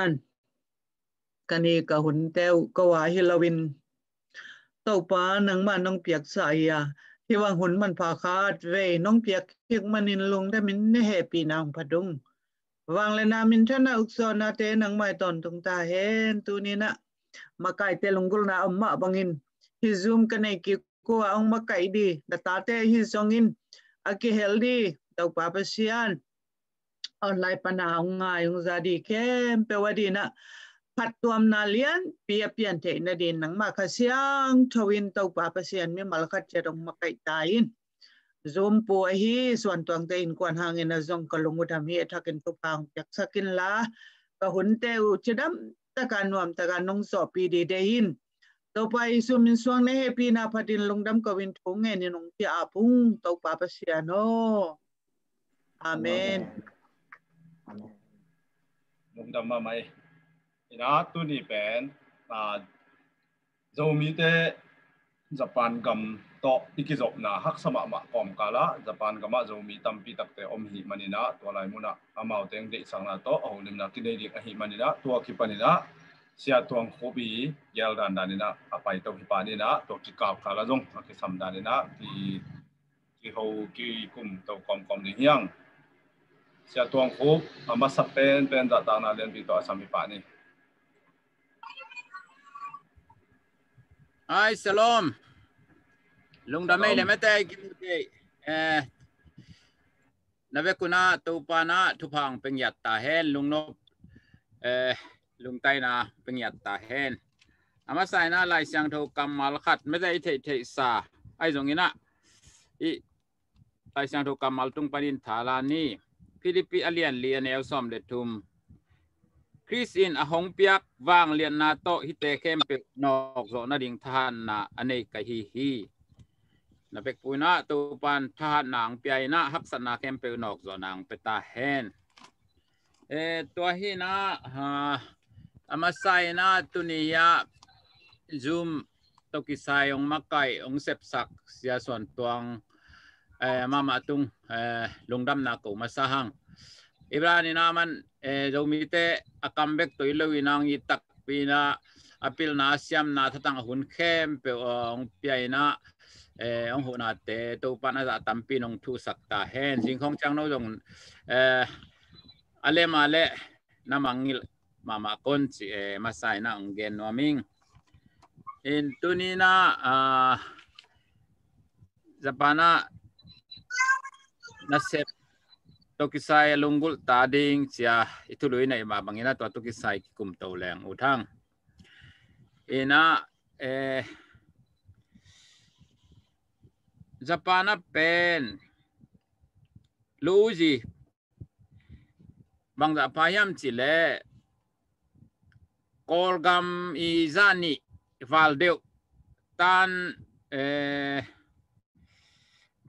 ันกันีกะหุนเต้วกวาฮิลวินเต้าป้านังมาน้องเปียกสายาที่ว่าหุนมันผาคาดเวน้องเปียกเพียกมันินลงได้มินเนเฮปีนางพดุงวางเละนามินชนะอุกซอนาเตนังไม่ตอนตรงตาเห็นตัวนี้นะมาไก่เตลงกุลนาอมมะบังอินฮิซูมกันในกิกัวองมาไก่ดีแต่ตาเตฮิซองอินอากิเฮลดีเต้าปาเปเชียนออนไลปนาเอางายงจะดีเข้มเปวดีนะผัดตัวนาเลียนเปียเปียนเทนดินนังมาคเสียงทวินตาวปาเปเสียนมีมาลคัดเจรงมาไกตายิน zoom ปัวฮีส่วนตัวเตอินกวนหางเงินจงกลงุดมเฮทักินตุพังจากสกินลากะหุนเตวจดัมตะการนวมตะการนงสอบปีดีเดินต่อไปสุมินสวงในเฮปีนาพัดินลงดำกวินทุงเงินนงที่อาพุงตาวปาเปเสียโนอาเ e n มุมดำมาไหมนะตัวนี้เป็นอ่า zoom เตะ่ปุ่นกำโตอีกจบนะฮักสมะมะกอมกาละ่ปุ่นกำมา zoom ตั้มปีตักเตอมหิมันินะตัวลายมุนะอามาเตงเดชสังนาโตอานิมนากินเด็กอหิมันินะตัวคิปันินะเสียตัวคบีเยลดันดานินะอาไปตัวคิปานินะตัวจิกาบคาละจงอาคิสัมดานินะที่ที่เขาที่กลุ่มตัวกอมกอมนี่ยังจะตวงคูอมาสเปนเป็นตานาเลนบิตอสามีปานีไอ้สโลมลุงดำไม่เลยแม่เต้กินเลเออนาเวกุนาตูปานาทุพังเป็นหยาดตาเฮนลุงนบเออลุงไตนาเป็นหยาดตาเฮนอามาใส่นาลายเสียงโทกรมมาลขัด ไม่ได้เทเทซาไอ้ตรงนี้นะอีลายเสียงโทกรมมาลตุงปานินทารานีพิลิปปิอเลียนเลียนเอลซอมเดทุมคริสอินอหงเปียกวางเลียนนาโตฮิเตเคมเปกนอกโซนดิงทานนาอันนี้กะฮีฮีนัเปกปุยนาตูปันทานนางเปียนาฮับสนาเคมเปกนอกโซนางเปตาเฮนเอตัวฮีนาฮะอามาไซนาตุนิยาจูมตกิไซองมะไกองเซปสักเสียส่วนตัวงเอ่อมามาตุง Eh, lungdam na ko masahang ibra ni naman eh, jomite akambek to ilo inang itak pina apil na siam na thatang hun khem pe ong piaina eh ong huna eh, te to pana za tampi nong thu sakta hen jing khong chang no jong eh ale male namangil mama kon chi eh masai na ong gen no ming in tunina ah japana nasep tokisai lungul tading chia itu lui na ima bangina to tokisai kum to leng uthang ina eh japana pen luji bangda payam chile kolgam izani valdeu tan eh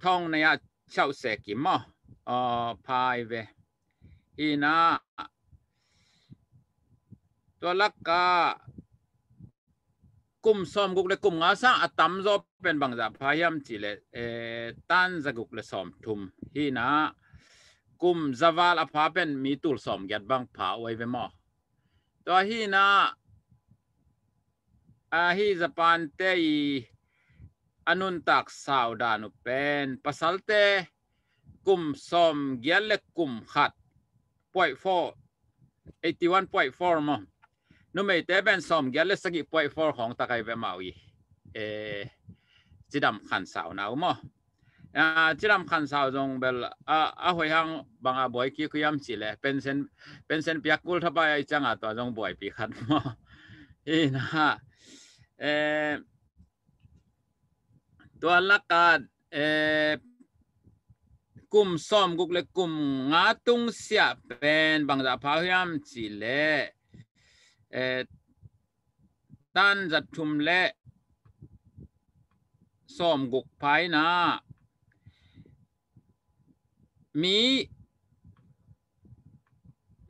thong na เช่าเสกิมออพายเวอีนาตัวลักกากุมซอมกุกเลกุมงาซาอตัมจอเป็นบางจะพายามจิเลเอตันจะกุกเลซอมทุมฮีนากุมจาวาลอภาเป็นมีตุลซอมยัดบางผาไว้เวมอตัวฮีนาอาฮีจะปานเตยอนุนตักสาวดานุเป็นปภาษาเตะกุมสมเกลเลกุมขัดป่วยฟอเอติวันป่วยฟอร์มั้งนู่นไม่เต้เป็นสมเกลเลสกิป่วยฟอร์ของตะไคร้เมาอีเอจิดมขันสาวนาวมั้งอ่าจิดมขันสาวจงเบลอ่าอ่ะเฮียงบางอ่ะบอยคิดคุยมั่งสิเลยเป็นเซนเป็นเซนพิจักกุลทับาอจังอ่ะตัวจงบ่อยพิคันมั้งอีน่าเอ่อตัวละการเอกุมซ้อมกุกเลกุมงาตุงเสียเป็นบางจะพายามจีเลเอตันจัดชุมเลซ้อมกุกภายนามี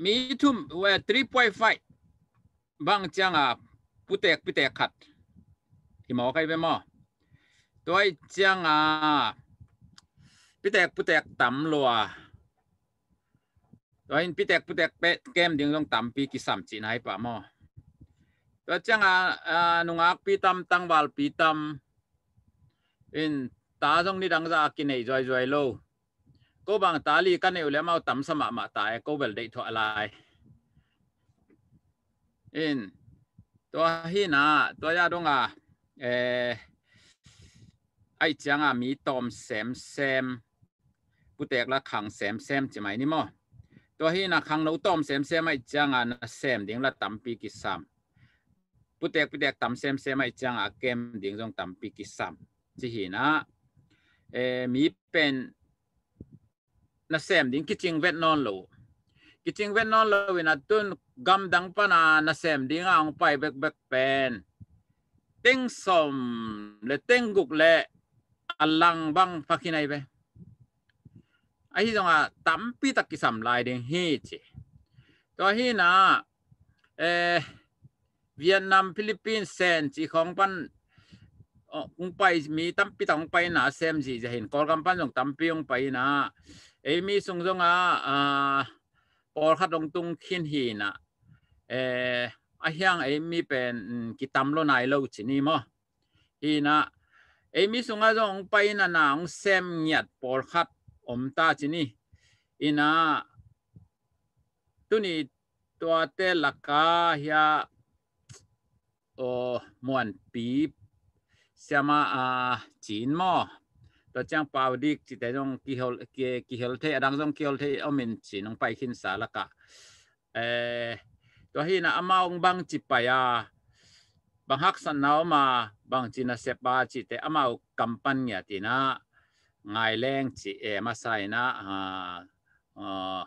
มีทุ่มเวทรีปวยไฟบางจังอ่ะปุเตกปุเตกขัด ที่หมอใครไปหมอ tôi chăng à bị tẹt bị tẹt tắm lúa, tôi bị tẹt bị tẹt bé kem tiếng trong tắm bị kí sắm chín hay bà mò tôi chăng à, à nung áp bị tắm tăng vào bị tắm in ta trong đi đăng ra cái này rồi rồi lâu cô bằng ta li cái này lấy mau tắm sao mà mà tại cô về để thoại lại in tôi hi na tôi ra đông à eh ไอ้จังอ่ะมีตอมแซมแซมผู้แตกละขังแซมแซมจะไหมนี่มั้ตัวที่นะขังเราตอมแซมแซมไอ้จังอ่ะนะแซมดิ่งละตั้มปีกิสามผู้แตกผู้แตกตั้มแซมแซมไอ้จังอ่ะเกมดิ่งตรงตั้มปีกิสามจะเห็นนะเอมีเป็นนะแซมดิ่งกิจิงเวทนอนโลกิจิงเวทนอนโลวินาตุนกำดังปนานะแซมดิ่งอ่างไปเบกเบกเป็นเต็งสมและเต็งกุกและอัลลังบังฟักินไปไอ้ที่ตรงอะตั้มปีตะกิสัมไลเดงฮีจีตัวฮีน่ะเออเวียดนามฟิลิปปินส์เซนจีของปันอุ้งไปมีตั้มปีตองไปน่ะเซมจีจะเห็นกอลกัมปันตรงตั้มปีองไปน่ะเอมีสุงตรงอะอ่าพอขัดตรงตุงขินฮีน่ะเออไอาเฮียงเอมีเป็นกิตั้มโลนายโลจีนี่มั้งฮีน่ะเอ้มิสุงาจงไปนานางเซมเงียดปอลคัดอมตาจีนี่อินาตุนี่ตัวเตลักกาเฮยาโอมวนปีเสมาอาจีนมอตัวจ้างปาวดิกจิตใจจงกิฮอลกิเฮลเทอดังจงกิฮอลเทอเมินจีนองไปขินสาลกะเอตัวฮีนะอามาองบังจิปายาบังฮักสันนาวมาบางจีน่าเซปาจีเตอามาคัมปันเนี่ยตีน่าง่ายแรงจีเอมาใส่นะอ่าอ่า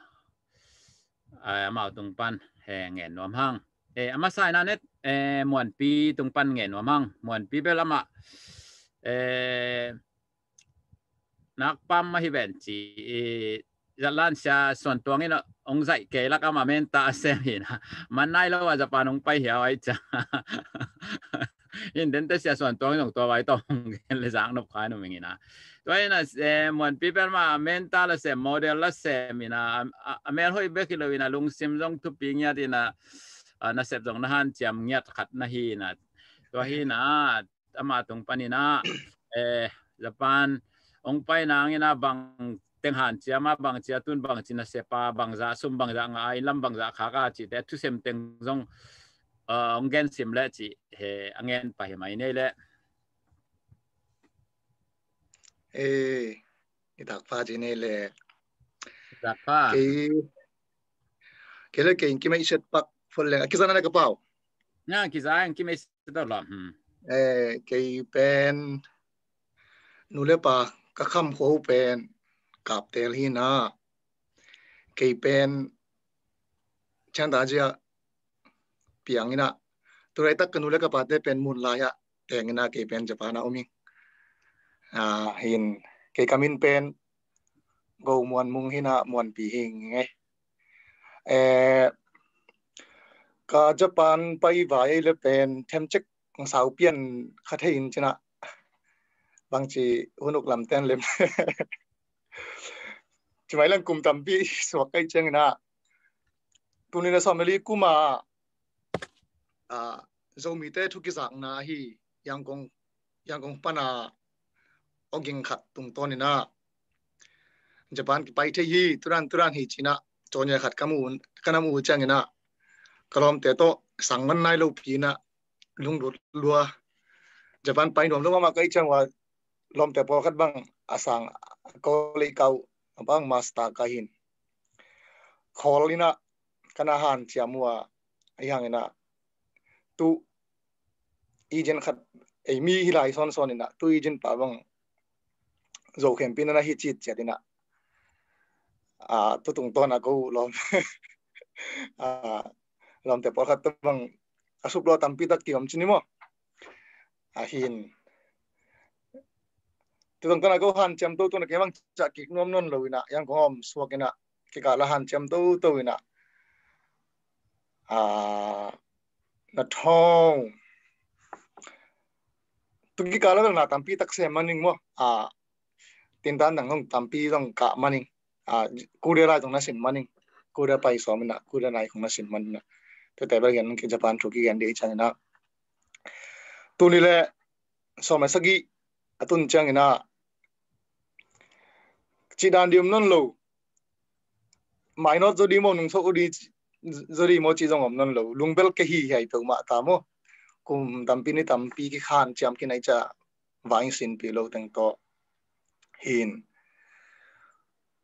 อามาตรงปันแหงเงินวมหังเออามาใส่นะเน็ตเอมวนปีตรงปันเงินวมหังมวนปีเปละมาเอนักปั๊มมาฮิเวนจีจัลลันชาส่วนตัวนี้เนาะองใสเกลักอามาเมนตาเซมินะมันนายเราว่าจะปานองไปเหี่ยวไอจ้ายินเดนเตสียส่วนตัวนองตัวไว้ต้องเลยสังนบขายนุอย่างนี้นะตัวนี้นะเอเหมือนพีเป็นมาเมนตาละเซมโมเดลละเซมินะเมลหอยเบกิโลวินะลุงซิมจงทุปีเงียดีนะนะเซบจงนะฮันจียมเงียดขัดนะฮีนะตัวฮีนะอามาตรงปานินะเอญี่ปุ่นองไปนางนะบาง teng han chia ma bang chia tun bang china pa bang za sum bang za nga ai lam bang za kha ka chi te thu sem teng jong ong gen sim le chi he angen pa he mai nei le e i dak pa ji nei le dak pa ke ke le ke ki mai set pak fol le ki sana ka pau na ki za ki mai set da la hm e ke pen nu le pa ka kham ko pen กับเตลฮีนาเกเป็นฉันตาเจียพียงนะตัวไ้ตักกันุเลกับปาเตเป็นมูลลายะแต่งนะเกเป็นจะพานาอมิงอ่าเห็นเกกามินเป็นโกมวนมุงหินะมวนปีหิงไงเออกาจะปานไปไหวเลยเป็นเทมเช็คสาวเปียนคาเทินชนะ บางจีหุนุกลำเต้นเลยจมัยลังกุมตั้มบีสวัสดีเจงนะตุนินะซอมเมลีกุมา อ่าโซมีเตทุกิสังนะฮี ยังกงยังกงปนาอกิงขัดตุงตอนินะญี่ปุ่นไปเทฮีตุรันตุรันฮีจีนะ โจอนยาขัดกัมมูนกัมมูเจงนะกลอมเตโตสังมันนายโลพีนะ ลุงรุดลัวญี่ปุ่นไปรวมแล้วมาไกเจงว่า ลมแต่พอคัดบังอาสังกอลีเกา abang master kahin kholina kana han chiamua ayangena tu ijen khat emi hilai son son ina tu ijen pawang zo campaign na hi chi chatina a tu tung ton a go lom a lom te por khat bang asup lo tampi tak ti om chinimo a hin ตัวตังตนาก็หันเชื่อมตัวตัวนั้เก็บังจะกินนอมนนลอยนะยังคงอมสวกินะกิกาละหันเชื่อมตัวตัวน้ะอ่านัทองตุกิกาละกันนะตั้มปีตักเสียมันนิงวะอ่าตินตันดังงตั้มปีต้องกะมันนิงอ่ากูเรไรตรงนั้นสินมันนิงกูเรไปสอมินะกูเรไหนของนั้นสินมันนะแต่แต่บางอย่างนั้นคือญี่ปุ่นทุกอย่างดีใช่ไหมนะตัวนี้แหละสมัยสกี้ atun chang ina chi dan dium non lo mai no jodi mo nung so odi jodi mo chi jong om non lo lung bel ke hi hai pe ma ta mo kum tam pi ni tam pi ki khan cham ki nai cha wang sin pi lo tang to hin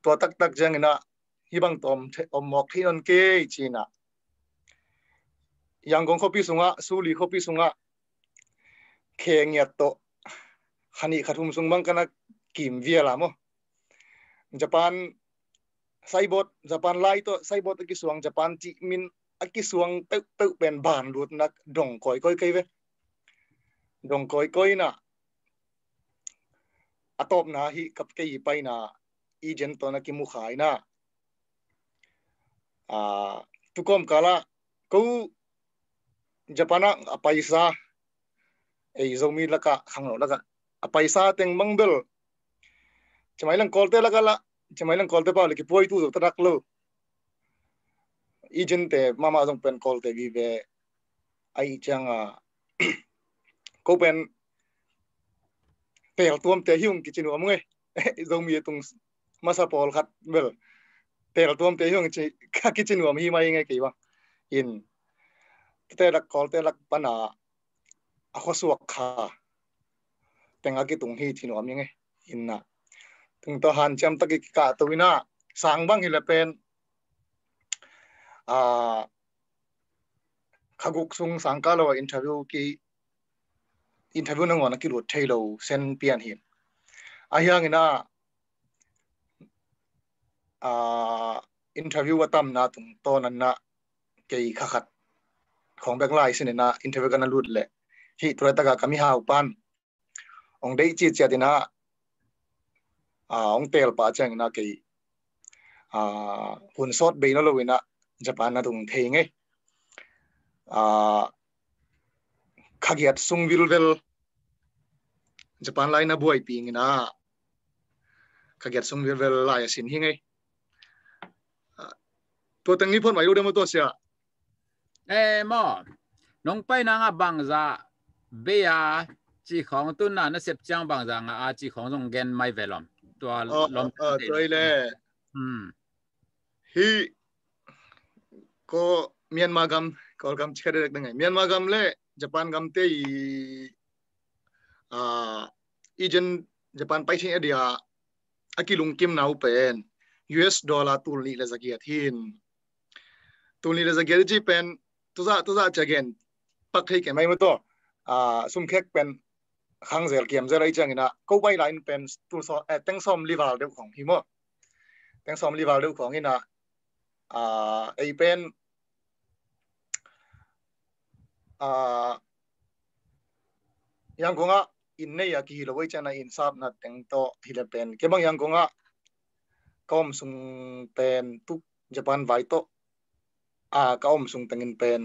to tak tak jang ina hi bang tom the om mok hi non ke chi na yang gong khopi sunga su li khopi sunga khe ngiat to ขันีขัดหุมสุงบังกันนะกิมเวียลามอญี่ปุ่นไซบอทญี่ปุ่นไล่ตัวไซบอทกิสวงญี่ปุ่นจีมินอกิสวงเตะเป๊ะเป็นบานรูดนักดงคอยคอยกันเวดงคอยคอยนะอตบนะฮีกับเกยไปนะอีเจนตัวนักกิมุขายนะอ่าทุกคนกาละกูญี่ปุ่นอ่ะไปซะไอ้ zoom มีละกะขังหนอกละกะอภัยสาติงมังเบลจะไม่ลังคอลเตะลกันละจะไม่ลังคอลเตะป่าเลยคิพวยตู้สุรักลูอีจินเตะมามาจงเป็นคอลเตะวีเวอไอจังอ่ะก็เป็นเตลตัวมันเตหิ่งกิจินัวมึงไงตรงมีตรงมาซาพอลขัดเบลเตลตัวมันเตหิ่งกิจินัวมีมาอย่างไงกี่วะอินเตลักคอลเตะลักปนาอาขวสุกขาต่งกิตุงฮีทีนอมยังไงอินนะถึงตัวหันจำตะกิกะตัววินาสังบังฮิเลเป็นอ่าขากุกซุงสังกาลว่าอินเทอร์วิวกีอินเทอร์วิวนั่งวันกิรุษเทโลเซนเปียนฮิ็นอายังไงนะอ่าอินเทอร์วิวว่าตั้มนะตึงตัวนั้นนะเกี่ยขัดของแบงค์ไลน์สินะอินเทอร์วิวกันนั้นรุดหละที่ตัวตะกากมมห้าอุปันองได้จีจดินะอ่าองเตลป้าจังนะกีอ่าหุ่นอดเบนอลวินะญี่ปุ่นนะตุงเทงเออ่าขักยัดซุงวิลเวลญี่ปุ่นไลน์นะบวยปีงนะขักยัดซุงวิลเวลไลน์สินหิงเอตัวตั้งนี้พ่นไหวรู้ได้มัตัวเสียเอ้ยมอน้องไปนางบังซาเบียจีของตุนน่ะนั่นเสียจ้างบางอย่างอาจีของตรงเกนไม่เวลอมตัวลมเออตัวเลยอืมฮีก็เมียนมากัมก็กัมเชื่อได้ยังไงเมียนมากัมเลยญี่ปุ่นกัมเตยอ่าอีจันญี่ปุ่นไปที่งเดียอากิลุงกิมนาวเป็น US ดอลลาร์ตุลีเลสเกียทินตุลีเลสเกียที่เป็นตัวซะตัวซะจะเกนปักให้แก่ไม่มาต่ออ่าสุ่มแขกเป็นขังเซลเกียมเซลไอจังอินะก็ไว้ไลน์เป็นตัวสอเอตังซอมลีวาลเดียวของพี่ม่อตังซอมลีวาลเดียวของอ่นะอ่าไอเป็นอ่ายังคงอ่ะอินเนียกี่ฮิโลไว้จังนะอินซาบนะตั้งโตฮิเลเป็นเก็บบางยังคงอ่ะก็มสุงเป็นตุกญี่ปุ่นไว้โตอ่าก็มสุงตังอินเป็น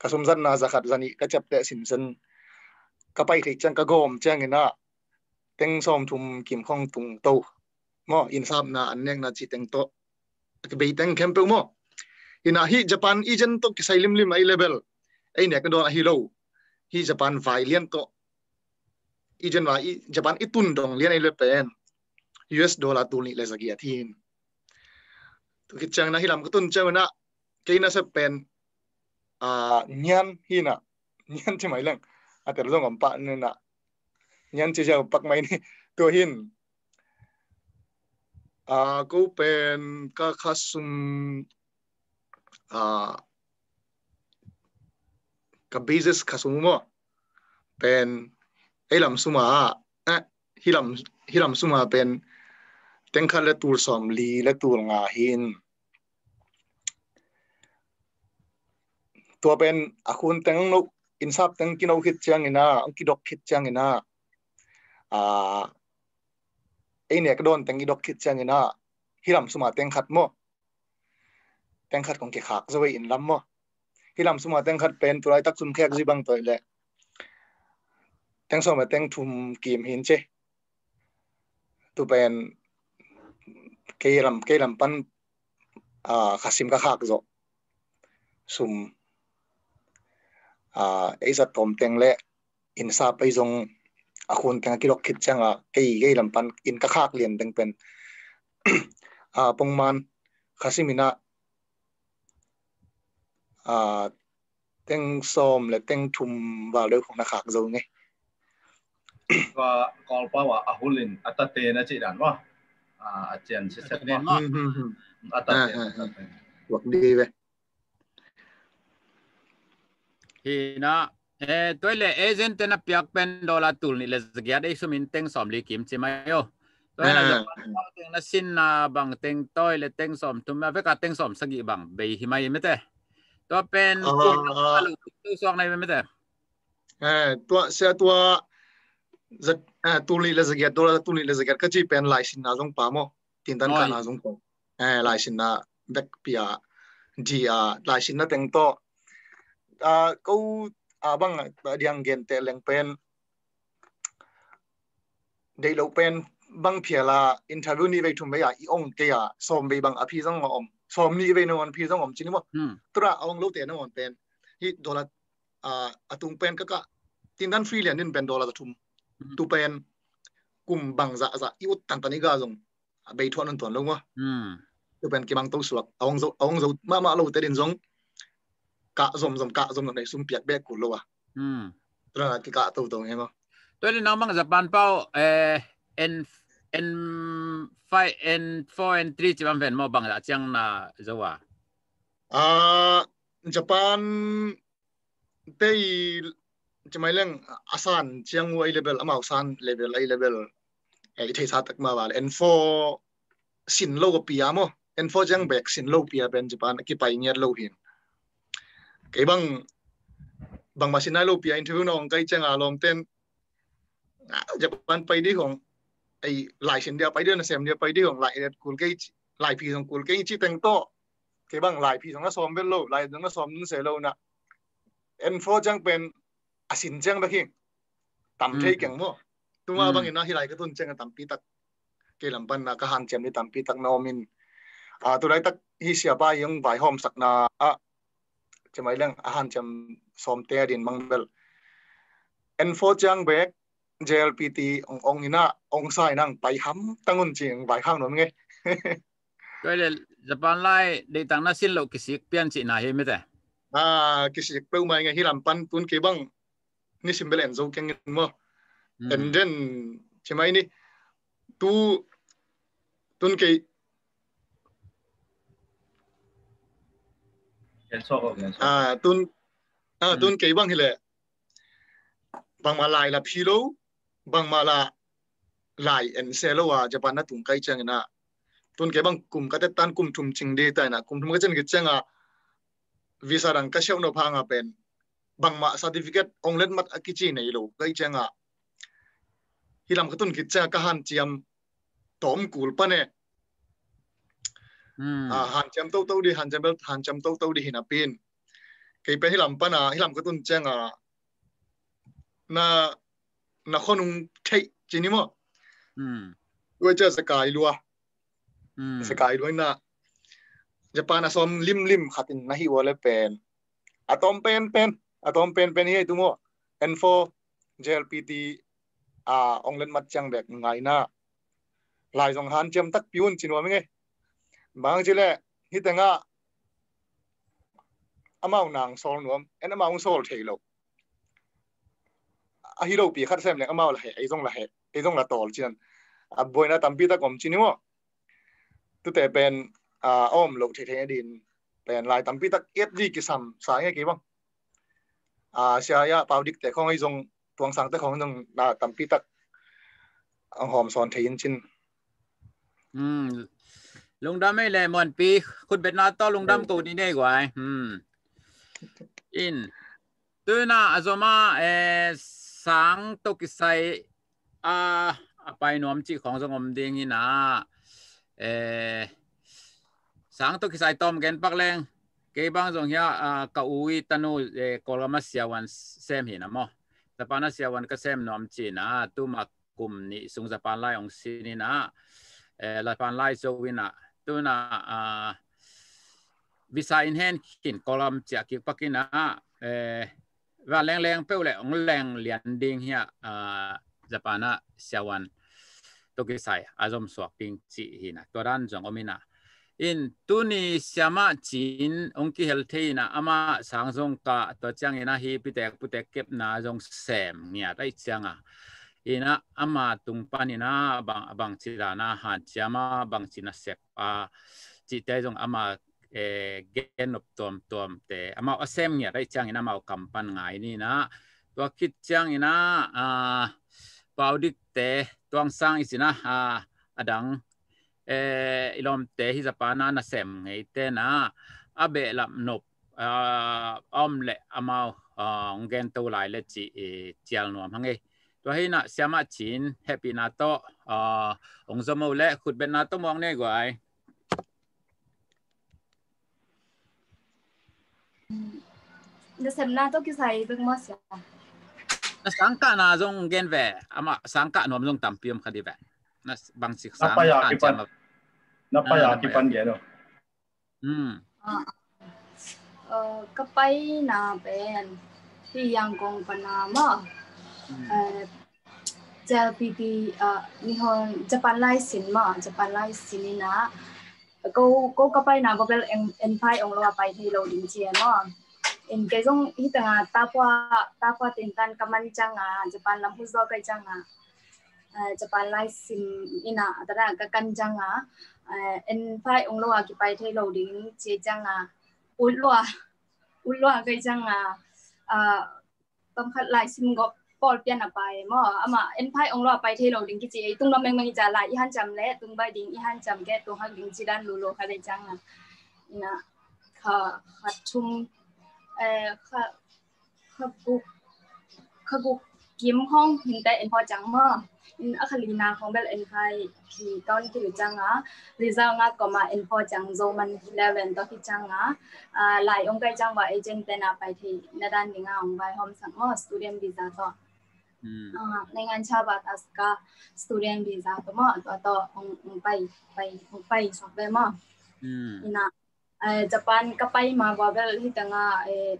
กระสมจันนาสักัดจันนี่ก็จับเตะสินเซนก็ไปถึ่จังกะโกมแจ้งนะเต็งซอมทุมกิมข้องตุงโตมออินซามนาอันเนยนาจิเต็งโตกเบยเต็งเข้มเปมออินาฮีญี่ปุ่นอีจันโตกิไซลิมลิมไอเลเวลไอเนี่ยก็โดนฮิโร่ฮีญี่ปุ่นไฟเลียนโตอีจันว่าอีญี่ปุ่นอีตุนดองเลียนไอเลเป็นยูเอสดอลลาร์ตุนนี่เลยสักีย่าทีนตุกิจังนะฮิลามก็ตุนจังนะกินนะเซเป็นอ่าเนียนฮีนะเนียนใช่ไหมเรื่อง a ter zong am pa ne na nyan chi jau pak mai ni to hin a ko pen ka khasum a ka business khasum mo pen ei lam suma a hi lam hi lam suma pen teng khan le tur som li le tur nga hin ตัวเป็นอาคุณแตงนุกอินทรัพย์ตั้งกินเอาคิดเจียงอินาอังกิดอกคิดเจียงอินาอ่าเอเนี่ยก็โดนตั้งกิดอกคิดเจียงอินาฮิลัมสุมาเต็งขัดม่มเต็งขัดของเกขากจะไว้อินลัม่มฮิลัมสุมาเต็งขัดเป็นตัวไรตักซุมแขกจีบังตัวแหละเต็งสมัยเต็งทุ่มกิมหินเจตัวเป็นเกย์ลัมเกย์ลัมปั้นอ่าขัดซิมกับขากจ่อซุ่ม่าไอ้สัตว์ตมเต็งเละอินซาไปจงอาคุณแตงกิโลคิดจังอ่ะกี่กี่ลำปันอินกะคากเรียนตึงเป็นอ่าปงมันคาซิมินะอ่าเต็งซอมและเต็งชุมว่าเรื่องของนักขากจงไงว่ากอลป้าว่าอาคุลินอัตเตนะจีดันว่าอ่าเจียนเชชเนนว่าอัตเตนวัดีเไป hina e toile agent na piak pen dola tul ni le zgya de sum in teng som li kim chimai yo toila japan na sin na bang teng toile teng som tum ma ve ka teng som sagi bang be himai me te to pen tu sok nai me te e to se to zak tu li le zgya dola tu li le zgya ka chi pen lai sin na jong pa mo tin tan ka na jong ko e lai sin na vek pia dia à, lai sin na to a ko abang diang gen te leng pen dei lo pen bang vâng phiala interview ni ve thum ya à, i ong te ya à, som ve bang aphi à jong om som ni ve no on phi jong om chini mo tra ong lo te no on pen hi dola a atung pen ka ka tin dan free len in pen dola thum ừ. tu pen kum bang za za i ut tan tan ni ga jong be thon on ton lo ngo ừ. tu pen ki bang to suak ong zo ong zo ma ma lo te din jong cả zoom zoom cả zoom này zoom piệt bé của loa um rồi là cái cả tàu tàu em không tôi đi nói mang Japan bao ờ, n n five n four n three chỉ bằng về mô bằng là chăng là dấu à à Japan chỉ mấy lần asan chăng ngoài level amao level a level ấy thấy sao tắc mà vào n four xin lâu mo n four chăng back xin lâu pia bên Japan cái bài nhiệt lâu กี่บังบางมาสินาลูปีอินทวิวน้องใกลจังอาลอมเต้นญี่ปุ่นไปดีของไอ้หลายเสนเดียวไปเดือนเสียมเดียวไปดีของหลายเด็ดกูเกหลายพีของกูเกชีเต็งโตเกี่บังหลายพีของนักซ้อมเป็นโลหลายของนักซ้อมนุ่นเสียโลนะเอ็นโฟจังเป็นอาสินจังไปที่ตำเทียงมั่วตัวบังอินน่าฮิไลก็ตุนจังกั็ตำปีตักเกี่ยลำันนะก็หันเจียมนี่ตำปีตักโนมินอ่าตัวไรตักฮิเสียบายยังใบหอมสักนาอ่า Chỉ chemai lang ahan à, cham som te din mangbel en fo chang bek JLPT ông ông ina ông sai năng, nang hâm, ham tangun ching bai khang nom nghe. cái là Japan lại để tăng na xin lộ cái sự biến chỉ này mới thế à cái sự bêu mai ngay hi làm pan tuôn cái băng ni xin belen dâu cái ngon mà ừ. and then chỉ mai ni tu tuôn cái à tuân à ừ. tuân cái băng hele bằng mà lại là phi lô bằng mà là lại en xe lô à japan nó tung cái chăng na tuân cái à. băng cùng cái tan cùng chung chừng đi tại na cùng chung cái chân cái chăng à visa rằng cái sau nó phang à pen băng mà certificate ông lên mặt akichi này lô cái chăng à làm cái tuân cái chăng cái hàn chiam tom kulpane อ่าหันจำโตโตดีหันจำเบลหันจำโตโตดีหินอปินกี่เป็นที่ลำปันอะที่ลำก็ตุนเจ้งอ่ะน่ะน่าคนุงใช่จีนี่มั้งอืมด้วยเจอสกายลัวสกายลัวน่ะญี่ปุ่นอ่ะซ้มลิมลิมขัดินนะฮิวเลไรเป็นอะตอมเป็นเป็นอะตอมเป็นเป็นยี่ตุ้งโฟเจลพี p ีอ่าองเล่นมัดจังแบบไงน่ะลายสองหันจำตักพิวนจีนว่าไม่ไง mang chỉ lệ hi tang a amau nang sol nuam en amau sol thei lo a hi lo pi khat sem le amau la he ai jong la he ai jong la tol chin a boina tampi ta kom chini mo tu te pen a om lo thei thei din pen lai tampi tak et di ki sam sa nge ki bang a sia ya pau dik te khong ai jong tuang sang te khong jong na tampi tak hom son thei in chin อืมลุงดำไม่แลมอนปีคุณเป็นนาต้อลุงดำกูนี่ได้กว่าอืม อินตูน่าอาจมา เอสังตุกิไซอ่า ไปนอมจีของสงมดิงนี่นะเอสังตุกิไซตอมแกนปักแรง เกบังสงเฮียอ่ากาอุยตนุเอกอลมาเสียวันเซมเห็นะมอสปานาเสียวันก็เซมนอมจีนะตุมากุมนี่สุงสปานไลองซีนี่นะเออสปานไลโซวินะ tu na à, visa in hen kin column chia ki pakina e wa leng leng pe le ong leng lian ding hia à, japana siawan to ki sai azom swapping chi hina toran jong omina in tuni siama chin ongki heltheina ama sangjong ka to changena hi pitek putek kep na jong sem nia tai changa ina ama tumpanina bang bang chirana han chama bang china sep a chi te jong ama e gen op tom tom te ama asem nya rai chang ina mau kampan ngai ni na to kit chang ina a paudik te tuang sang isina a adang e ilom te hi japana na sem ngai te na abe lap nop a om le amao ngen to lai le chi e chial nuam hangai ก็ให้นะเสียมาชินแฮปปี้นาโตอ่าองสมอและขุดเป็นนาโตมองเนี่ยกว่าไอเดสมนาโตกิใส่เบิ่งมอสยานะสังกานาจงเกนแวอะมาสังกานอมจงตำเปียมคดีแวนะบางสิกษานับปยากิปันนับปยากิปันเยเนาะอืมอ่าเอ่อก็ไปนาเป็นที่ยังกงปนามาจะปีพีอ่ะนิฮอนจะปันไล่สินมาจะปันไล่สินนะก็ก็ก็ไปนะก็เป็นเอ็นเอ็นไฟองลาไปที่เราดินเจียเนาะเอ็นเกซงฮิตงาตาพวาตาพวาตินตันกำมันจังอ่ะจะปันลำพุซอกันจังอ่ะจะปันไล่สินอินะแต่ละก็กันจังอ่ะเอ็นไฟองลรากี่ไปที่เราดินเจียจังอ่ะอุลวัวอุลัวกันจังอ่ะอ่าต้องคัดไล่สินก็ปอลเปียนอไปมออะมาเอ็นไพองรอไปเทโลดิงกิจิไอตุงลำแมงมังจาลายอีหันจำและตุงใบดิงอีหันจำแกตังฮักดิงจีดันลูโลคาะได้จังนะนะค่ะขัดชุมเอ่อค่ะค่ะกุกค่ะกุกกิมห้องหินแต่เอ็นพอจังมออินอัคลีนาของเบลเอ็นไพพีตอนที่จังอ่ะริซาวงาก็มาเอ็นพอจังโซมันเลเวนตอที่จังอ่ะอ่าหลายองค์ใกล้จังว่าเอเจนต์แต่นาไปที่นาดันดิงาองใบโอมสังมอสตูเดียมดีซาต่อในงานชาบัตสกาสตูดิโอนีซ่าตัวมอตัวต่อองไปไปองไปสอบเวมอืมนะเออญี่ปุ่นก็ไปมาว่าเวลที่ต่างเออ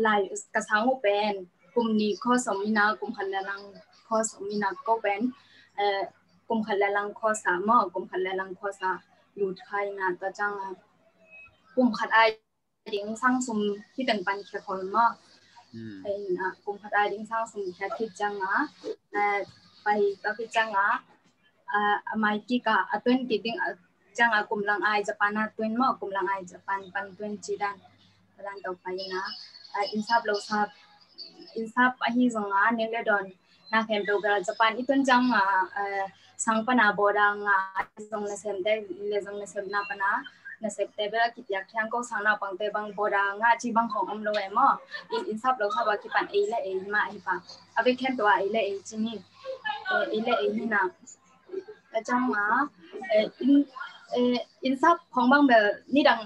ไลกระสังอุเป็นกลุ่มนี้ข้อสมินากลุ่มขันแรงข้อสมินาก็เป็นเออกลุ่มขันแรงข้อสามอกลุ่มขันแรงข้อสาอยู่ไทยนานตัจังกลุ่มขันไอเดียงสร้างสมที่เป็นปันเค่อนมอ in kum khatai ding sang sung khat khit changa pai ta khit changa mai ki ka atun ki ding changa kum lang ai japan na twin mo kum lang ai japan pan twin chidan lan to pai na in sab lo sab in sab a hi zonga ne le don na khem do gra japan itun changa sang pana bodang a zong na sem de le zong na sem na pana นสเตเบลกิจยากที่ยังก็สานาบังเตบังบดาง่าจีบังของอมรวยมออินทรัพย์เราทรบว่ากิปันเอเลเอมาอีปะอาไปแค่ตัวเอเลเอจีนี่เอเลเอนี่นะแล้วจังมาเออินอินทรัพย์ของบังแบบนี่ดัง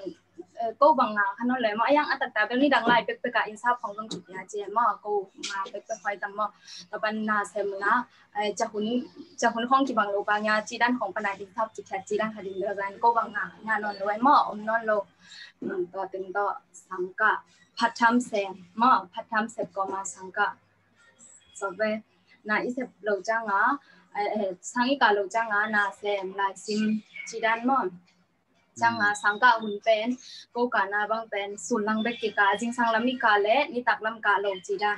ก็บางงาขนนเลยมาอย่างอัตตาเป็นนี่ดังไลเป็กเป็กอินซาของตรงจุดยาเจมาก็มาเป็กเป็กไฟตั้มมาตะบันนาเซมนะจะหุนจะหุนห้องกี่บางโลบางยาจีด้านของปนาดินทับจิตแคจีด้านคดินเดือดแรงก็บางงางานนอนเลยมาอมนอนโลต่อตึงต่อสังกะพัดทำแสงมาพัดทำเสร็จก็มาสังกะสอบเวนายอิเสบเราจ้างอ่ะเออสังอีกาเราจ้างอ่ะนาเซมลายซิมจีด้านมอจัางอาสังกาหุ่นเป็นกูกานาบางเป็นสุนลังเบกิกาจริงสังลามิกาเลนี่ตักลำกาลงจีได้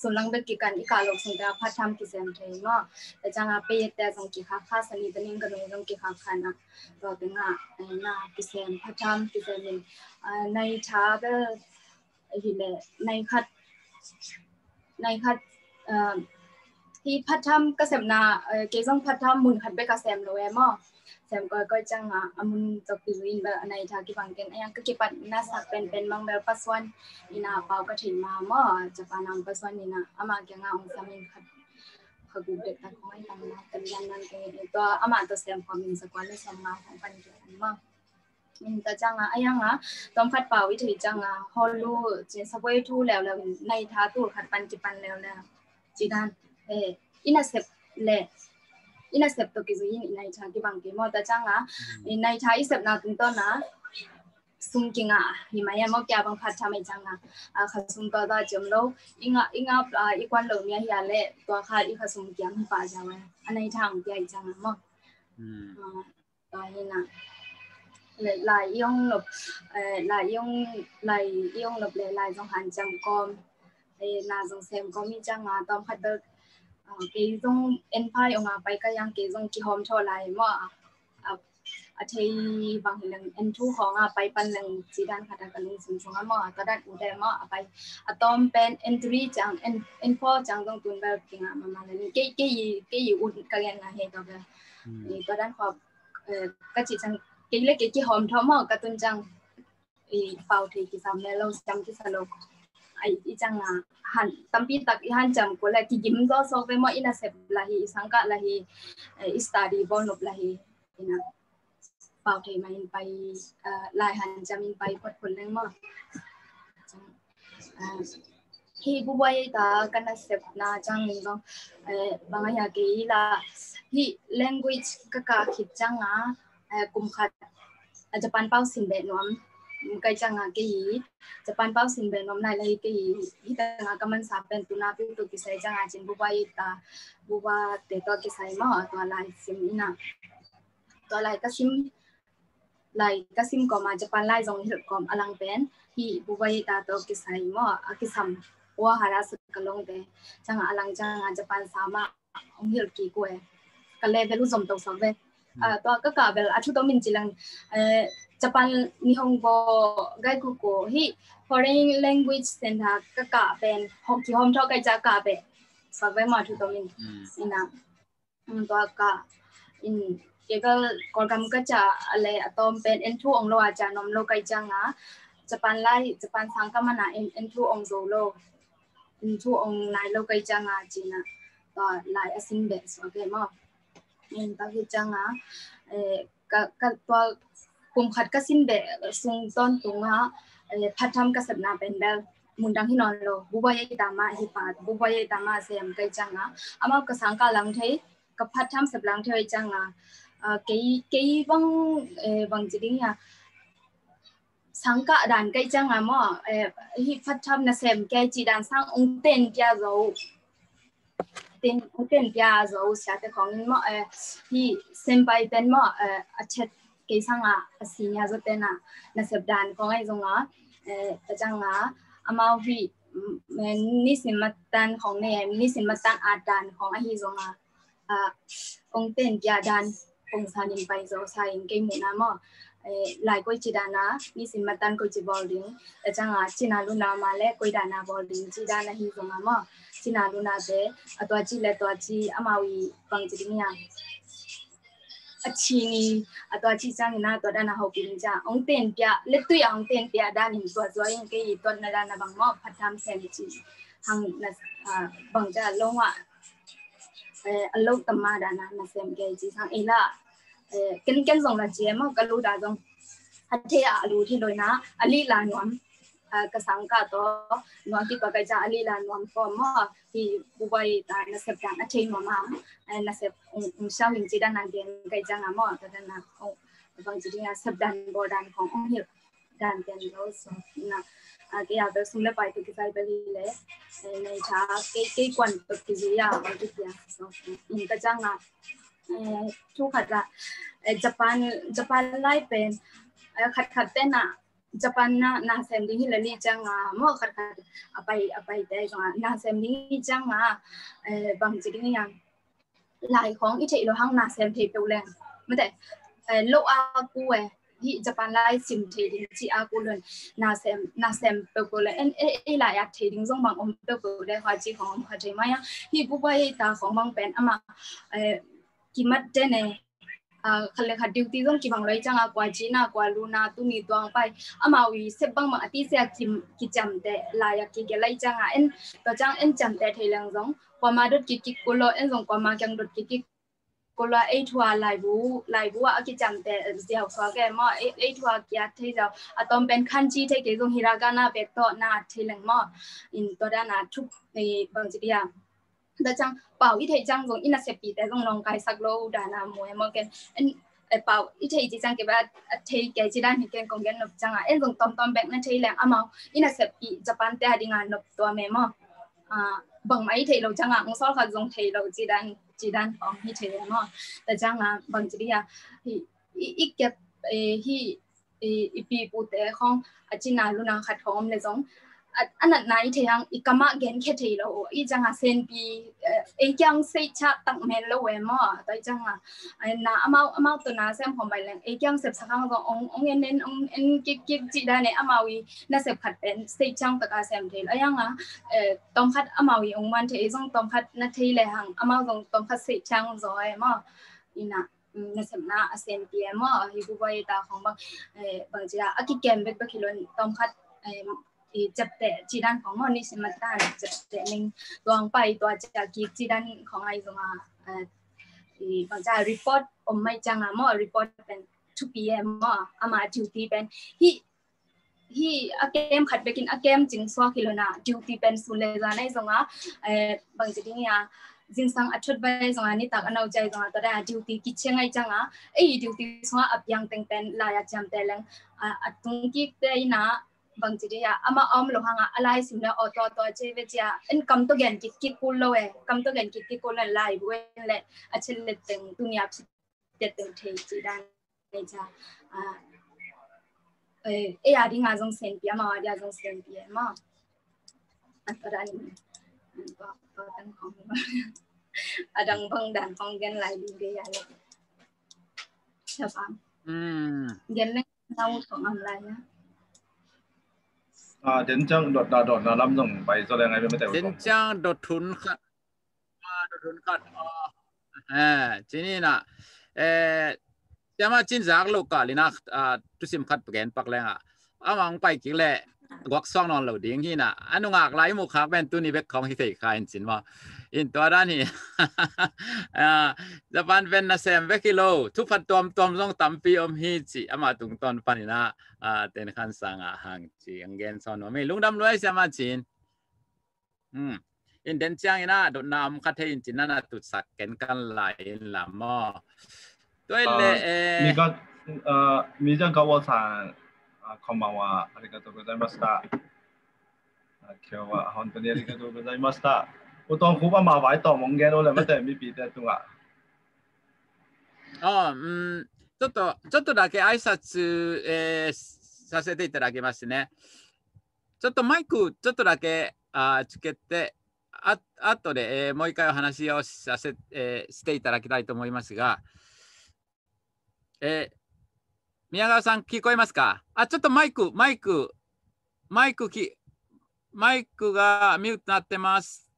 สุนลังเบกิกันอีกาลงสุนทรพัฒน์กิเซมเทเนาะแต่จังอาเปย์แต่จังกิขาข้าสนิทนิ่งกันงงกิฮักขานนะต่อถึงอ่ะน่ากิเซมพัฒน์กิเซมในชาเดอหินเลในคัดในคัดที่พัฒน์กิเซมนาเกี่ยงพัฒน์มุนคัดไปกิเซมเลยมั้งแซมก็ก็จังอ่ะอมุนตะปีวินแบบในทางกีบังเกนอันยังก็กิปัดน่าสักเป็นเป็นมังแบบปัสวันอินาเปาก็ถิ่นมาเม่อจะปานังปัสวันอินาอามากยังเอาะองซามินขัดขกูเด็กตะคอยตังมาเต็มยังนั่นเองตัวอามาตัวแซมความมีสกวนเลยสมาของปันเกนมามิต่จังอ่ะอันยังอ่ะต้องฟัดเปล่าวิถีจังอ่ะฮอลลูเจสเวทูแล้วแล้วในท่าตัวขัดปันกิปันแล้วแล้วจีนันเอออินาเซปเล่ ina step to ki zuin ina cha ki bang ki mo ta changa ina cha i step na tung to na sung ki nga himaya mo kya bang phat cha mai changa a kha sung ka da jom lo inga inga i kwan lo mya ya le to kha i kha sung kyang pa ja wa anai thang kya i changa mo mm ta hina lại lại yong lục lại yong lại yong lục lại lại dòng hàng chẳng com là dòng xem có mi chăng mà tóm khách được เกจงเอ็นพายออกมาไปก็ยังเกจงกิหอมชอลายว่าอาเทยบางหนึ่งเอ็นทูของอ่ะไปปันหนึ่งจีดันขัดกันลุงสุนสงฆ์มาตอนนั้นอุดมมาไป อะตอมเป็นเอ็นทรีจังเอ็นเอ็นพ่อจังต้องตุนแบบกิงอะมามาเลยเกยเกยเกยอุดกันเันนะเฮตัวเลยตอนนั้นขอบเออก็จีจังเกยเล็กเกยกิหอมทอมมากระตุนจังอีเฝ้าทีกิสามเนี่ยเราจำที่สโลกอีจังหันตั้มปีตักหันจัำกูเลยที่ยิ้มก็สอบไปมาอินาเซบลาฮีสังกัลลาฮีอิสตาดีบอลนบลาฮีนะเป่าเทมาอินไปลายหันจำอินไปพดคนเล่งมาฮีกูไปตากันนะเซบนาจังก็บางอย่างก็ยิ่งละฮีเลงกุยก็กาคิดจังอ่ะกุมขัดอาจจะปั้นเป้าสินเดน้อง kai changa ke yi japan pau sin ben nom nai lai ke yi hi ta nga kaman sa pen tuna pi to ki sai changa chin bu bai ta bu ba te to ki sai ma to lai sim ina to lai ka sim lai ka sim ko ma japan lai jong hil kom alang pen hi bu bai ta to ki sai ma a ki sam wa hara sa ka long de changa alang changa japan sama ong hil ki ko e ka le velu jom to sa ve ตัวก็กาเบลอาชุดมินจิลัง เอ่อ ญี่ปุ่นนิฮงโกไกกุโกฮิ foreign language เซนทาก็กลาเป็นฮอกกี้ฮอมชอบไกจากับเป็นสักไว้มาชุดมินี่นะตัวก็อินเกี่ยวกับกอรรรมก็จะอะไรอะตอมเป็นเอ็นทูองโลอาจารย์นมโลไกจังอ่ะญี่ปุ่นไล่ญี่ปุ่นทางก็มานาเอ็นเอ็นทูองโซโลเอ็นทูองนายโลไกจังอ่ะจีนะต่อไล่อสินเบสโอเคมั้ง in pakijanga eh ka ka pa kum khat ka sin be sung ton tunga eh phatham ka sabna pendal mundang hi non lo buba ye dama hi pa buba ye dama se am kai changa ama ka sang ka lang thai ka phatham sab lang thai changa cái cái vâng vâng chỉ đến nhà sáng cả đàn cây trang à mỏ hi phát thăm là xem cái chỉ đàn sang ông tên kia rồi दिन होटल प्याज और साथ खोंग इन मो ही सेंपाई तेन मो अच्छे के संग असि या जो तेना न सब दान खोंग ai zonga tachanga amao hi ni sin matan khong ne ni sin matan a dan khong a hi zonga ong ten pya dan ong sa nin pai zo sa in ke mu na mo lai koi chi da na ni sin matan ko chi bol ding tachanga chi na lu na ma le koi da na bol ding chi da na hi zonga mo จินาดูนาเจอตัวจีและตัวจีอามาวีฟังจิตเนี่ยအချီနီအတော်ချီချန်နာတော်ဒနာဟုတ်ပြီကြာအောင်တင်ပြလက်တွေ့အောင်တင်ပြဒါနီဆိုဆိုရင်ကေတော်နာနာဘမောဖတ်တမ်ဆယ်ချီဟန်နဘန်ကြလုံးဝအဲအလုတ်တမဒါနာမဆမ်ကေချီဆောင်အီလာအဲကင်ကင်ဆောင်လာချီမောကလူဒါဆောင်အထေအလူထိလို့နာအလီလာနွမ်กสังกัดตนวที่ปกกจะลีลานวมฟอมที่บุบไปตานสกันอเชียงมามานสอุชาวิจีดานเกงกจังอมอตนะบางจีน่สับดันบอดันขององค์เหดันเดนโลสนะอาเกียร์เดสุนเลไปตุกิไปเบลีเลยในชาเกี่ยวกวนตุกิจียาตุกจีนสอบอินกจังอ่ะทุกขัดละญี่ปุ่นญี่ปุ่นไล่เป็นขัดขัดเต้นอ่ะ Japan na na sem ding la li chang a ah, mo khar khar apai apai te jo ah, na sem ding chang a ah, eh, bang chỉ ding yang Lại khong ít thei lo hang na xem thei pe ulen ma te eh, lo a ku we hi Japan lại xem thei ding chi a ku lon na xem na xem pe ko le en e lại la ya thei ding jong bang om pe ko le ha chi khong ha thei ma ya hi bu ba ta khong bang pen mà eh, ki mat te ne คันเลขัดิวตี้ต้องกี่บังไรจังอากว่าจีน่ากว่าลูนาตุนีตัวงไปอามาวีเซบังมาที่เสียกิมกิจำแต่ลายกิเกลไรจังอ่ะเอ็นตัวจังเอ็นจำแต่เทยแงสองกว่ามาดดกิกิกุโลเอ็นสองกว่ามาจังดดกิกิกุโลเอทัวลายบูลายบูว่ะกิจำแต่เสียหัวแกมอเอไอทัวกิอาที่เราอะตอมเป็นขั้นจีเทเกจงฮิรากานาเปตโตนาเทยแงมออินตัวด้านาทุกในบางจีเดีย da chang pau i thei chang jong ina septi ta jong long kai sak lo da na mo em ken en pau i thei ji chang ke ba a thei ke ji dan hi ken kong gen nop chang a en jong tom tom bek na thei lang amao ina septi japan te adinga nop to me mo a bằng mấy thầy lâu chẳng ạ ngô sau khát dùng thầy lâu chỉ đàn chỉ đàn phòng hi thầy nó tại chẳng là bằng chỉ đi à thì ít kẹp hi ít bị bút không à chỉ nào luôn là khát không là giống anan nai the hang ikama gen khe thei lo i changa sen bi e kyang se cha tak men lo we mo tai changa na amau amau to na sem hom bai lang e kyang sep sakang go ong ong en en ong en ki ki chi da ne amawi na sep khat pen se chang ta ka sem thei la yang a tom khat amawi ong man the e jong tom khat na thei le hang amau jong tom khat se chang zo e mo ina นสำนักอาเซียนเปียมอฮิบุไวตาของบางเออบางจีดาอากิเกมเบ็ดบักิลนตอมคัดเออีจับแต่จีดันของมอนิสมาตาจับแต่หนึ่งตัวงไปตัวจากกีจีดันของไอ้ตัวอ่ออีบางจารีพอร์ตอมไม่จังอะมอรีพอร์ตเป็นทุกปีเอมออามาดิวตีเป็นฮีฮีอาเกมขัดไปกินอาเกมจิงสวาคิโลนาดิวตีเป็นสุเลจาในซงอะเอ่อบางจีดิเนี่ยจิงสังอัดชุดไปสงะนี่ตากันเอาใจสงะตัวแดกดิวตีกิเชงไอจังอ่ะไอ้ดิวตีสงาอับยังเต็งเต็งลายจำเตลังอ่ะตุ้งกิ๊กได้นะ bang chi ya ama om lo hanga alai sim na auto to che ve cha in kam to gen ki ki kul lo e kam to gen ki ki kul la lai we le achil le teng tu ni ap si te te the chi dan ne cha a e e ya ding a jong sen pi ama ya jong sen pi eh, ma an para ni ba ba tan khong adang bang dan khong gen lai di ge ya le cha pa mm gen le nau khong am lai ya อ่าเดินจ้างดดดาดดนะลำส่งไปจะยังไงไม่แต่เดินจ้างดดทุนขัดว่าดดทุนขัดอ่าเออที่นี่นะเออจะมาจินจากโลกกาลินักอ่าทุสิมขัดเปลี่ยนปักแรงอ่ะอามองไปกี่แล่วักซ่องนอนเหล่าดิ้งที่น่ะอันนุ่งอักไลมุขาเป็นตัวนี้เป็นของที่ใส่ขายจริงว่าอินตัวด้านนี้ญี่ปุ่นเป็นนาเซมเวกิโลทุกฟันตัวมตัวลงตัมปีอมฮีจิอามาตุงตอนฟันนะเต็นขันสังอาหังจีอังเกนซอนว่าไม่ลุงดำรวยเสียมาจินอืมอินเดนเซียงอินะดุนามคาเทินจินนัตุสักเกนกันไหลนลามอตัวเลมีเอ่อมีจังกวสันคอมบังว่าอาริกาตะกุซายมาสตา今日は本当にありがとうございました。Utang ku ba ma wai to mong gen o l ちょっとちょっとだけ挨拶、えー、させていただきますね。ちょっとマイクちょっとだけあつけて、あとで、えー、もう一回お話をさせ、えー、していただきたいと思いますが、えー、宮川さん聞こえますかあ、ちょっとマイク、マイク、マイクき、マイクがミュートなってます。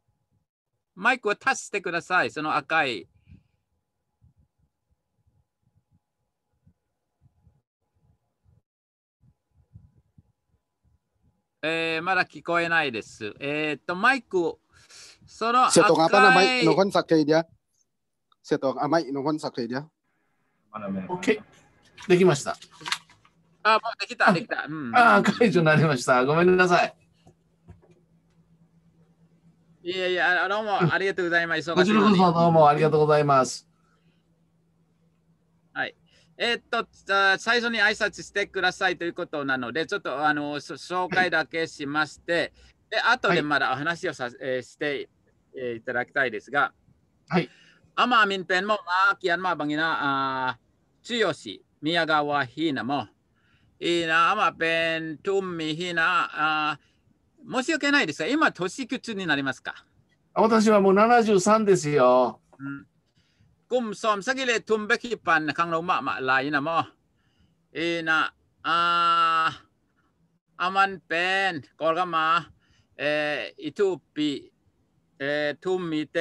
マイクを足してください、その赤い。えー、まだ聞こえないです。えー、っと、マイク、その赤い。s e マイ n g apa nama nukon sakay dia? s e o k できました。あ、もうできた、できた。うん、ああ、解除になりました。ごめんなさい。いやいや、どうもありがとうございます。こちらこそどうもありがとうございます。はい。えー、っと、最初に挨拶してくださいということなので、ちょっとあの紹介だけしまして、で後でまだお話をさ、えー、して、えいただきたいですが、はい。アマーミンペンも、アーキアンマーバギナ、あ強し、宮川ヒーナも、いいな、アマペン、トゥンミヒナ、あー申し訳ないですが、今、年いくつになりますか私はもう73ですよ。うん、กลุ่มซอมสักกิเลทุมเบกิปันครั้งเรามามาลายนะมอเอนะอาอามันเป็นกอลก็มาเออิทูปีเอทุมมีเต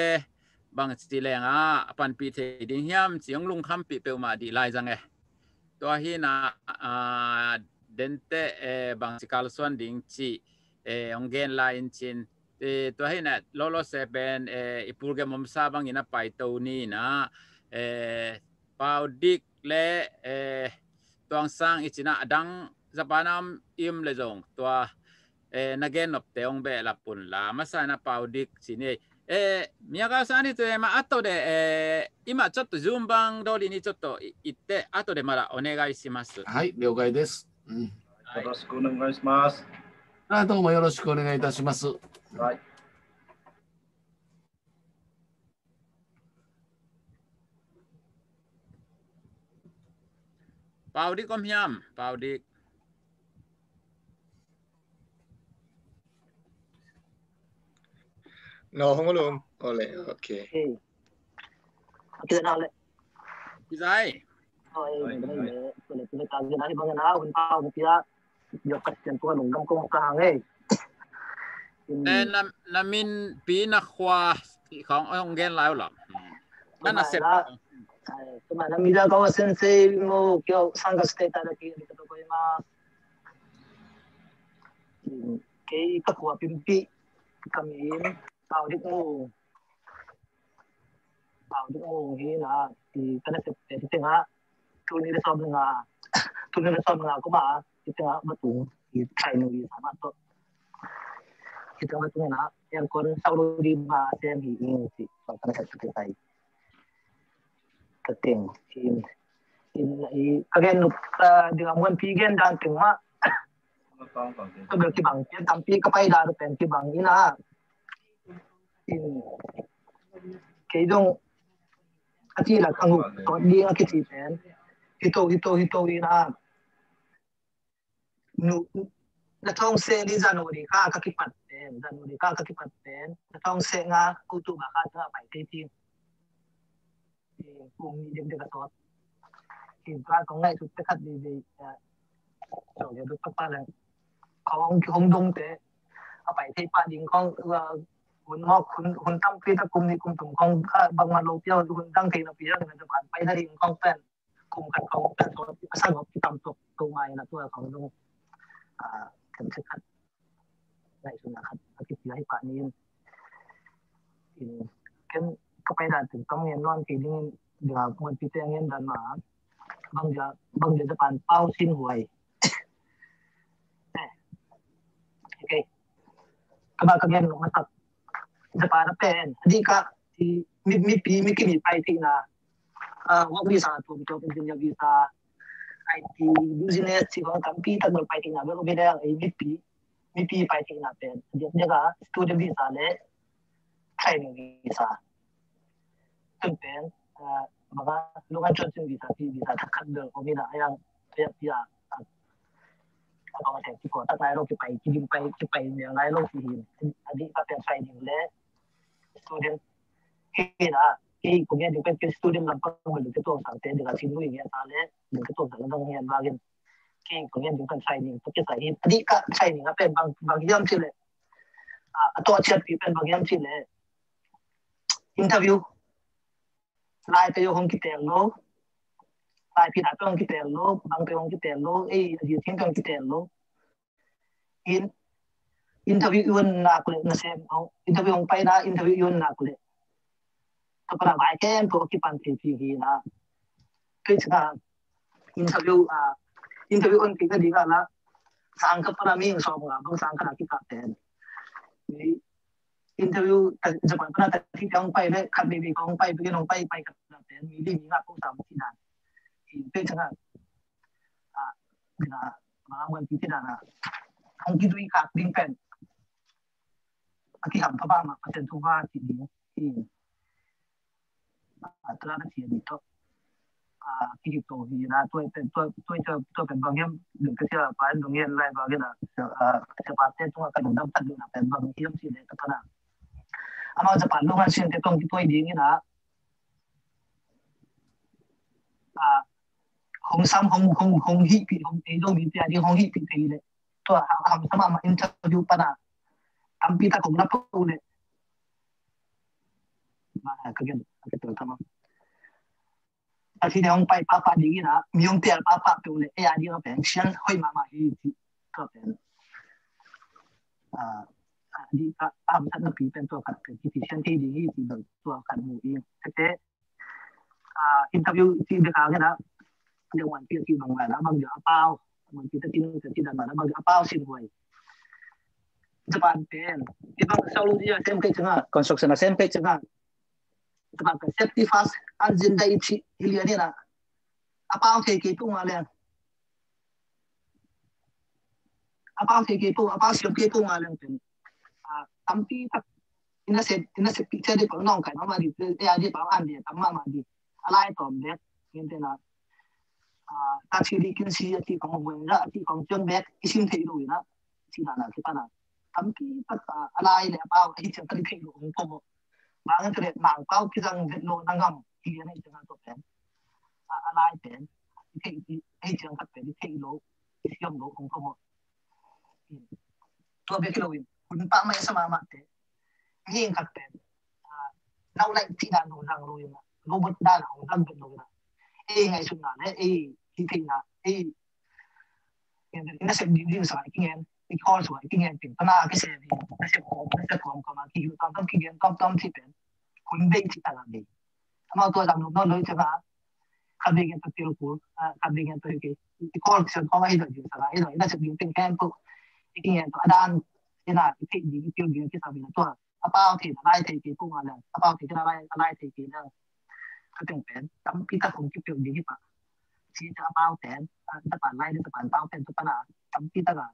บางสิแรงอ่ะปันปีเทดิเฮีมสียงลุงคำปีเปลมาดีลายจังไงตัวฮีนะอ่เดนเตเอบางสิกาลส่วนดิงจี e ongen la in chin e to he na lo lo se ben e ipur ge mom sa bang ina pai to ni na e pau dik le e tuang sang i china adang zapanam im le jong to e na gen op te ong be la pun la ma sa na pau dik chini e mia ga sa ni to ma ato de e ima chotto zoom bang do ni chotto itte ato de mara onegai shimasu hai 了解です、うん、よろしくお願いします、はいはい、どうもよろしくお願いいたします。はイ。パウリコミアン、パウリ。No, ほんごろん。おれ、オッケー。じゃあ、れ。じゃあ、い。はい、はイ。はい。yo kat chen tu anung gam kong ka nge nên là là mình bị nó khoa không ông gen lao lắm nên là sẽ cái mà nó mình ra có sinh sĩ mô kiểu sang cái state đó thì cái đó coi mà cái các khoa pin pi cầm im thì là thì cái này sẽ sẽ tiếng á tôi đi ra xong là tôi đi ra cũng mà kita batu kain lagi sama tuh kita batu na yang kon sauru di ba sem hi ini si fakta sa kita tai keting in in i again di ngamuan pigen dan tengma to bel kibang pian tampi kapai dar pen kibang ina in kaidong ati la kangu to di akiti pen ito ito ito ina นูนท่องเสียงดิจานูดีค้าก็คิดปัดเต็นดานูดีข้าก็คิดปัดเตนนนท่องเสียงอ่ะกูตู่บ้าข้าจะไปที่ที่กูมีเด็กเด็กกระตุ้นกินข้าของง่ายสุดจะขัดดีดีเดี๋ยวดูป้าเลยของของดงเตะเอาไปที่ป้าดิ้งของเออคุณหมอคุณคุณตั้งที่ตะกุมนี่กคุณตุ่มคองข้าบางมาโลเปียวคุณตั้งทีนาปีแล้วมันจะผ่านไปได้ยังคองเแฟนคุมกันเขาแฟนตัวสร้างงบตามตัวตัวใหม่นะตัวของดง tercekat dari sunnah akidah panin ini kan kepada itu kamu yang non feeling dengan pun kita yang yang dan maaf bang ja bang ja depan pau sin huai oke kaba kagian matak depan pen adika di mi mi pi mi kini pai tina ah wakri sa tu tu pun jadi sa IT b u s i n e s เนี่ยสิ p u t e r มันไปั้งแต่ไปที่นู้ไม่ได้ไอ้มีปีมิปีไปถึงไหนเป็นเดี๋ยวนี้ก็ student visa และไ r a i n i n g visa ซึ่งเป็นเอ่อมันก็ลูกอันจนถึง visa ที่ visa ทักขันเดิมผมมีนะยังยังยังเอามาแทนที่ก่อนตั้งหลายโลกที่ไปที่ดินไปที่ไปเนี่ยหลายโลกที่ดินอันนี้ก็เป็นไฟหนึ่งและ student ที่นะ kei ko ngi dukan ke student lam ko ngi dukan tong sang te de ga sinu ngi ta le dukan tong sang dong ngi ba gen kei ko ngi dukan sai ni to ke sai ni di ka sai ni apen bang bang yam chi le a to chat pi pen bang yam chi le interview lai pe yo hong ki te lo lai pi da pe hong ki te lo bang pe hong ki te lo ei di thing kang ki te lo in interview yun na ko le na sem au interview hong pai na interview yun na ko le ปัี a r a my จะอินเทอร์วิวอ่าอินเทอร์วิว v i e w a i n t e r v i น w on kita di na s a สอ k งานบางสัง m ับ bang sang k นี่อินเทอร์วิวแต่จะไปป่าเท่ที่ต้องไปเ่ยคันดี้ของไปไปองไปไปกับแต่มีดีมีมากผู้สามที่นั่นอินเป็นชนะอ่านะมาวันที่ที่นั่นอ่ะคงที่ด้วยขาดดิ้งเป็นอธิษฐานพระบ้ามาเป็นทุกว่าทีนี้ที่อัตราที่มีตัวที่อยู่ตรงนี้นะตัวเป็นตัวตัวเจะตัวเป็นบางอย่างหนึ่งก็จะไปตรงนี้ยะไรบางอย่างจะจะพัฒนาตัวกันดัดตัดดูนะเป็นบางอี่างที่เด็กนกันนะอันนั้นจะพัฒนาเช่นเดียวกันที่ตัวเองนี่นะอห้องซ้ำหองห้องห้องฮีปี้องเอโยมีแต่ที่ห้องฮีปีเลยตัวคำสมามาอินเตอร์วิวปะนะอันพีตาของนับปูเนี่ยมาแือเกิดเกิดมาที่เดี๋ยวไปพ่อป้าดีนะมีองค์เตี้ยพ่อป้าตัวเลยเอ้ยอันี้ก็เป็นเชียนห้อยมามาที่ที่ก็เป็นอ่าอันนี้ก็อาท่านก็ปีเป็นตัวกันเป็นที่ที่เชียนที่ดีที่สุดตัวกันหมู่เองแต่เอ่าอินเทอร์วิวที่เดียวกันนะเดี๋ยววันที่ที่บางแหนแล้วบางอย่างเป้าบางที่ที่นู้นที่ที่ด้านบานแล้วบางอย่างเป้าสิ่งห่วยจะบานเป็นที่บ้านงสโลว์ที่เซมเปพจจังอ่ะคอนสตรักชั่นเซมเปพจจังอ่ะ tebaka safety fast an jin dai chi hilianina apa ke ke tu ma le apa ke ke tu apa siap ke tu ma le ten a tampi tak ina se ina se picture de pang nong kai ma di e a di pang an de tam ma ma di alai tom de yin ten a a ta chi di kin si ti kong wen ra ti kong chen back isin thei lu na si na na ki pa na tampi tak alai le apa hi chen ta di thei lu ko 망들에망방기장벨로나감이해는제가또 뱀. 아알아이 뱀. 이게이에이전같대이게이로시험로공포 모. 또베킬로 윈. 군빠마에서마마 테. 니엔같 대. 아나올라티나노랑로 윈. 로봇다나공감벨로 나. 에이 ngay sunna le 에이 hitina 에 이. Ini nasib di sini sangat ingin. ทีข้อสวยที่เงินถึงพนักงานก็เสียดีไม่ใช่ความกม่ใช่ความก็มาที่อยู่ตามต้องที่เป็นคุณเบ่งที่ตลาดนี้ทำเอาตัวจำนวนน้อยใช่ไหมคิเรียนตัวเตียวปูคำเรียนตัวที่ที่ข้อเชิญข้อให้เราอยู่สบายีห้เราน่าจะมีเป็นแค่พวกที่เงินตัวด้านยานาที่ที่ยืนที่เตียวที่สามีตัวอาเป้าถี่อะไรถี่กี่พวกมาเลยอาเป้าถี่จะอะไรอะไรถี่กี่เนี่ยก็เป็นแผนตั้งพิธาคงที่เตีย่ยืนที่ปะชี่จะเป้าแผนจะปั่นไล่หร่อจะปั่นเป้าแผนทุกปัญหาตั้งพิธาการ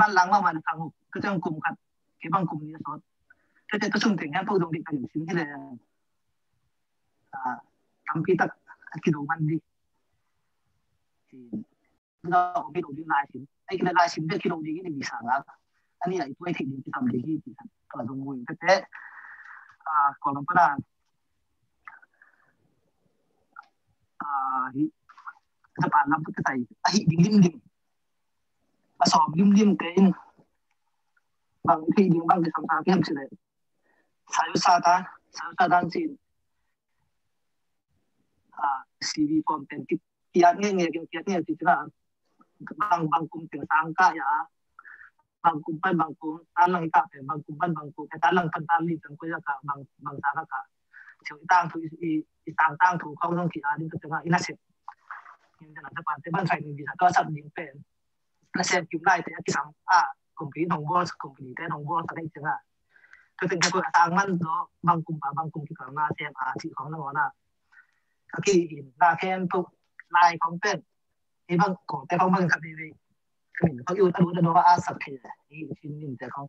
มันหลังว่ามันทางก็จะกลุ่มกันคือบางกลุ่มนี้สดก็จะก็สงถึงแค่พวกตรงที่ไปอยู่ชิ้นที่เลยทำพิธักกิโลมันดีก็มีตรงที่ลายชิ้นไอ้กินลายชิ้นเป็นกิโลดีที่มีสาระอันนี้ใหญ่ตัวไอ้ถิ่นที่ทำดีที่ดีก่นลงมือแต่ก่อนลง็นันอ่าฮิสปานรับก็ใส่ไอ้ดิ่งดิ่ง Pasal lim-lim kain. Bang khi ding bang ke samsa kem sile. Sayu sata, sayu sata sin. Ah, CV form pen kip kiat nge nge kip kiat nge ti tra. Bang bang kum teng sangka ya. Bang kum pan bang kum tan lang ka pe bang kum pan bang kum tan lang pan tan li tang ko ya ka bang bang sa ka ka. Chiu tang thu i i tang tang thu không không ki a ding ka tang ina se. Nhưng mà các bạn thấy ban phải mình bị sao có sập những bên Asean United aki sam a company thong go company te thong go ta dei changa to tin ka ko ta man do bang kum pa bang kum ki ka ma sem a chi khong na na aki in na ken to lai kom pen ni bang ko te khong bang ka ni ni min ko yu ta lu da no a sa phe ni chin min te khong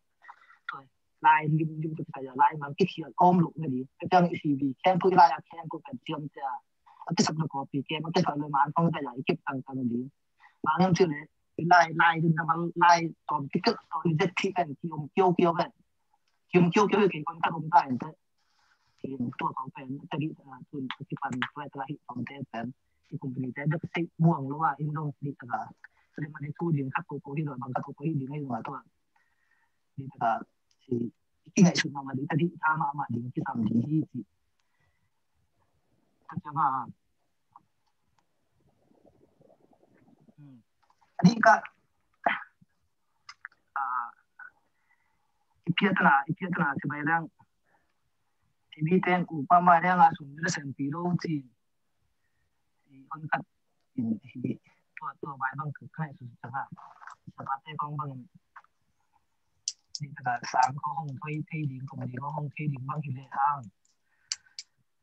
to lai lim lim to ta ya lai man ki khian om lu ni ta chang i cv ken pu lai a ken pu kan chiam ta aki sab na ko pi ken ta ka le man khong ta ya ikip tang tang ni ma ngam chu le 来来的那么来，从这个从这气氛，从九九个，从九九个给观众看的，从多少分，这里啊，从这款出来的从这分，ที่คุณเป็นแต่เด็กติม่วงหรือว่าอินโดนีเซียแสดงว่าในทูดินทรับโกโก้ี่เรบังคับโกโก้ที่ดีไม่หอยตัวนี่ก็ที่ที่ไหนชุดมาดีแต่ที่ทำมาดีที่ทำดีที่ถ้าจะาันนี้ก็อีเพียตนาอีเพียตนาที่ไปเรื่องที่มีเต็นกูป้ามาเรื่องอาสุนทรสันพิโรจีที่คนกัดที่ตัวตัวไว้บางคือใครสุดจะว่าสภาพในกองบางนี่ก็สามข้อห้องที่ที่ดินของดีก็ห้องที่ดินบางทีู่ในทาง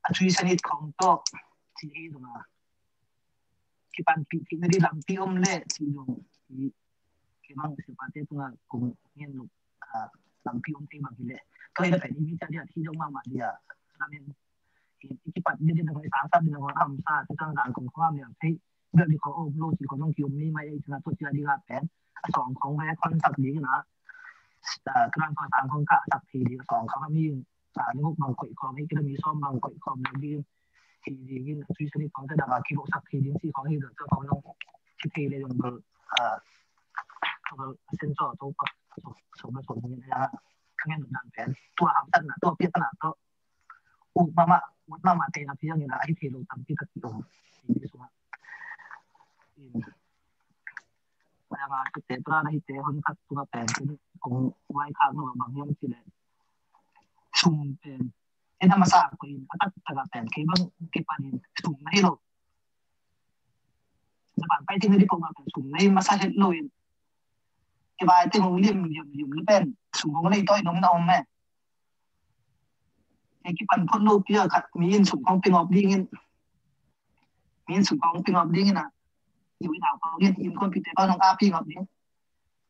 อันที่สนิทของโต๊ะที่ที่ตรง q u e pantichineri lampiomle sino q u e v a n se pate r t o n g a kung n i e n d lampiom te m a g l e to e d a pe ni ta dia ti d o n a ma ma dia ramen ki pat dia dia d e n g sa sa dia dong am sa ta tang dang c o n c kham ya pe d e a di ko ob lo ti ko n o n g kiom ni ma ya chana to dia di ga pen สอ o n องแม่คอนสักดีนะกำลักลางกลางของกะตักทีเดียวสองเขาก็มีสารงบบางกลุ่มคอมให้ก็มีซ่อมบางกอยคอมแล้วยืม其一个最初的方式，那么记录十天人士講起就即係講到切記你用個誒個星座都從從個從面啊，咁樣兩邊都係合得嗱，都係必得嗱，都烏媽媽烏媽媽地啊，只因原來喺鐵路站必得到啲數啊，嗯，係嘛？佢哋不啦，佢哋很黑，都係病，咁外卡都係盲音之類，重病。انها مساحه قليله اعتقد 3ไ0 0 كيلو كيبانين سكننا ไ ي ل و طبعا ب ا เ ت ็น هيدي بوما سكننا مساحه لوين ك ي ب ่ تيم ليم يم يم لبن سكننا لي توي نوم نوم ما ไอ้ที่ปันพ้นลูกเยอะกัดมีงินสุงของปิงออบดีเงินมีงินสุงของปิงออบดีเงินนะอยู่ในดาวเขาเงินอินคนพิดแต่ก็ต้องอาปิงออบดี้ง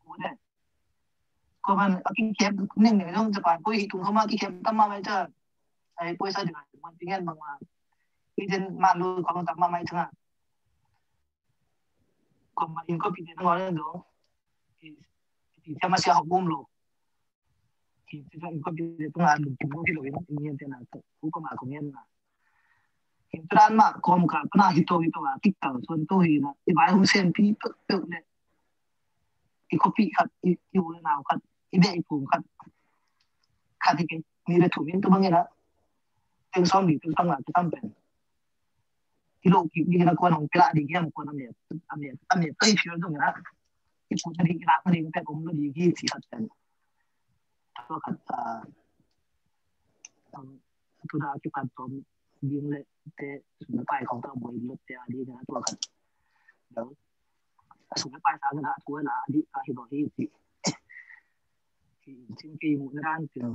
กูเนี่ยก็มันอากิ้งเข็มหนึ่งหนึ่งต้องจะปานกูอีกถุงเขามากี้เข็มตั้มมาไม่เจอえー、こういうサイトがあって、もう一遍のは、以前、まあ、ルーカのたままいつが、こまりんこぴでのあれど、kita masih hukum lo. Kita kan kau bisa itu ngaruh, kamu sih lebih nanti ini yang tenang, hukum aku ini lah. Kita kan mah kau muka pernah hitung itu lah, kita contoh ini, ibarat husen pi itu tuh nih. Ikut pi kat, ikut nau kat, ide ikut kat, kat ini, ni ada tuh itu bagaimana? ซึงซ้อมดียูงทำงานหลังทีั้มเป็นที่ลูกยิงตะโกนของเปล่าดีเยี่ยมคนรทำเนี่ยทำเนี่ยทำเนี่ยตีเชื่อตรงนี้นะที่คนที่ีกีฬาพอนีเแ็่ผมก็ดีที่สี่สัดเป็นตัวขัดตาตัวดาวที่กัรตัวยิงเลยแต่สุนทรไปของตัวบอยลดเตะดีนะตัวขัดเดี๋ยวสุนทรไปสามนะตัวร์ละดีอาฮิบอที่สี่ที่ที่ม่งร้านเดียว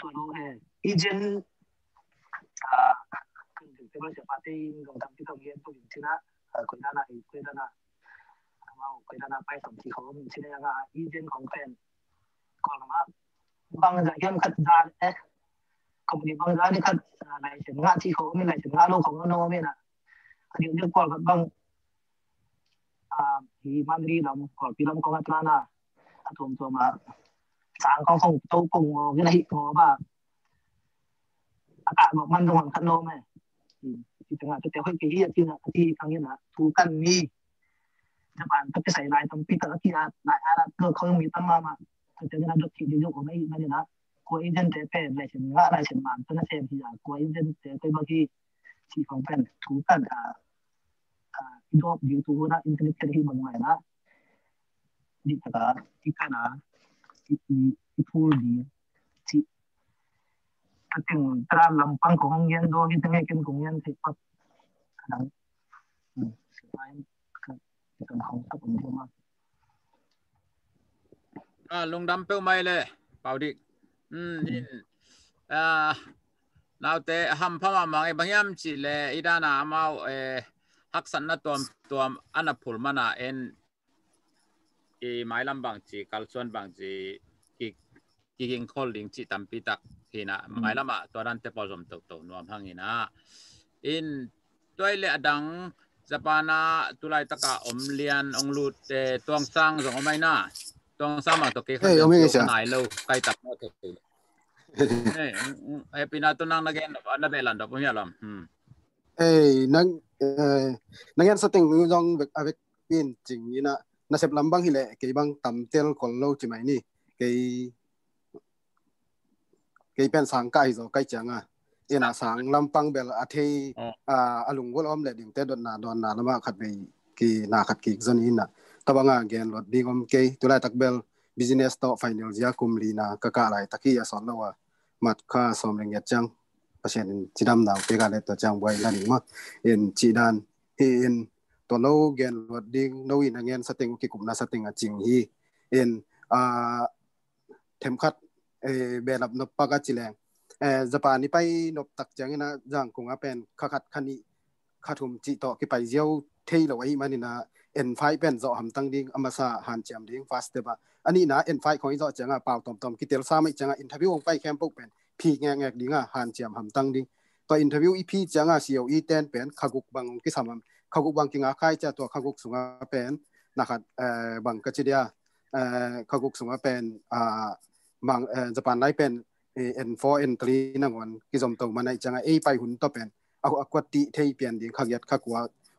तो लोग हैं 이젠근데때문에파티농담비동에또인치나거기다나거기다나아마거기다나빨리덤지거인치나가이젠공팬거마방자겸같다에거기방자니같다나이생각지고미나이생각로공은노미나아니이제거방아이만들이너무거비람거같다나同同埋省嗰個都共我嘅你我吧，啊六蚊都還跟咯咩？嗯，等下佢哋可以幾日先啊？啲當然啦，土根呢，一萬特別細奶同必得啲啊，奶啊啦，個佢咪得嘛嘛，佢哋嗰啲條條我咪咪啦，過一陣就變嚟成啦，嚟成萬真係成啲啊，過一陣就對嗰啲市況變土根啊啊，多要做啦，internet 嘅啲問題啦。にีが、いかな、い、い、ふうり、ち、たけん、たดีンีン、こんげん、งうげてลけん、こんげん、て、ぱ、งな、うん、しまい、か、てかな、ほんと、こんげนま、อ่ปั๊บขนายขมมังท่าอลงดำเปิ้ลไม่เลยเปล่าดิอืมอินอ่าเราแต่ทำพ่อมาไอ้บางยามจีเลยอีด้านน้ามาเอฮักสันนัตตัวตัวอันนับผลมานาเอ็น i mai lam bang chi kal chuan bang chi ki ki king khol ling chi tam pi tak hina hmm. mai lama to ran te pa zom tok tok nuam hangina in toile adang japana tulai taka Om omlian onglut te eh, tong sang zong mai na tong sama to ke khai nai lo kai tap na te mm, mm, eh pina to nang nagen na belan do pum yalam hmm eh nang eh nangen sa ting zong avek pin ching ina na sep lambang hi le ke bang tam tel kol lo chi mai ni ke ke pen sang kai zo kai changa ena sang lampang bel athe a alung gol om le ding te don na don na lama khat be ki na khat ki zon in na tabanga gen lot ding om ke tula tak bel business to final ya kum li na ka ka lai taki ya son lawa mat kha som reng ya chang pasien chidam na pe ga le to chang wai na ni ma en chidan he en ตัวเราแกนวัดดิ้งนวินเงนสติงกิกุมนาสติงอจริงฮีเอ็นอ่าเทมคัดเอเบลับนบปากาจิแรงเอ่อจะปานี่ไปนบตักจังนะจังกคงอ่ะเป็นขัดขันนี้ขัดหุมจิตต่อกีไปเจ้าเทีลไว้มานี่นะเอ็นไฟเป็นเจาะหำตังดิ้งอเมซาหันเจียมดิ้งฟาสเตบะอันนี้นะเอ็นไฟของอีเจาะจังอ่ะเปล่าตอมตอมกิเตลซ่าไม่จังอ่ะอินทวิวองไปแคมป์ปุ๊บเป็นพีแงแงดิ้งอ่ะหันเจียมหำตังดิ้งตอนอินทวิวอีพีจังอ่เสียวอีแตนเป็นขากุกบังกิสามันขากุบังกิงอาคายจะตัวขากุสุงาเป็นนะครับเอ่อบังกัจเดียเอ่อขากุสุงาเป็นอ่าบังเอ่อญีปุนไลเป็นเอ็นโ N4 N3 นทรีนั่งวันกิจมตัวมาในจังไอไปหุ่นตัวเป็นเอาอควติเทียเปลี่ยนดิ้งขยัดขากัว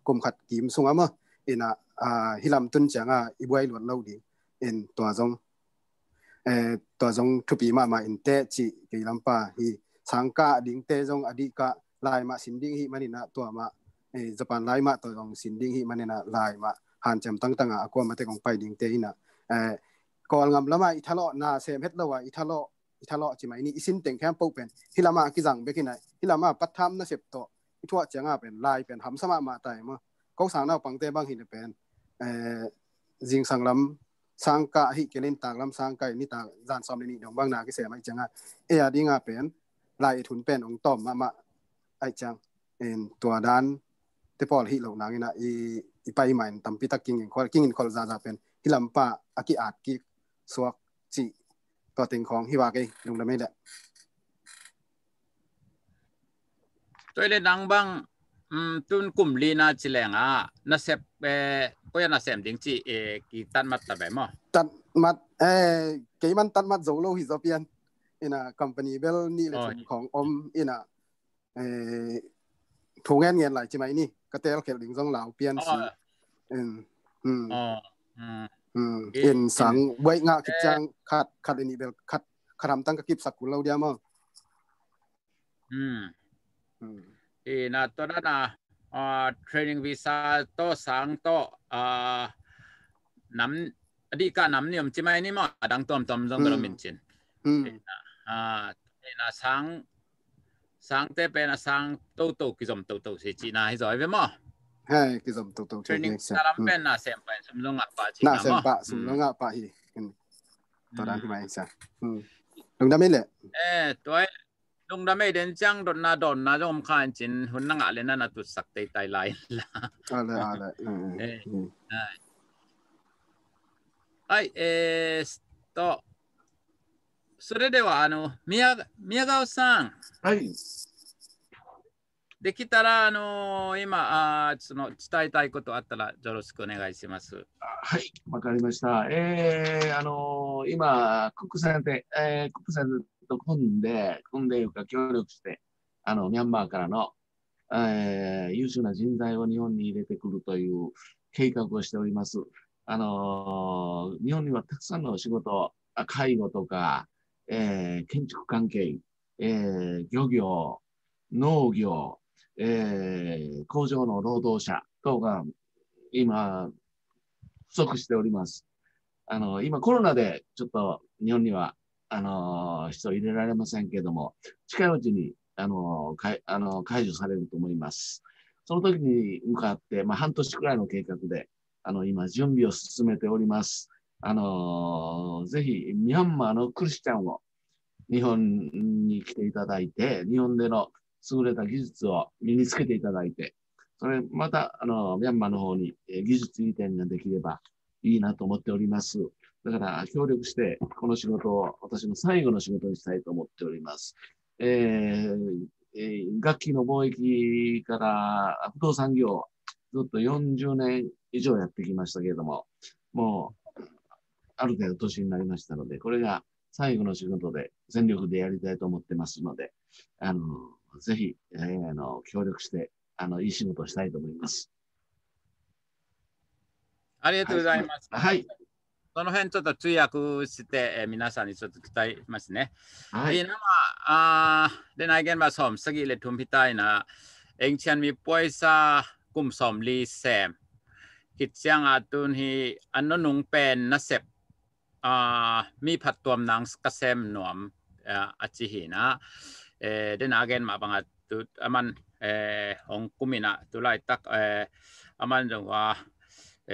กลมขัดกิมสุงาเมื่อเอ็อ่าฮิลามตุนจังอ่ะอีบวยลวดเล่าดิ้งเอ็นตัวจงเอ่อตัวจงทุบีมามาเอ็นเตจิกิลัมปาฮีสังกาดิ้งเตจงอดีกะลายมาสินดิ้งฮีมันนี่นะตัวมาไอ้ญี่ปนไล่มาตัวองสินดิงฮิมันเนี่ยไล่มาหันจำตั้งตั้งอ่ะก็มาแต่ของไปดิงเตยนะเอ่อกอนงามละมาอิทาโลนาเซมเฮ็ดละว่าอิทาโลอิทาโลใช่ไหมนี่อิสินเต็งแค่ปุ๊เป็นฮิลามากิจังเบกินไงฮิลามาปัตทามนัะเสพโตอั่วเจงาเป็นลายเป็นหำสมามาไต่มาก็สางนอาปังเตยบางหินเป็นเอ่อยิงสังลำสังกะฮิเกลินต่างลำสังกะนี่ต่างจานซอมนี่ดองบางนาคิเสมาอเจ้าอ่ะเอ่อดิ้งอ่ะเป็นไล่ถุนเป็นองตอมมามาไอจังเอ็นตัวด้าน te pol hi lo na ngina i i pai main tampi ta king in khol king in khol za za pen hilam pa aki at ki suak chi to ting khong hi wa ke lung da me da toy le dang bang um tun kum li na chi le nga na sep e ko ya na sem ding chi e ki tan mat ta ba mo tan mat e ke man tan mat zo lo hi zo pian ina company bel ni le khong om ina e thu ngen ngen lai chi mai ni ก็เตะเข็ดหลิงซ่องเหลาเปลี่ยนสีอืมอืมอืมอืมเอ็นสังไว้งะคิจจังคัดคัดอันนี้เบลคัดขรมตั้งกะกิบสักกุลเราเดียมั้งอืมอืมอีน่ะตัวนั้นอ่ะอ่าเทรนนิ่งวีซ่าโตสังโตอ่าน้ำอดีตการน้ำเนี่ยมใช่ไหมนี่มั้งดังต้วมตัวมจงกระมินจินอืมอ่าเอ็นสัง sang te pe na sang to to ki zom to to si chi na hi zoi ve mo ha ki zom to to training salam pe na sem pa sum long a pa chi na sem pa sum long a pa hi to dan mai sa lung da me le eh toi lung da me den chang don na don na jom khan chin hun na nga le na na tu sak te tai lai la ala ala eh ai eh to それでは、あの、宮宮川さん。はい。できたら、あのー、今あ、その伝えたいことあったら、よろしくお願いします。はい、わかりました。えー、あのー、今、クック先生、えー、クック先生と組んで、組んでいうか、協力して、あの、ミャンマーからの、えー、優秀な人材を日本に入れてくるという計画をしております。あのー、日本にはたくさんの仕事、介護とか、えー、建築関係、えー、漁業、農業、えー、工場の労働者等が今、不足しております。あの、今コロナでちょっと日本には、あのー、人入れられませんけども、近いうちに、あのー、あの解除されると思います。その時に向かって、まあ、半年くらいの計画で、あの、今準備を進めております。あのぜひミャンマーのクリスチャンを日本に来ていただいて、日本での優れた技術を身につけていただいて、それまた、あの、ミャンマーの方に技術移転ができればいいなと思っております。だから協力して、この仕事を私の最後の仕事にしたいと思っております。えー、えー、楽器の貿易から不動産業、ずっと40年以上やってきましたけれども、もう、ある程度年になりましたので、これが最後の仕事で全力でやりたいと思ってますので、あの、ぜひ、えー、あの、協力して、あの、いい仕事をしたいと思います。ありがとうございます。はい。その辺ちょっと通訳して、えー、皆さんにちょっと伝えますね。はい。啊 đ あ n ai gen bà xóm sắc ghi lệ thùm phí tai nà anh chàng mi bôi sa c ù mi phat tuam nang kasem nuam a chi hi na e den again ma banga tu aman e hong kumina tu lai tak e aman jong wa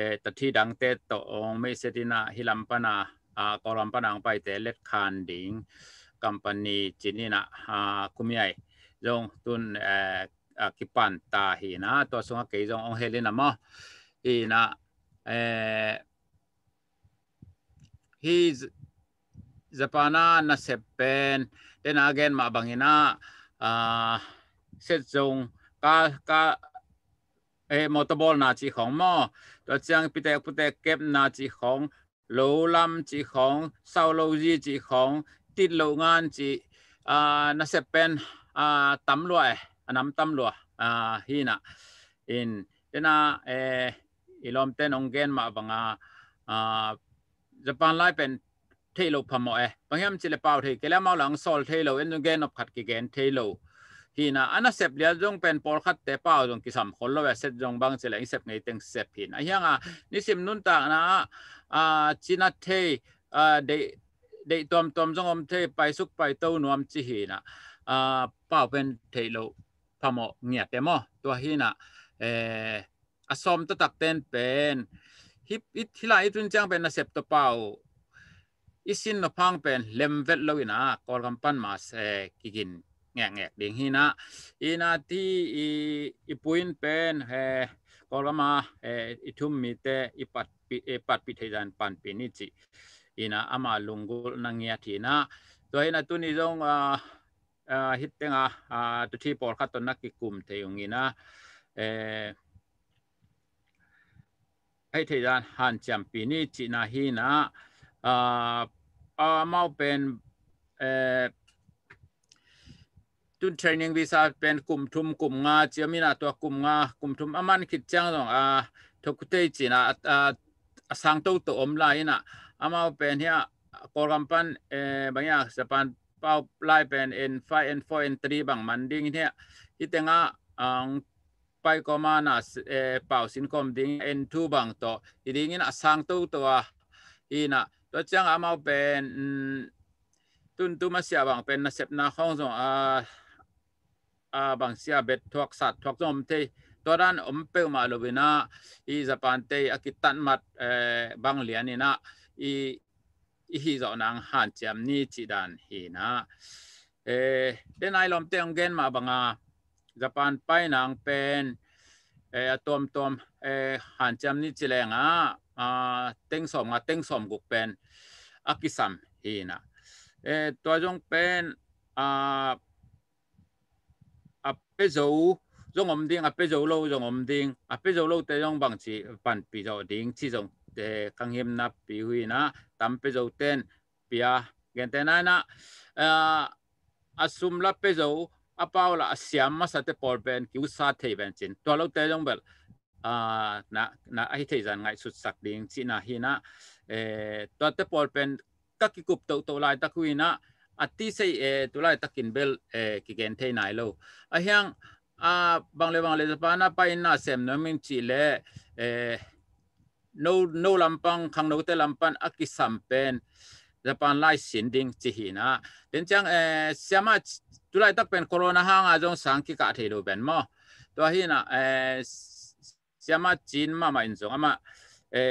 e ta thi dang te to ong me se dina hilam pana a koram panang pai te let khan ding company chinina ha kumiai jong tun e kipan ta hi na to sunga ke jong ong helena mo ina e hi japana na sepen then again ma bangina a uh, set zong ka ka e motobol na chi khong mo to chang pitek putek kep na chi khong lo lam chi khong sau lo ji chi khong tit lo ngan chi a uh, na sepen a uh, tam lua eh, anam tam lua a hina in tena e eh, ilom ten onggen ma banga a จะปานไล่เป็นเทโลพมอเอบางแห่งนจะเปล่าเทก็แล้วมาหลังสอลเทโลเอ็นดงเกนอบขัดกิเกนเทโลทีน่ะอันนั้นเสพเลี้ยงเป็นปอลขัดเตะเป้าตรงกิสัมคนละเวสเซจงบางจะเลยเสพไงถึงเสพหินอ่ะยังอ่ะนี่สิมนุนต่างนะอ่าจินัทเทอ่าเดเดตัวมตัวมจงอมเทไปสุกไปเต้านวมจีฮีนะอ่าเป้าเป็นเทโลพมอเงียบเตมอตัวที่น่ะเอ่ออสมตตักเต้นเป็นฮิปอิทิลาอิทุนจังเป็นนักเซปตปาวอิสินนพังเป็นเลมเวทโลวินะคอลกัมปันมาเซกิกินแงแงเดียงฮีนะอินาที่อีปุินเป็นเฮกอลมาอิทุมมีเตอีปัดปีปัดปีเทจันปันปีนิจิอินาอามาลุงกุลนังยงียทีนะตัวเฮนะตุนิจงฮิตเตงอ่าตุที่ปอลคัดตนักกิกุมเทยงฮีนะ่อให้ที่ด้านฮันจัมปีนี้จีนาฮีนะอ่าอ่ามาเป็นเอ่อตุนเทรนนิ่งวีซ่าเป็นกลุ่มทุมกลุ่มงาเจียมินาตัวกลุ่มงากลุ่มทุมอามันคิดจังสองอ่าทุกเตจีนะอ่าสังตุตัวอมไลน่ะอามาเป็นเฮียกรแกรมปันเอ่อบางอย่างสปานเป้าไล่เป็น N5 N4 N3 บางมันดิ้งเนี่ยที่แต่งอ่าไปก็มาหน้าเอ่อป่าสินคมดิ้งเอ็นทูบังโตอีดิ้งน่ะสังตู้ตัวอีน่ะตัวเจ้าอามาเป็นตุนตุมาเสียบังเป็นนะเสพนาห้องส่งอาอาบังเสียเบ็ดทวกสัตว์ทวกสมเทตัวด้านอมเปิลมาลูบินาอีสะปานเตยอคิตันมัดเอ่อบังเลียนนี่นะอีอีฮีจอนังหันเจียมนี่จีดันฮีนะเอ่อเดนไอลอมเตียงเกนมาบังอ่า Japan pai nang pen e eh, atom tom e han cham ni chilenga a ah, ah, teng som nga ah, teng som guk pen akisam hina e eh, to jong pen a ape zo jong om ding ape zo lo jong om ding ape zo lo te jong bang chi pan pi zo ding chi jong te kang him na pi hui na tam pe zo ten pia gen te na na a asum la pe zo a bao là siam mà sát tế cứu sát thầy bên trên tua lâu tế trong bel à na na ai thầy rằng ngại sụt sạc điện chỉ na hi na eh, tua tế bồi các cái cục tàu tàu lại tắc huy na à ti say eh, tu lại tắc kinh bel cái eh, gen thầy này lâu à hiang à bằng lệ bằng lệ Japan à bay na xem nó mình chỉ lệ no no lampang khang no te lampang akisampen pen Japan lai sinding chi hi na ten chang e siama tulai tak pen corona hanga jong sang ki ka the do ben mo to hi na e siama chin ma ma in jong ama e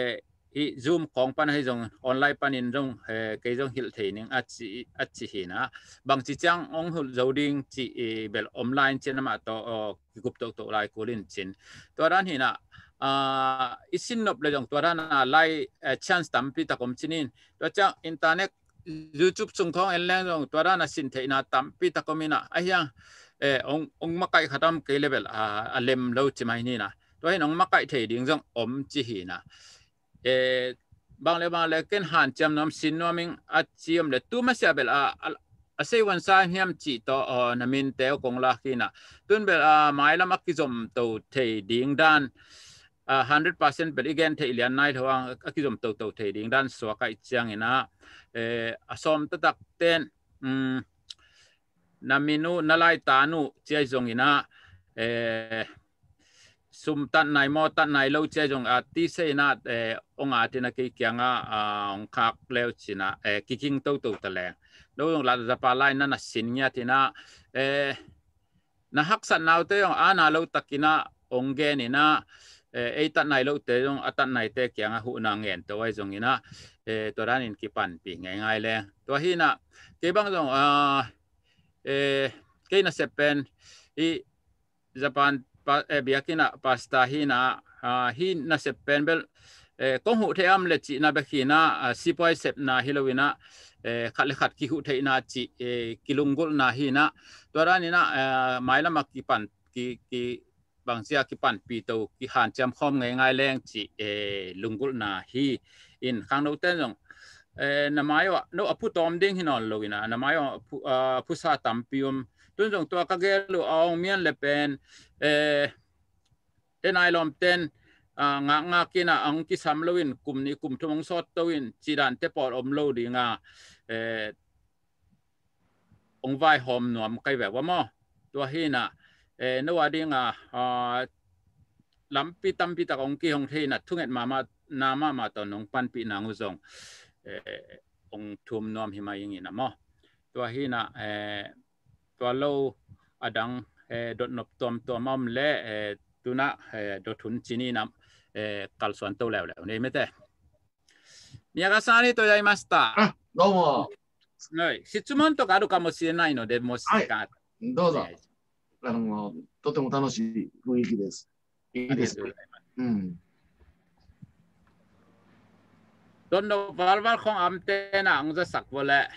i zoom kong pan hai jong online pan in jong e ke jong hil the ning a chi a chi hi na bang chi chang ong hul zoding chi e bel online chen ma to ki gup to to lai kulin chin to ran hi na uh, isin nop le jong tora na lai uh, chance tampi takom chinin to cha internet youtube chung khong en lang jong tora na sin the na tampi takomina ahya e ong ong makai khatam ke level a lem lo chi mai ni na to hin ong makai the ding jong om chi hi na e bang le bang le ken han cham nam sin noming a chiam le tu ma sia bel a a sei wan sa hiam chi to namin te kong la khi na tun bel a mai lamak ki zom to the ding dan À, hundred percent but again te ilian nai thawang akizom to to the ding dan so ka ichang ina eh asom ta tak ten um naminu nalai tanu chai jong ina eh sum tan nai mo tan nai lo chai jong a à, ti se na eh onga tina ke kyanga ong à, khak leo china eh kiking to to ta le lo jong la da pa lai na na sin nya na eh na hak san nau te ong ana lo takina ong gen ni na ei tan nai lo te jong atan nai te kyang a hu na ngen to wai jong ina e to ran in ki pan pi ngai ngai le to hi na ke bang jong a e ke na sepen i japan pa e pasta hi na hi na sepen bel e kong hu the am le chi na bakina sipoi sep na hilowina khát khát kí hụ thấy na chỉ ờ, kilung gol na hi na tôi ra nina mai lắm kí pan kí kí บางเสียกี่ปันปีโตกี่หันจำคอมง่ายง่ายแรงจีเอลุงกุลนาฮีอินข้างโน้ตเต้นงเอ่อนามายว่าโนอผูดตอมดิ้งหินอนลกินะนามายว่าผู้อ่าผู้สาตัมพิมตุนจงตัวกะเกลูเอาเมียนเลเป็นเอ่อเอ็นไอลอมเต้นอ่างางากินะอังกิสามลวินกลุ่มนี้กลุ่มทุ่งสอดตัวินจีดันเตปอดอมโลดีงาเอ่อองไวหอมหนวมใครแบบว่าม่อตัวฮีน่ะเอ่อนวัดิองอ่ะาลำปีตั้มพีตะองค์กิองเทนัทุ่งเอ็ดมามา นามามาตอนองปันปีนางอุซงเอ่อองทุมนอมหิมาอย่างนี้นะมอตัวฮีน่ะเอ่อตัวโลอดังเอ่อดดนบตอมตัวมัมเล่เอ่อตุนะเอ่อดดทุนจีนีนำเอ่อกัลสวนโตแล้วแล้วนี่ไม่แต่宮川さんありがとうございましたあどうจ質問とかあるかもしれないので、もし時ดはい、どうぞ。あの、とても楽しい雰囲気です。いいですね。うん。ดนดวาลวัลของอัมเตนะองจะสักวะละ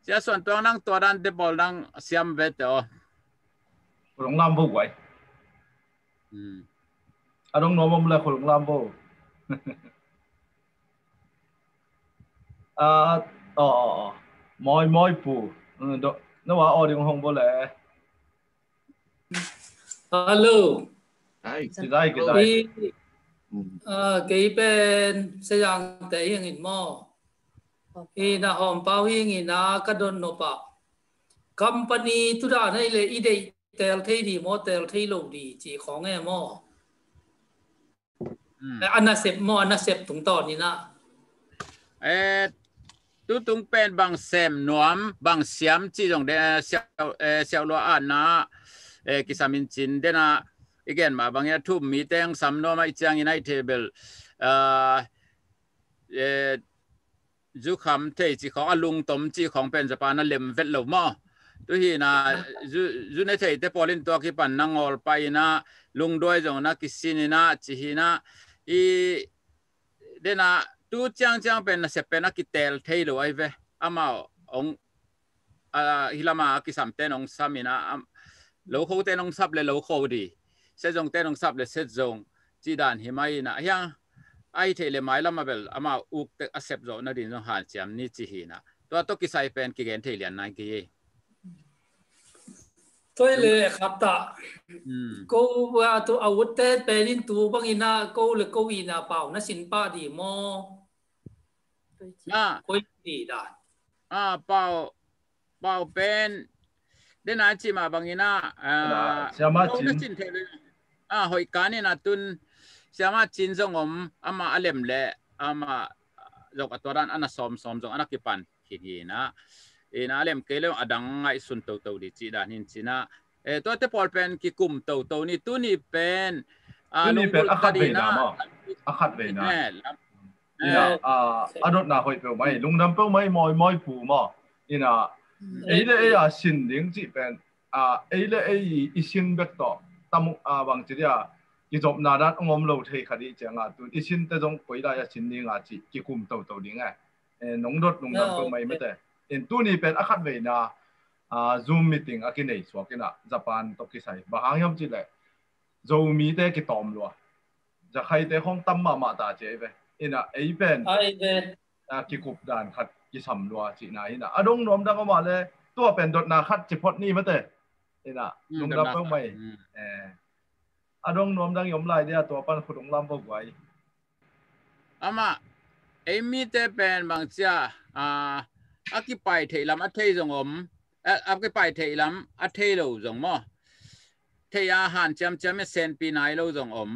เสียส่วนตัวนั่งตัวนั้นเดบอลนั่งเสียมเวทอขลงลำบุกไว้อารมณ์นมมละขลงลำบุกอ่าอ๋อมอยมอยปูอืมดนว่าออดิงหงบ่เล Hello. Hi, good day, good day. Ờ, cái bên sẽ rằng tế hiện hình mò. Hi na hòm bao hi nghi na cắt đồn nộp bạc. Company tu đã này là ý đây tèl thay đi mò tèl thay lộ đi chỉ khó nghe mò. Anh là xếp mò, anh là xếp tụng tỏ đi na. Ê, tu tung pen bằng xem nuam bằng xiam chỉ dòng để xeo xeo loa na. เอ่อคิสามินจินเดน่าอีกแกนมาบางอย่างทุบมีแตงสมโนมาอีจังอินไอเทเบลเอ่อเอ่อจุคำเทจิของอลุงตมจีของเป็นสปานาเลมเวลโลมอตุฮีนะจุจุเนเทเตพอลินตัวกิปันนังออลไปนะลุงด้วยจงนะกิสินินะจิฮินะอีเดนะตู้จังจังเป็นนะเสพเปนกิเตลเทยลไว้เวอมาองอ่าฮิลามาคิสัมเทนองสามินะลูกเขาเต้นองซับเลยลูกเขาดีเสร็จงเต้นองซับเลยเสร็จงจีดานเห็นไหมนะยังไอเทเลไม่ละมาเบลอามาอุกเตอเซบโจนัดินงหันเสียมนี่จีฮีนะตัวตุกิไซเป็นกิเกนเทเลียนนั่นกี่ตัวเลยครับตาก็ว่าตัวอาวุธเต้เป็นตัวบางอินาก็เลยก็วีน่าเปล่านะสินป้าดีมอน่าคุยดีด่าอ่าเปล่าเปล่าเป็น đến nay chỉ mà bằng ina à dạ, xin thế à hồi cá này là tuân xem mà chín dòng om ama alem lệ ama dọc atoran ana som som anh ana kipan hi gì na ina alem kele adang à, ngay sun tàu tau di chi dan hin china e to te pol pen ki kum tau tàu ni tu ni pen a à, no pen akhat ve na khát ve na ina a adot na hoi pe mai lung nam pe mai moi moi pu mo ina ấy là ấy à xin liếng chỉ bên à ấy là ấy ý xin biết đó tâm à bằng chỉ là cái job nào đó ông ông lâu thấy khá đi chẳng à tụi ý xin tới giống quấy lại xin liếng à chỉ cái cùng tàu tàu liếng à nóng đốt nóng đốt có mấy mất đấy in tu ni bên ác hạt về na zoom meeting à cái này xóa cái na Japan to cái sai bà hàng yếm chỉ lại zoom mi thế cái tòm luôn giờ hay thế không tâm mà mà ta chế về in à ấy bên à cái cục đàn khát ิสมลัวจีนายนะอดงนมดังกว่าเลย ตัวเป็นดดนาคัดจิพดนี่มาเตะนี่นะลงรับเพิ่งไปเอออดงนมดังยมไลยเดียตัวปันขุดงลำรวกไว้อามาเอมีเตเป็นบางเจ้าอ่าอักไปเทลำอัเทยงอมอักไปเทลำอัเทยโลงมอเทียอาหารจำจำเซนปีนานเราสงอม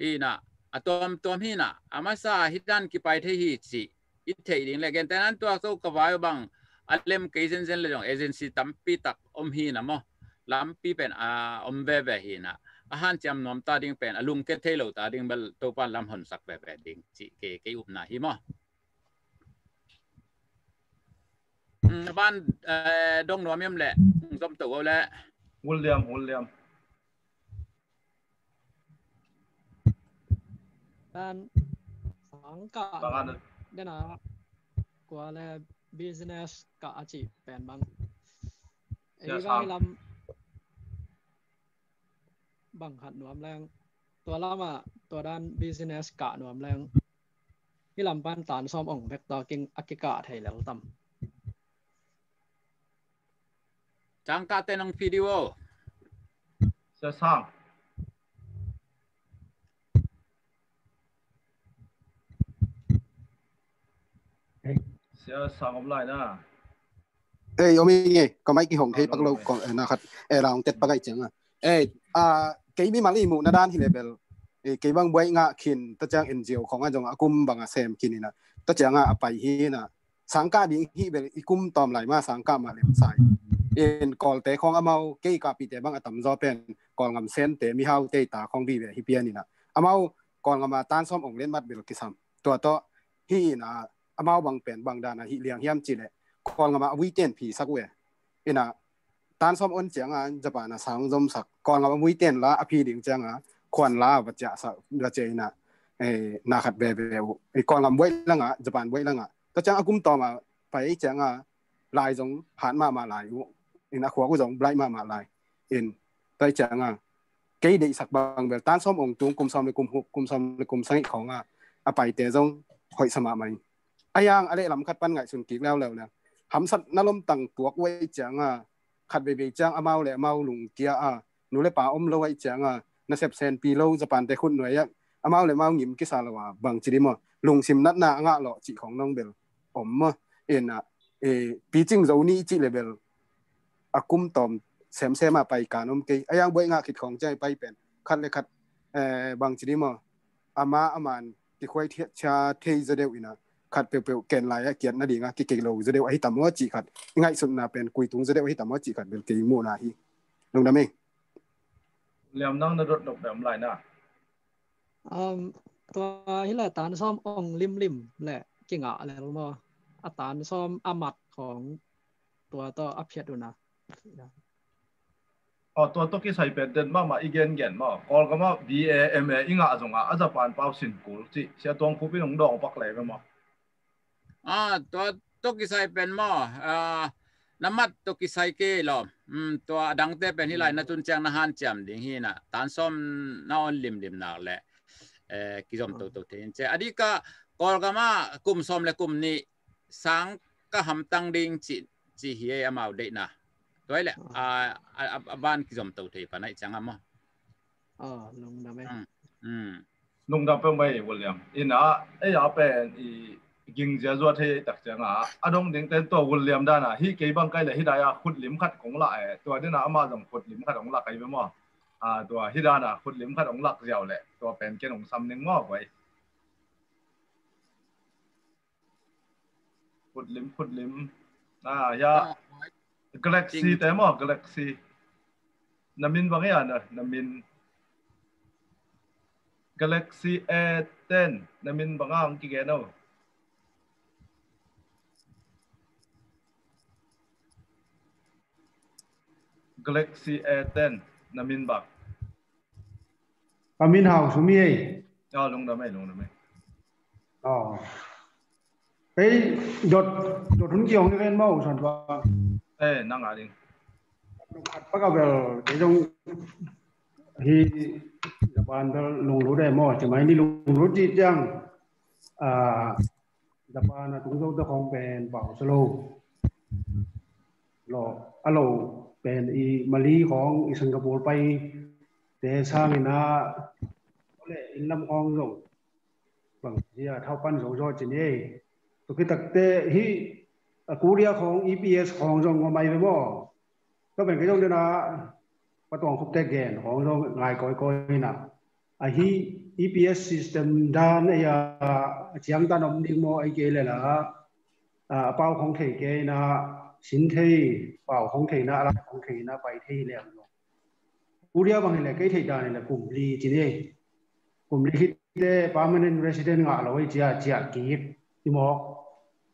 อีน่ะ อะตอมตอมฮีน่ะอามาซาฮิดันกิไปเทฮีจิ ít thấy đến lại cái tên anh tua số cái vài bằng alem cái dân dân là dòng agency tam pi tak om hi nè mo lam pi pen à om về về hi nè à han chăm nom ta ding pen alung cái thế lâu ta ding bel tô pan lam hồn sắc về về ding chỉ cái cái up na hi mo ban đông nó miếng lệ dòng tàu lệ William William บ้านสองเกาะ ne na kuale business ka achi pen bang e ga lam bang hat nuam lang tua lama tua dan business ka nuam lang hi lam ban tan som ong bek ta king akika thai lel tam chang ka te nang video sa sang เสียสองกลยนะเอ้ยโอมีไงก็ไม่กี่หงที่ปักโลกนะครับเอราองเต็ดปักไก่เจ๋งอ่ะเอออ่าเกย์มีมาลีมูนาดานฮิเลเบลเอเกย์บางใบงะขินตะจังเอ็นจิโอของอาจงอากุมบางอาเซมขินนะตะจังอาไปฮีนะสังกาดีฮีเบลอีกุมตอมไหลมาสังกามาเลมใส่เอ็นกอลเตะของอาเมาเกย์กาปีเตะบางอาตำจอเป็นกอลงำเซนเตะมีเฮาวเตะตาของดีเบลฮิเปียนนี่นะอาเมากอลงำมาต้านซ้อมองเล่นบัดเบลกิซัมตัวโตฮีนะ amao bang pen bang dana hi liang hiam chi le kol ngama weekend phi sakwe ina tan som on chiang an japana sang jom sak kol ngama weekend la aphi ding chang a khon la ba cha sa la che ina e na khat be be e kol ngam wei la nga japan wei la nga ta chang akum to ma pai chang a lai jong han ma ma lai u ina khwa ku jong blai ma ma lai in tai chang a cái đấy sắc bằng về tan xóm ông tuông cùng xóm với cùng cùng xóm với cùng sáng của nga à bài tế giống hội sâm mà mình อายังอะไรลำคัดปันไงสุนกิกแล้วแล้วนะหำสัตนลมตังตัวกไว้จังอ่ะขัดเบเบจังอาเมาเลยเมาลุงเกียอ่ะหนูเลยป่าอมเลไว้จังอ่ะนาเซบเซนปีโลจะปันแต่คุณหน่วยอ่ะอาเมาเลยเมาหิมกิสาลวะบางจิริมอลุงซิมนัดนางะหล่อจีของน้องเบลอมมะเอ็นอ่ะเอปีจิงเรานี้จีเลเบลอากุมตอมเสมเสมาไปการอมกีอายังไว้งาคิดของใจไปเป็นขัดเลยขัดเอ่อบางจิริมออามาอามันที่ควยเทียชาเทยจะเดวินะขัดเปียวเกนลายเกียนนาดีงากิเกโลจะเดวอ้ตามวจีขัดง่ายสุดนาเป็นกุยตุงจะเดวอ้ตามวจีขัดเป็นเกมูนาฮีลงดำเองเลียมนั่งนรถดอกแบบไรนะอืมตัวฮิละตานซ่อมองลิมลิมแหละเก่งอ่ะอะไรรู้มั้ยอาตานซ่อมอามัดของตัวต่ออัพเพีดูนะอ๋อตัวตุกี่ใส่เป็นเดินมามาอีเกนเกนมาก่อนก็มา B A M A อิงอ่ะจงอ่ะอาจจะปานเป้าสินกูสิเสียตัวคู่พี่น้องดองปักเลยมั้ยอตัวตุกิไซเป็นหม้อน้ำมัดตุกิไซเกลอมตัวดังเตเป็นที่ไรนะจุนแจงนะฮันจมดิ้งฮีนะตานซ้มนอนลิมลิมนักแหละเอ่อ กิจอมตัวตัวเทนเจอันนี้ก็กอลกามากลุ่มซ้มและกลุ่มนี้สังก็หำตังดิ้งจิจีเฮียอมาเด็นะตัวแหละ อ่าบ้านกิจอมตัวเทปนะจังอ่ะม้อ๋อลุงดำเหมอืมลงดำเป็นไม่บุญเลี้ยงอีน่ะไอ้ยาเป็นอีกิงเจ้าจวดเทตักเจงอ่ะอดงเด้งเต้นตัววุ่นเลียมด้านอ่ะฮีเกยบังไกเลยฮิดายาขุดลิมขัดของละเอตัวเดน่ะมาส่งขุดลิมขัดของละไกไปมั่วอ่าตัวฮิดาน่ะขุดลิมขัดของละเจียวแหละตัวเป็นเกณฑ์ของซ้ำหนึ่งมั่วไว้ขุดลิมขุดลิมอ่ายากาแล็กซีแต่มั่วกาแล็กซีนามินบางอย่างนะนามินกกลซีเต้นน้ำมินบางอย่างกี่แกนเอา Galaxy A10 นามินบักนามินหาสุมีเออลงได้ไหมลงได้ไหมอ๋อเฮ้ยยดยดทุนเกี่ยวกับเงินม้างฉันว่าเอ้ยนั่งอะไรปากกาเบลยี่จงฮีญี่าุ่นเราลงรู้ได้มั้งจ่ไหมนี่ลงรู้จีจังอ่าญี่ปุ่นนะทุกทุกตะคองเป็นเ่าสโลว์หล่ออโลเป็นอีมาลีของอีสังกโปร์ไปแต่สร้างนะเลยอินลำอองลงบางทีเท่าปันสองจอจีนเอตุวิืตักเตะฮีกูเรียของ EPS ของจงมาไม่ไปบ่ก็เป็นกระจงเดียนะประตองคุกแต่แกนของจงง่ายก้อยก้อยนะไอฮี EPS system ด้านไอ้เจียงตานอมดิ่งโมไอเกลเลยล่ะอ่าเป้าของเทเกนะ身体保红体那阿拉红体那白体了咯。乌里阿帮嘞，该体当嘞，古里今嘞，古里迄个 permanent resident 阿罗伊只只吉，伊莫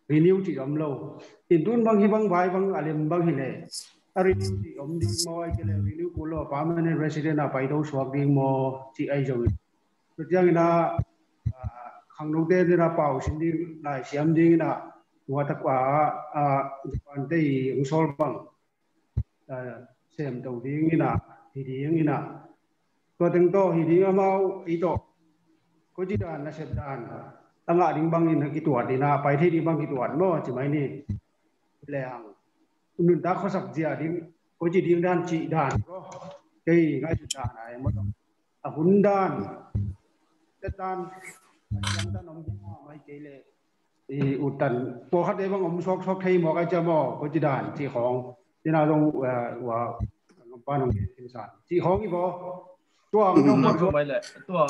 renew 只咁咯。因顿帮伊帮白帮阿哩帮迄嘞，阿 renew 只咁啲莫伊只嘞 renew 古咯 permanent resident 阿白到 swag 啲莫只愛做。所以講呢，康路爹呢，阿包先啲來先啲呢。ว่าตะกว่าอุปัรณ์ที่อุค์สรบังเสียมตรงดีงี้นะทีดีงี้นะตัวตึงโตที่ดีมาเอาอีโตก็จีดานนะเชฟดานตั้งหลายดิ้บังอินกิตรวจดีนะ ไปที่ดิ้บังกิตรวจโน่จิไหมนี่ แรงอุนุนตาข้อสับเจียดิ้งก็จีดิ้ด้านจีดานก็ที่ง่ายสุดานะไอ้หมดอุนด้านเจ้าด้านยังด้านน้องบัวไม่เกลี่ยอีอุตันตัวคัดได้ว่างอมซอกซอกใทยหมอกไอเจ้าหมอก็จะไานที่ของ ที่นาลงเอ่อว่าป้าน้องเทศาสที่ของอีบอตัวน้องมันไปเลยตัว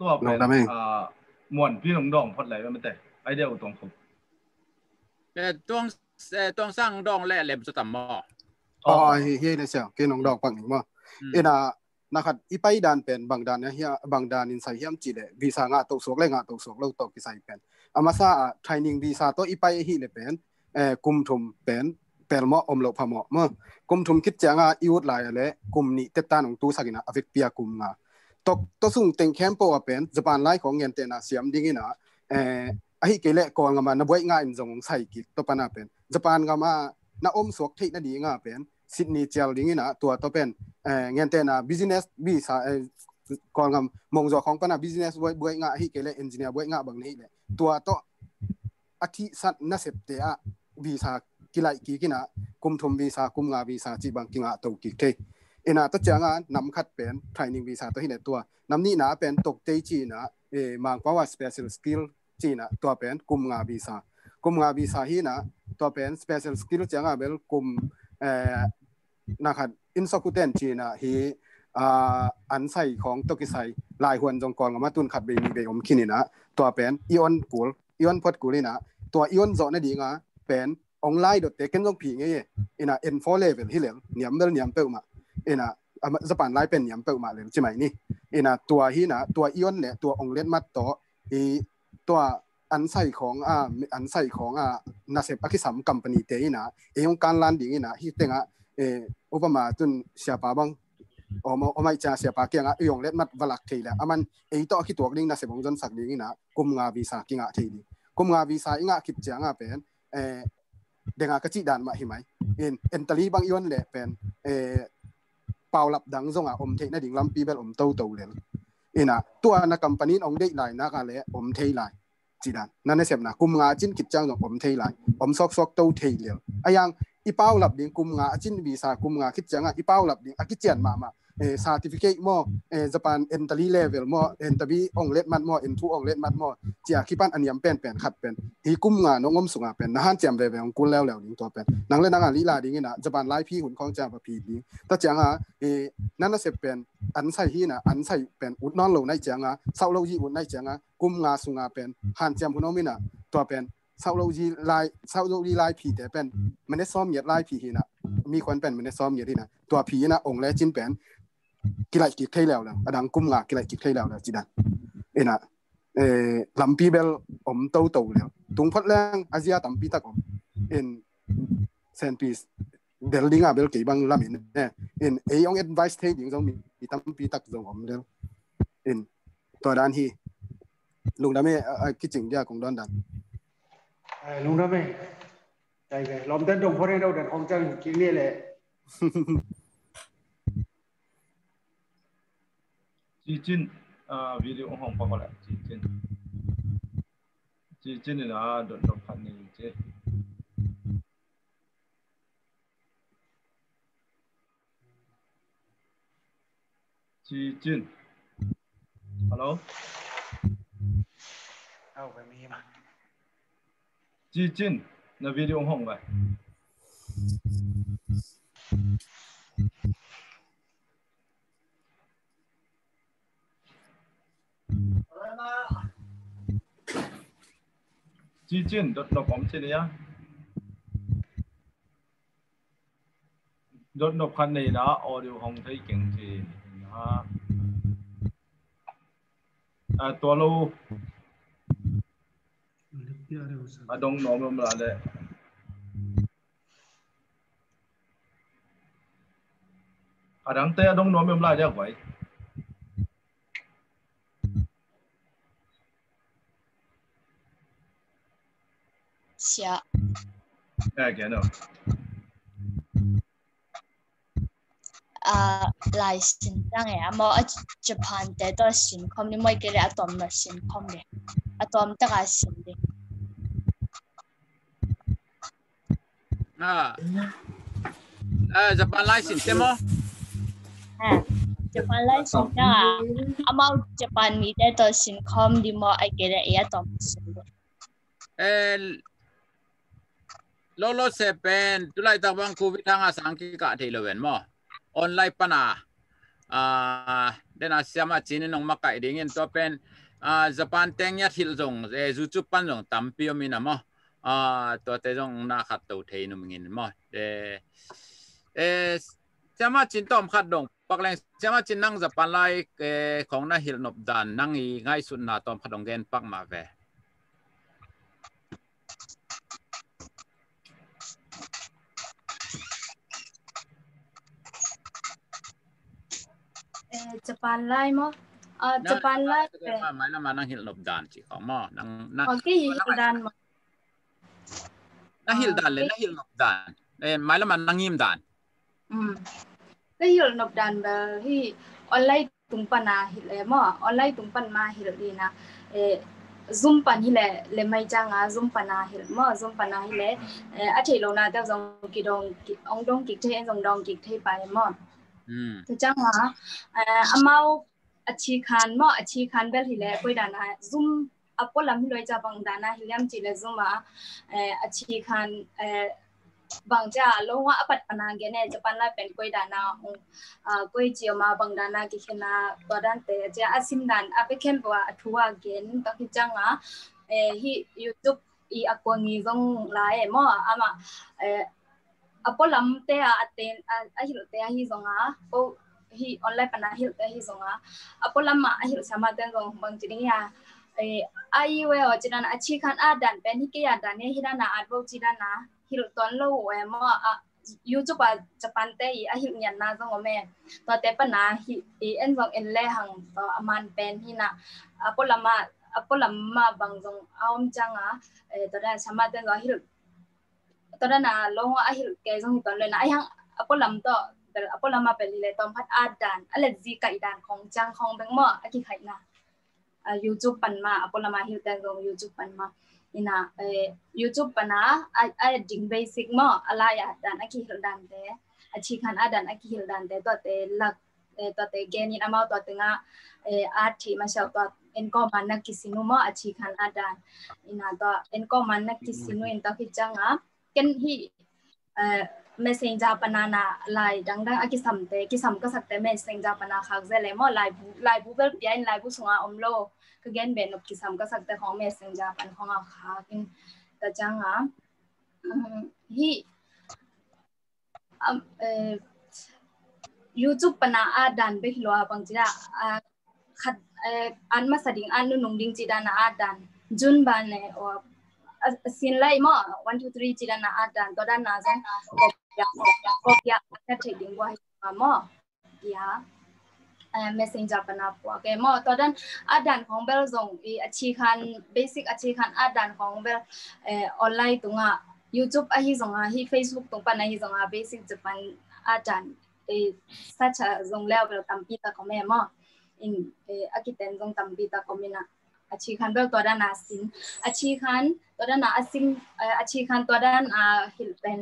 ตัวไปอ่ามวนพี่น้องดองพอดไหลม่แต่ไอเดียวตรงผมแต่ต้องต่้องสร้างดองแล่เหลมสตัมมออ๋อเฮ้ยนเสียงเกน้องดอกปังนี่มอเอ็นานะครับอีไปด่านเป็นบางด่านเนี่ยบางด่านอินไซเฮียมจีเลยวีสางาตกสวกเลยงาตกสวกเล่าตกกิใส่เป็นอมาซาเทรนนิ่งดีซาโตอีไปฮีเลเป็นเอ่อกลุ่มทุมเป็นเปิลหม้อมโลพะหม้เมื่อกลุ่มทุมคิดจะงาอิวุตไหลอะไรกลุ่มนี้เต็ดตานองตู้สักินะอวิกเปียกลุ่มอ่ะตกตัวสูงเต็งแคมป์ปัวเป็นญี่ปุ่นไล่ของเงินเตน่ะเสียมดิ่งนะเอ่อไอ้เกล็ดก่องก็มานับไว้ง่านจงใส่กิจตัวปานาเป็นญี่ปุ่นก็มาน่ะอมสวกที่นั่นดีงาเป็นซิดนีย์เจลดิ่งนะตัวตัวเป็นเอ่อเงินเตน่ะบิสเนสบีซ่ากอนกับมองจอของก็น่ะบิ s i นส s s ไวยบวยงาฮีเกล่ engineer บวยงาบางนี้เลยตัวต่ออาทิสัตว์นัาเสพเตะวีซากิไลกี่กินะกุมทุมวีซากุมงาวีซาจีบังกิงาตัวกิเทเอนาตัจ้างานนำคัดเป็น training วีซาตัวที่นตัวนำนี่นะเป็นตกเตจีนะเอ่อมังว่า special skill จีนะตัวเป็นกุมงาวีซากุมงาวีซาฮีนะตัวเป็น special skill จ้างานเบลกุมเอ่อนะครับ insecurity นะฮีอันใส่ของตกิไซลายหวนจงกรมาตุนขัดเบมีเบอมขินี่นะตัวเป็นอีออนกูลอีออนพอดกูนี่นะตัวอีออนจอนดีงาเป็นออนไลน์ดอเตกันจงผีเงยเอนะเอ็นโฟเลเวลี่เหลเนียมเดนเนียมเปมาเอนะสปานไลน์เป็นเนียมเปมาเลยใช่ไหมนี่เอนะตัวฮีนะตัวอีออนเนี่ยตัวองเลนมัดต่ออีตัวอันใส่ของอ่าอันใส่ของอ่านาเซปอคิสัมคัมปานีเตยนะเอองการลานดีงนะฮีเตงะเออุปมาตุนเสียปาบังโอ้มามาจะเสียปากเก่งอ่ะองเล็ดมัดวลักทีแหละอามันไอ้ต่อคิดตัวนึงนะเสียบงจนสักนี้นะกุมงาวีสากิงา่ทีนี้กุมงาวีสาอิงา่คิดเจ้างาเป็นเอเด็กอาะกระจิดานมาหิไหมเอ็นเอ็นตะลีบางอีวันแหละเป็นเออเป่าหลับดังทงอ่ะอมเทน่ะดิ่งลำปีเบ็อมโตโตเลยเอ็น่ะตัวนักคอมพินองได้หลายนักอะไรอมเทหลายจีดานนั่นเสียบนะกุมงาจินคิดเจ้างนอมเทหลายอมซอกซอกเต้าเทเลยไอ้ยังอีป้าหลับดิ่งกุมงาจินบีสากุมงาคิดเจงอ่ะอีป้าหลับดิ่งอ่ะคิดเจียนมามาเอ่อซาติฟิเคชมอเอ่อญี่ปุนเอ็นตารีเลเวลมอเอ็นตารีองเล็ดมัดมอเอ็นทูองเล็ดมัดมอเจียคิปันอันยำเป็นเป็นขัดเป็นอีกุมงาโนงอมสุงาเป็นนะฮันเจียมเวเวงกุนแล้วแล้วนิ่งตัวเป็นนังเล่นนังอ่นลีลาดิ่งนะญี่ปุนไล่พี่หุ่นของเจ้าพี่ดิ่งแต่เจงอ่ะเอ่อนั่นน่ะเสรเป็นอันใช่ฮีนะอันใช่เป็นอุดนอนเหลาในเจงอ่ะเศร้าเล่ายี่อุดในเจงอ่ะกุมงาสุงาเป็นหันเจียมพุนอมินะตัวเป็นซาอุดีลายซาอุดีลายผีแต่เป็นมันได้ซ้อมเหยียดลายผีห่นะมีคนเป็นมันได้ซ้อมเหยียดที่น่ะตัวผีนะองค์และจิ้นแป็นกิไลกิไทแล้วแล้ว อดังกุมงากิไลกิไทแล้วแล้วจีดันเอ็นะเออลำปีเบลอมโตโตแล้วตุงพัดแรงอาเซียตัมปีตะกอมเอ็นเซนปีสเดลลิงอ่ะเบลกี่บังลำเอ็นเนี่ยเอ็นเอองเอ็ดไวส์เทียิงซงมีตัมปีตะกอมแล้วเอ็นตัวด้านที่ลุงดำเม่คิดจริงยากของดอนดันလုံးနဲ့တိုင်ပဲလောမ်တနรတုံဖော်ရင်တော့တဲ့ဟောင်းခินนี่แหละจีจินอ่าวิดีโอของพ่อก็แหละจีจินจีจินเนี่ยนะโดนตรงพันนี่เจ๊จีจินฮัลโหลเอาไปมีมา激进 на видео хонга. Jijin dot no pom chini ya. Dot no pan ni na audio hong thấy kinh chi. À, tua lâu I don't know them like that. I don't think I don't know them like that way. Yeah. Yeah, I get 啊嚟善爭嘅，啊冇一 Japan 地都係善 com，你唔可以叫你阿當唔係善 com 嘅，阿當唔得係善嘅。啊，誒 Japan 嚟善啫麼？誒 Japan 嚟善得啊，阿冇 Japan 咪地都善 com，你冇愛叫你阿當唔善嘅。誒。ลอลอเซเป็นตุไลตะวังคูวิทังอาสังกิกะเทเลเวนมอ online pana à đến là xem mà chín nông mắc cái đình yên top pen à Japan tiếng nhất hiểu dùng để du chụp pan dùng tạm biểu mình nằm à tôi thấy dùng na khát đầu thấy nó mình mà để để xem mà chín tôm khát đồng bắc lên xem mà chín năng Japan lại cái ของ na hiểu nộp đàn năng y ngay suốt na tôm khát đồng gen bắc mà về Japan lai mo. Uh, Japan lai pe. Mai la manang hil lop dan chi ko mo nang nang. Okay, hil dan mo. Na hil dan le na hil lop dan. Eh mai la manang ngim dan. Hmm. Na hil lop dan ba hi online tung pan na hil le mo. Online tung pan ma hil di na. Eh zoom pan hi le le mai chang a zoom pan na hil mo zoom pan na hi le. Eh a thei lo na ta jong ki dong ki ong dong ki the jong dong ki the pa mo. จะจังหวะเอ่ออาเมาอาชีคันมออาชีคันเบลฮิเลกุยดานะ zoom อพอลำลอยจะบังดานา ฮิเลมจีเล zoom อ่ะเอ่ออาชีคันเอ่อบางจ้าลงว่าอปัดปนางเกเนี่ยจะปันไลเป็นกวยดานาองอ่ากวยเจีมาบางดานา กิเคนาตัวดันเตจะอาซิมดันอาไปเข้มว่าทัวเกนก็คือจังอ่ะเอ่อฮี ยูทูบอีอากวงีจงไลายหม้ออามา เอ่อ apolam te a aten a hil te a hi zonga po hi online pana hil te hi zonga apolam ma hil sama ten zong bang chiri ya ai ai we o chira na achi khan a dan pen hi ke ya dan ne hira na advo chira na hil ton lo we mo a YouTube a Japan te i a hil nyan na zong me to te pana hi e en zong en le hang to aman pen hi na apolama apolama bang zong aom changa e to da sama ten zong hil ตันน้นลงว่าออะเหรอแกจงตอนเลยนะไอ้ยังอปลำต่อแต่อปลำมาเป็นเลยตอนพัดอาดานอะไรจีไก่ดานของจังของแบงหม้อไอ้ที่ไข่นะอ่ายูทูบปันมาอปลำมาเหรอแกจงยูทูบปันมา นี่นะเอ่อยูทูบปันนะไอ้ไอ้ดิงเบสิกหม้ออะไรอาดานไอ้ที่เหรอดานเตะอาชีพันอาดานไอ้ที่เหรอดานเตะตัวเตะหลักเอตัวเตะแกนี่นะมาตัวตึงอ่ะเอออาทิมาเชลตัวเอ็น e ิน o m a n อ k า i s i n u mo อา h i khan adan i n น da e n k ั manak ิ i s i n u นนั a กิจังอ่ะกันที่เอ่อเมสเซนจาปนานาลายดังดังอากิสัมเตกิสัมก็สักเตเมสเซนจาปนาคักเจเลมอลายบูลายบุเบลเปียนลายบุสงอาอมโลก็เกนเบนุกิสัมก็สักเตของเมสเซนจาปนของอาคากินตะจังอ่ะฮีอืเอ่อยูทูปปนาอาดันไปฮิลัวปังจีระอ่าขัดเอ่ออันมาสัดิงอันนุนงดิงจีดานาอาดันจุนบานเนอ sin ไล i mo one two three ีรนา jidan na a d a น to dan na zan k ยา y a kopya at trading wa hi mo y อ messenger ปนาปัวแกมอตอนนั้นอาดันของเบลส่งอีอาชีคันเบสิกอชีคันอาดันของเบลเอ่อออนไลน์ตรงอ่ะ YouTube อ่ะฮีส่งอ่ะฮี Facebook ตรงปนอะฮีส่งอ่ะเบสิกจะปันอาดันเอ่อสัชจะส่งแล้วเบลตัมปีตาของแม่มออินเอ่ออากิเตนส่งตัมปีตาะก็มีนะอาชีคันเบลตัวด้านอาซินอาชีคันตัวด้านอาซิงอาชีคันตัวด้านอาหิลเป็น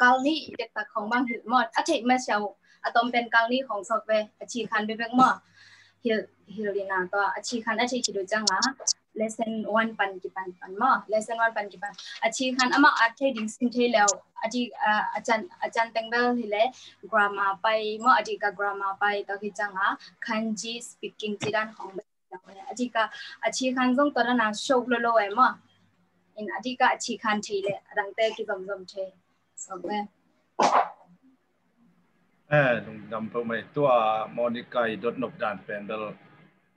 กาลนี่เด็กตัของบางหิลมอด อาชีมาเชียวอะตอมเป็นกาลนี่ของซอกเวอาชีคันเบลเบกมอดฮิลฮิลลีนาตัวอาชีคันอาชีคิดดูจังอ่ะ lesson วันปันกี่ปันปันมอ l e s s o น one ปันกี่ปันอาชีคันอะมาอาเทดิสกินเทแล้วอาจีอาจารย์อาจารย์เต็งเบลฮิเลกรามาไปมออาจีกับกรามาไปตัวคีดจังละคันจีสปีกิ i ง g จีด้านของ chị cả chị khăn giống tao đang show lô lô em à in chị cả chị khăn chị lệ đang tê cái dòng dòng thế xong rồi à đúng đúng thôi tua Monica đốt nộp đàn pendel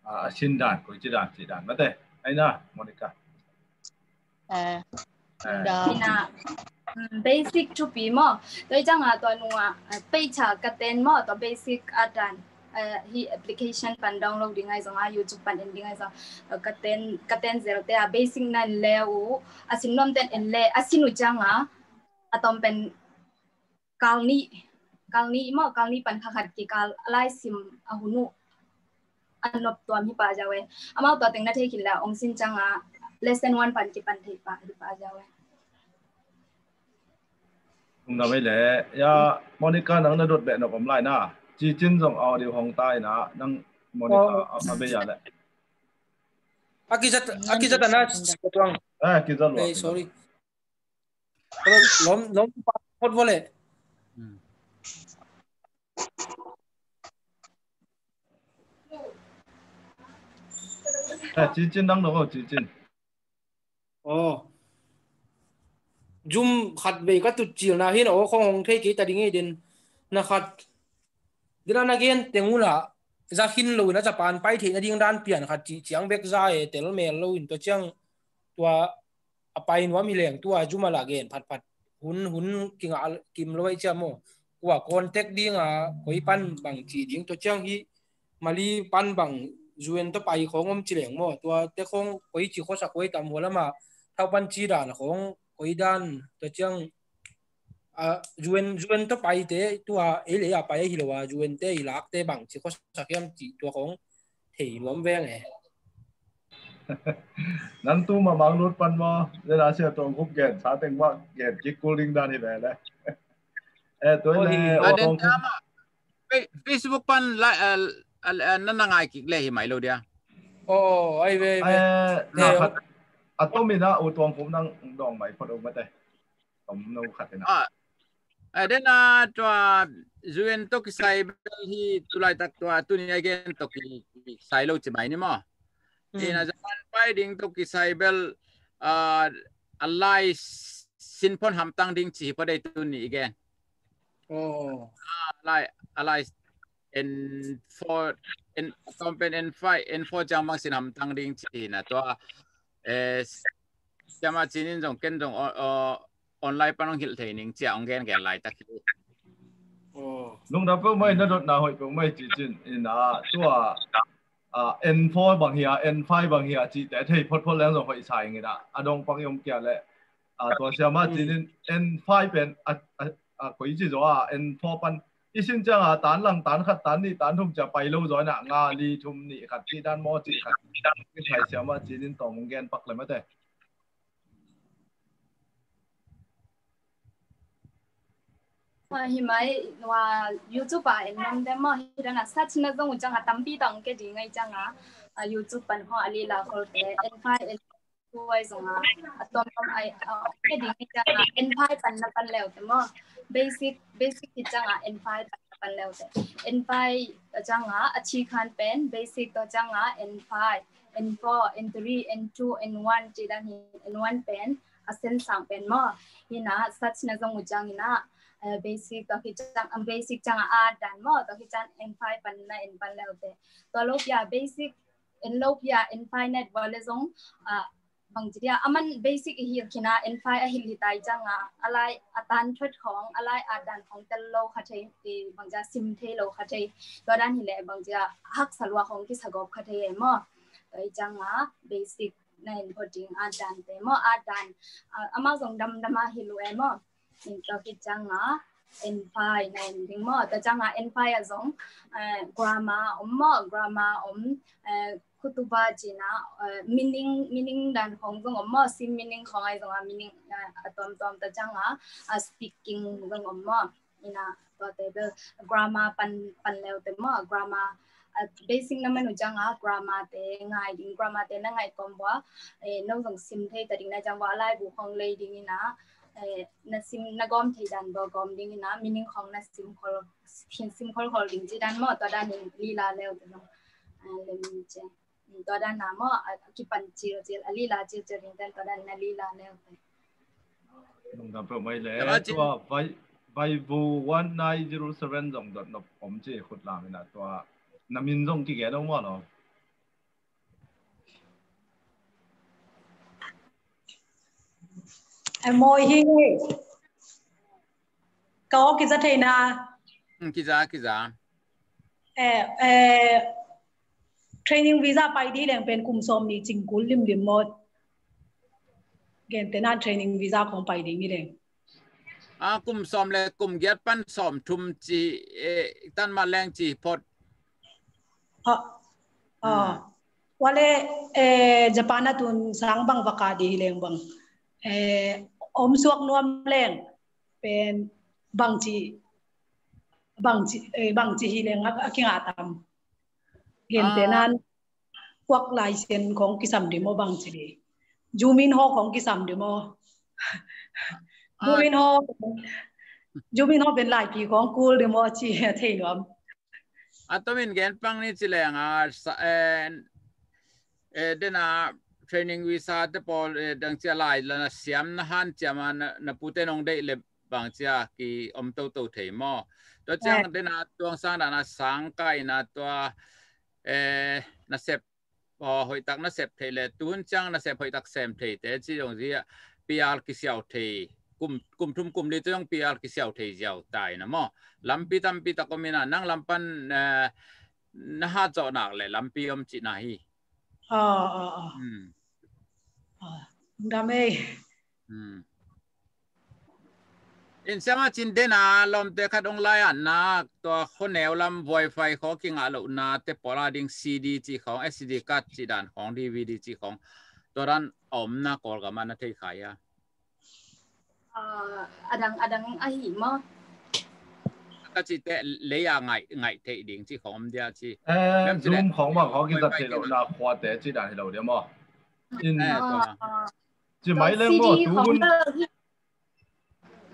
à xin đàn của chị đàn chị đàn mất đấy anh na Monica à à basic chụp mà tôi chẳng là tôi nua bây giờ cái tên mà tôi basic à đàn ฮีแอปพลิเคชันปันดาวน์โหลดง่งยสงายูทูปปันเอ็นดง่งยสงกัตเทนกัตเทนเซลเตอร์เบสิ่งนั่นเลวอาศินนอมเทนเอ็เลอาศินุจังอ่ะอาตอมเป็นคาลนี้กาลนี้มั่วกาลนี้ปันขัดขัดกี่คาลไลซิมอะหุนุอันนบตัวมีป้าจาเวอะมาตัวเต็งนัาเทกินแล้วองซินจังอ่ะ less than one ปันกี่ปันเทป้าดีปาจาเวุณทำไม่เลยยามอนิกาหนังนัดดแบนออกผมไล่หน้า chỉ chân dòng ao oh, điều hồng tai đã đang monitor à bây giờ đấy à kia rất à kia rất là na tuang à kia rất luôn sorry lom lom phát vô lệ à chỉ chân đang đâu không chỉ chân oh zoom khát về các tụt chiều nào hết ô không hồng thế kỹ tại đi nghe đến na oh, khát ดินักเองเต็มละจะขึ้นลอยนะจะปานไปถึงนัะดิ่งด้านเปลี่ยนค่ะจีจียงเบกซ่าเอเตลเมลลอยตัวเชียงตัวไปนว่ามีแรงตัวจุมาละเินผัดผัดหุ่นหุ่นกิ่งกิมลอยเชื่โมกว่าคอนเทคดิ่งอ่ะคุยปันบางจีดิ้งตัวเชียงที่มาลีปันบางจูเอ็นตัวไปของงมจีแรงมั่วตัวเตองคุยจีโคสักคุยตามหัวละมาเท่าปันจีด่านของคุยด้านตัวเชียง à Juan Juan to pai te tu a e le a pai hi lo a Juan te i lak te bang chi ko sa kiam chi tu khong thì lom ve nge nan tu ma mang lut pan mo le la se tong khúc gen sa teng wa gen chi cooling à? dan hi ve le e to le o tong Facebook pan la nan na ngai ki le hi mai lo dia o ai ve ve à tôi mình đã ô tô cũng đang đòn máy phát động mà đây tổng nâu khát thế nào à, adena twa zuen to ki sai bel hi tulai tak twa tu ni again to ki sai lo chi mai ni mo ina zaman pai ding to ki sai bel a alai sin pon ham tang ding chi pa dai tu ni again oh alai alai en for en compen en fight en for jang mang sin ham tang ding chi na twa eh chama chinin jong ken jong o online panong hil thei ning chia ong gen gen lai ta ki oh lung da pe mai na dot na hoi pe mai chi chin in a tua a n4 bang hia n5 bang hia chi ta thei phot phot lang so hoi sai ngi da adong pang yom kya le a to sia ma chi nin n5 pen a a koi chi zo a n4 pan อีสินจังอ่ะตานหลังตานขัดตานนี่ตานทุ่มจะไปเล่าร้อยน่ะงาลีทุ่มนี่ขัดที่ด้านมอจีขัดที่ด้านที่ไทยเสียมาจีนินต่อมงแกนปักเลยมั้ยแต่ว่าไม่ว่ายูทูบไปนั่งเดมอฮี่ังอ่ะสัตว์นั่งูจังอ่ะตั้มปีตองก็ดีไงจังอ่ะยูทูบปันห้องะไรล่ะคนเอ็นพายเอ็นด้วยส่งอตอนตอนไอ้แค่ดีไงจังอ่ะเอ็นพายปัญหาปันแล้วแต่มอเบสิกเบสิกที่จังอ่ะเอ็นพายปัญหาปันแล้วแต่เอ็นพายจังอะอาชีพการเป็นเบสิกตัวจังอ่ะเอ็นพายเอ็นฟอร์เอ็นทรีเอ็นทูเอ็นวันจีดังเอ็นวันเป็นอาเซนสังเป็นมอยีน่ะสัตว์นั่งูจังยีน่ะเบสิกตัวที่จังอัน basic จังอาดันมอตัวที่จังเอ็นไฟปันนาอ็นปันเล้วเดตัวลูกยาเบสิกเอ็นลูกยาเอ็นไฟเน็ตวอลเลซงอ่าบางทีอะอันมัน basic เฮียที่น่าอ็นไฟอะหิลิตายจังอะอะไรอัตันทรดของอะไรอาดันของเตลโลคาเทยบางทีซิมเทโลคาเทยตัวด้านนี้แหละบางทีอะฮักสลัวของกิสกอบคาเทยมอตัจังอะเบสิกในอินพุตติ้งอาดันเตมออาดันอ่าอามาส่งดำดำมมาฮิลูเอ็มอ in traffic janga n pi na n ding mo ta janga n pi a zong grammar om mo grammar om kutuba jina meaning meaning dan hong zong om mo sim meaning khong ai zong a meaning atom tom ta janga speaking zong om mo ina to table grammar pan pan leo te mo grammar basic naman no janga grammar te ngai ding grammar te na ngai kom wa e no jong sim the ta ding na jang wa lai bu khong le ding ina นาซิมนักอมที่ดันบอกอมดิ้งนะมินิของนาซิมคอลทิ้งซิมคอลคอลดิ้งที่ดันมอตัวด้านนี้ลีลาแล้วเนาะอ่าเ่องี้จ้ะตัวด้านนั้นมอคิปันจิโรจิลลีลาจิโรจิลนตัวด้านนั้นลีลาแล้วเนาะมงดับเพื่อไม่เละตัวไปไปบูวันนายจิโรเซเว่นจงดับนบผมจีขุดลามินะตัวนามินจงที่แก่ต้องว่าเนาะเอโมฮีก็คิดจะเทน่าอืมคิดจะคิดจะเอ่อเอ่อเทรนนิ่งวีซ่าไปดี่แหล่งเป็นกลุ่มสมนี่จริงกุลิมลิมหมดเกณฑ์เทน่าเทรนนิ่งวีซ่าของไปดีนี่แหลงอ่ากลุ่มสมเลยกลุ่มเกียรติปันสมทุมจีเอตันมาแรงจีพอดพะอ่าว่าเลยเอ่อญี่ปุ่นน่ะั่นสังบังวากาดีแหล่งบังอมสวกนวมแรงเป็นบางจีบางจีเอบางจีฮีเลงอักิงอาตามเห็นแต่นั้น พวกลายเซ็นของกิสัมเดโมบางจียูมินโฮของกิสัมเดโมยูมินโฮยูมินโฮเป็นลายปีของกูเดโมจีเทนอมอัตมินเกนปังนี่จีเลงอ่ะเอเดนา training visa te pol eh, dang chia lai la siam na han chama na pute nong de le bang chia ki om to to thei mo to chang de na tuang sang na na sang kai na to eh na sep po hoi tak na sep thei le tun chang na sep hoi tak sem thei te chi dong ri pr ki siao thei kum kum thum kum le to yang pr ki siao thei jiao tai na mo tam pi ta ko mina nang lampan eh, na ha cho nak le pi om chi na hi 哦哦哦，嗯。Oh, oh, oh. hmm. ลุงดำเอ้ยอินเสมางจินเดนาลมเตคัดองไลอันนะตัวคนแนวลำไวไฟของกิงอาลุนาเตปอลาดิงซีดีจีของเอสดีกัดจีดันของดีวีดีจีของ ตัวนั้นอมนะกอกับมันนะเทขายอ่ะอดังอดังไอหิมอก็จีเตเลียาไงไงเทดิงจีของอัเดียจีเออซูมของมันเขากิงสับเทโลนาควาเตจีดันให้เราลเดียมอจะหมายเร่องว่าดูหุ่น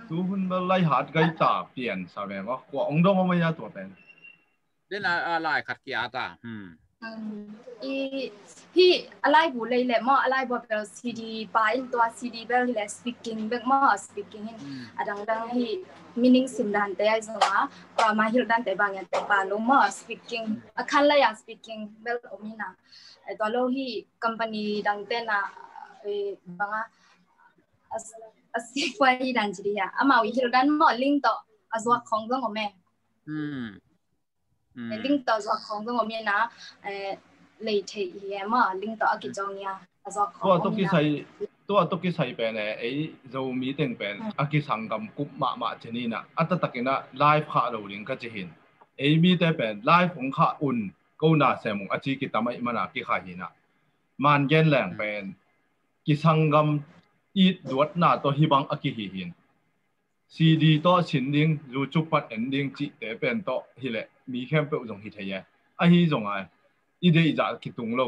ดูหุนมาไล่หาดไกตาเปลี่ยนสาวหม่ว่ากว่าองดงเอาไม่ยาตัวเป็นเดนอะไรขัดเกียร์ตาอืมอีพี่อะไรบุเลยแหละมออะไรบ่เบลซีดีปายตัวซีดีเบลและ s p e กิ้งเบกมอส p e ก k i n g อะดังดังที่ม e นิ i n สิมดันแต่ไอ้ซัวามาฮิลดันแต่บางอย่างแต่ปาลงมอส p e ก k i n g อะคันละอย่าง s p e a k i n เบลโอมินะไอ้ตัวโลที่ company ดังเต่นะไอบางอ่ะอะสิควายดันจิริยาอะมาวิฮิลดันมอลิงต่ออะซัวของเรื่องของแม่อืมเอลิงต่อจอของตรงมีนะเอเลยเทียมาลิงต่อกิจจงยาจอของตัวตุกิใส่ตัวตุกิใส่เป็นเอ้เจะมีเต็งเป็นอากิสังกมกุบมามาเจนี่นะอัตตะกินะไลฟ์ข้าเราลิงก็จะเห็นเอ้มีแต่เป็นไลฟ์ของข้าอุ่นก็น่าเสีมงอาชีกิตามัยมันากิขาหินะมันเย็นแรงเป็นกิสังกมอีดวดหน้าตัวฮิบังอากิหเห็นซีดีต่อชินดิงรูจุปัดเอ็นดิงจิเตเป็นต่อฮิเล มีแค่เปอุจงฮีเทียอ่ะฮิจงไออีเดียจะคิดตรงโล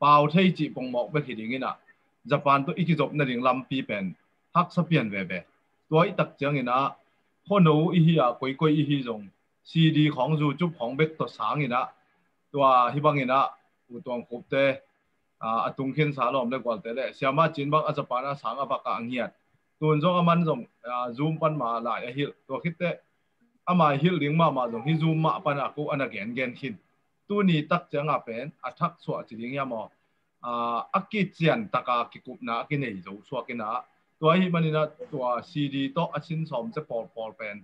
เป่าเทจิปงหมอกเป็นฮิดิงินะญี่ปุ่นตัวอีกจบนั่นเองลำปีเป็นฮักสเปียนเวเบตัวอีตักเจียงนะพ่ะคนูอีฮีอะกุยกุยอีฮิจงซีดีของรูจุปของเบกตัวสางน่ะตัวฮิบังน่ะอุตวงคบเตอ่าตุงเข็นสาลอมเล็กกว่าเต่เลยเสียมาจินบังอาจจะปานาสางอปักาอังเฮียด tuần zong aman zong zoom pan ma lại a hil to khit te ama hil ling ma ma zong hi zoom ma pan a ko an again gen hin tu ni tak changa pen a thak so chi ding ya mo a aki chian taka ki kup na ki nei zo so ki na to hi manina to cd to a chin som che por por pen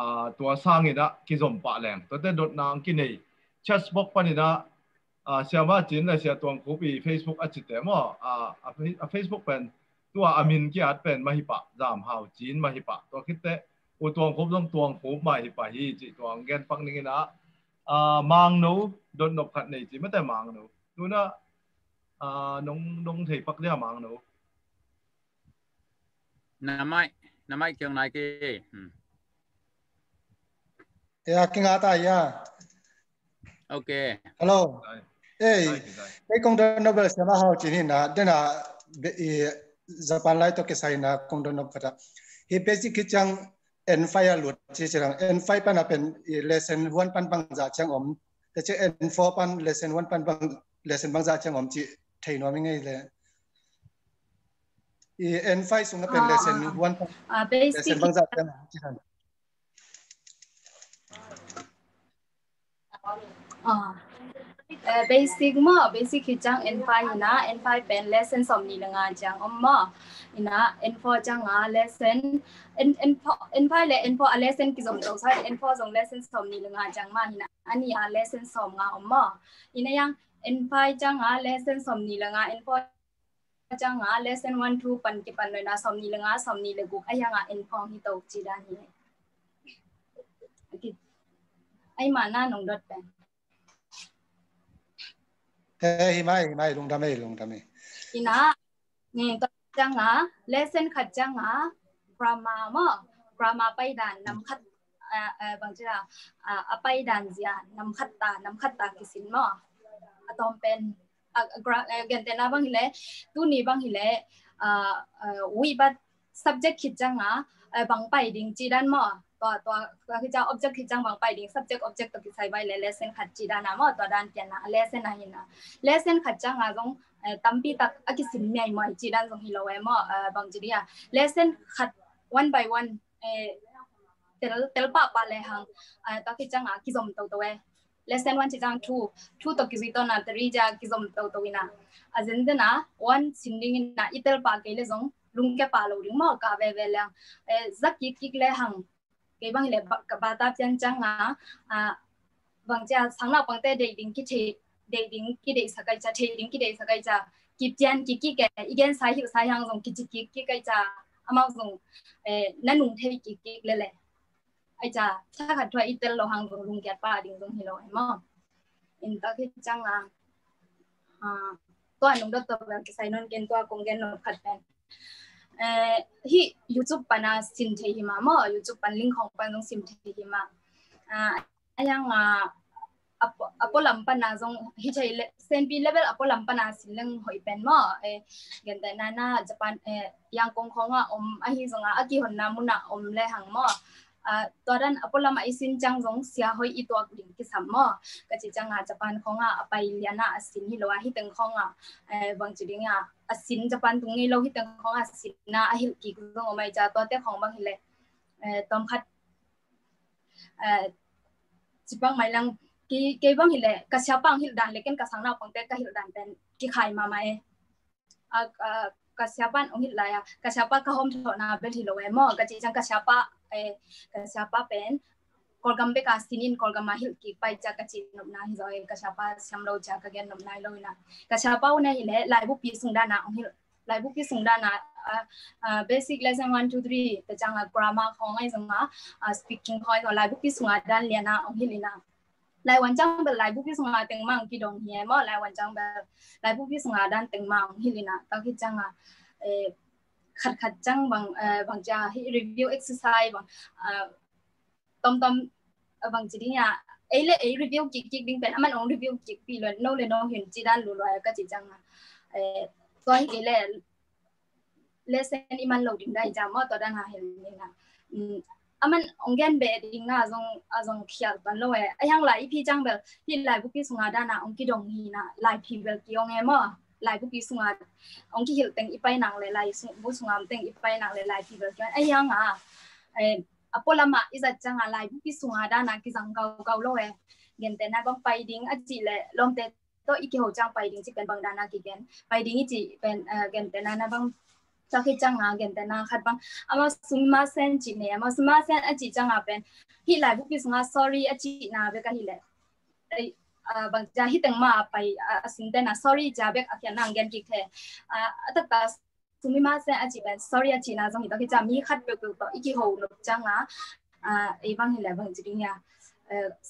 a to sang ida ki zom pa leng to te dot nang ki nei chess box panina a siama chin la sia tuang ko bi facebook a chi te mo a a facebook pen ตัวอามินกี่อัดเป็นมหิปะจามหาวจีนมหิปะตัวคิดเตะอุตวงครบต้องตวงครบมหิปะฮีจิตวงเงินปักนี่นะอ่ามังนูดนนบขัดในจีไม่แต่มังนูดูนะอ่าน้องน้องเทปักเรียมังนูน้ำไม่น้ำไม่เกี่ยงไรกี่เอ้ยกินอะไรตายอ่ะโอเคฮัลโหลเอ้ยไอ้กองเดินนบเสมาหาวจีนนะเดี๋ยวนะ Japan lai to ke sai na kong don nok kata he basic ki chang en fire lut chi chang en fire pan apen lesson one pan bang za chang om te che en four pan lesson one pan bang lesson bang za chang om chi thai no mi ngai le e en fire sung apen lesson one pan lesson bang za chang chi chang 啊。เบสิกมั้งเบสิกคือจัง N5 นะ N5 เป็น lesson สอนนีลงานจังอมมั้งนะ N4 จังอ่ะ lesson N N4 N5 และ N4 อ่ะ lesson กิ่สมตราใช้ N4 สอง lesson สอนนิลงานจังมานีนะอันนี้อ่ะ lesson สอนงานอมมัานี่นะยัง N5 จังอ่ะ lesson สอนนีลงาน N4 จังอ่ะ lesson one two ปันกี่ปันเลยนะสอนนีลงานสอนนี่เลยกไอยังอ่ะ N4 ที่ตกจีดานี่ไอ้มาหน้าหนุงดอทแบงเฮ้ยไม่ไม่ลงทำไมลงทำไมน่ะนี่ตัวจังอ่ะเลสเซนขัดจังอ่ะพระมาโมพระมาไปด่านนำขัดเออเออบางทีอ่ะอ่าไปด่านเสียน้ำขัดตาน้ำขัดตากิสินโมอะตอมเป็นอ่ากราเออเกนเตน่าบางทีเลยตู้นี้บางทีเลยอ่าเออวิบัต subject ขิดจังอ่ะเออบางไปดิ่งจีด้านโมตัวตัวก็คือจะ object ที่จังบางไปดิ subject object ตัวที่ใช้ไปเลย lesson ขัดจีดานามอตัวด้านเปียนนะ lesson นะหนนะ lesson ขัดจังอาจงตั้มปีตักอักสินใหญ่มาจีด้านจงฮิโลเวมอบางจีเดียะ lesson ขัด one by one เอเตลเตลปะปะเลยฮังตัวที่จังอาคิจอมตัวตัวเอ lesson one จีจัง two two ตัวกิจวิตอนะตรีจะคิจอมตัวตัววินะอาจารย์จะน่ะ one สินดิ้งนะอีเตลปะเกลเลยจงลุงแกปะเราดึงมอกาเวเวลังเอสักกีิกยิกเลหัง kay bang le ka ba ta pian chang a bang cha sang la bang te de ding ki the de ding ki de sa kai cha the ding ki de sa kai cha ki pian ki ki ka igen sa hi sa yang zong ki chi ki ki kai cha amang zong eh nanung the ki ki le le ai cha cha khat thwa itel lo hang zong lung kyat pa ding zong hi lo ai mo in ta ki chang a ah to anung do to ba ki sai non gen to a kong gen no khat pen อฮิยูทูปปัาสินเทหิมาเม่อยูทูปปนลิงของปนตรงสินเทหิมาอ่าอย่างว่าอพอพอลมปนนะตรงฮิใช่เลเซนปีเลเวลอพอลมปนนะสินเรื่องหอยเป็นเมื่อเอยันแต่นานาญี่ปุ่น เอยังคงของอ่ะอมอ่ะฮิตรงอ่ะอากิฮอนนามุน่ะอมเลหังเม่อตอนนั้นอพอลมาอิสินจังงเสียหอยอีตัวดิ่นงกิสมอก็จะจังอาจจะปันของอ่ะไปเลียนอ่ะสินฮิโลอาฮิตังของอ่ะเออบางจุดเนี่ยอสินจะปันตรงนี้เราฮิตังของอ่ะสินนะฮิกิกุงออกมาจากตัวเต็ของบางทีเลยเออตอมคัดเออจิบังไม่ลังกี่กี่บางทีเลยก็เช้าปังฮิลดันเล็กันกั็สังนาปังเต็ก็ฮิลดันแต่กี่ขายมาไหมอ่ะก็เช้าบ้านองค์ฮิตเลยอ่ะก็เช้าปังเขาห้องถอดนาเป็นทิโลเวมอ่ะก็จีจังก็เช้าป้าเอกษัตริย์เป็นกอลกัมเบกอาสินินกอลกัมมาฮิลกีไปจากกจินบนาฮิโซเอกษัตริย์สัมโรจากกันนบนาฮิโลนะกษัตริย์เนี่ยเหนเลยลายบุปผีสุนดานาองฮิลลายบุปผีสุนดานาอ่อเบสิกเลเซนวันทูทรีแต่จังอะกรามาคองไอ้สมะอะสปีกิ้งคอยต่อลายบุปผีสุนดานเลียนาองฮิลีนะลายวันจังแบบลายบุปผีสุนดานเต็งมังกีดองเฮียมอลายวันจังแบบลายบุปผีสุนดานเต็งมังฮิลีนะตอนที่จังอะเอ่อขัดขัดจังบางเอ่อบางจะให้รีวิวเอ็กซ์ไซส์บางเอ่อตอมตอมบางจีนี่ยเอ้เล่ไอ้รีวิวกิกกิกดิ้งเป็นมันองรีวิวกิกปีเลยโน่เลยโน่เห็นจีด้านรู้ลยก็จีจังอ่ะเอ่อตัวที่เล่เลเซนนีมันโหลดดิ้งได้จ้ามอตอนนั้นเห็นนี่นะอืมอามันองแกนเบดิงอาจงอาจงเขียนตันเลยไอ้ยังไหลพี่จังแบบที่หลพวกพี่สงาด้านอ่ะองคี่ดงฮีนะหลายพี่เบลกี่องเอมอ่ะลายกูปีสุงาองค์ที่เหิลเต็งอีไปนางเลยลายบุสุงามเต็งอีไปนางเลยลายที่เบลกันไอ้ยังอ่ะเอ่อพอลมาอีจัดจังอ่ะลายกูปีสุงาด้านนักกิจังเกาเกาโลเอเงินแต่นักบังไปดิ้งอจิเลยลมเตตัวอีกหัวจังไปดิ้งจิเป็นบางด้านนักกิเกน ไปดิ้งอีจิเป็นเอ่อเงินแต่นักบังจะคิดจังอ่ะเงินแต่นักขัดบังอามาสุมาเซนจิเนี่ยมาสุมาเซนอจิจังอ่ะเป็นฮิลายกูปีสุงา sorry อจินาเบกันฮิเลย bang ja hi teng ma pai asin te na sorry ja bek akhya nang gen ki the ta ta sumi ma se aji ben sorry aji na jong hi ta ki ja mi khat bek to iki ho no changa a e bang hi la bang ji ya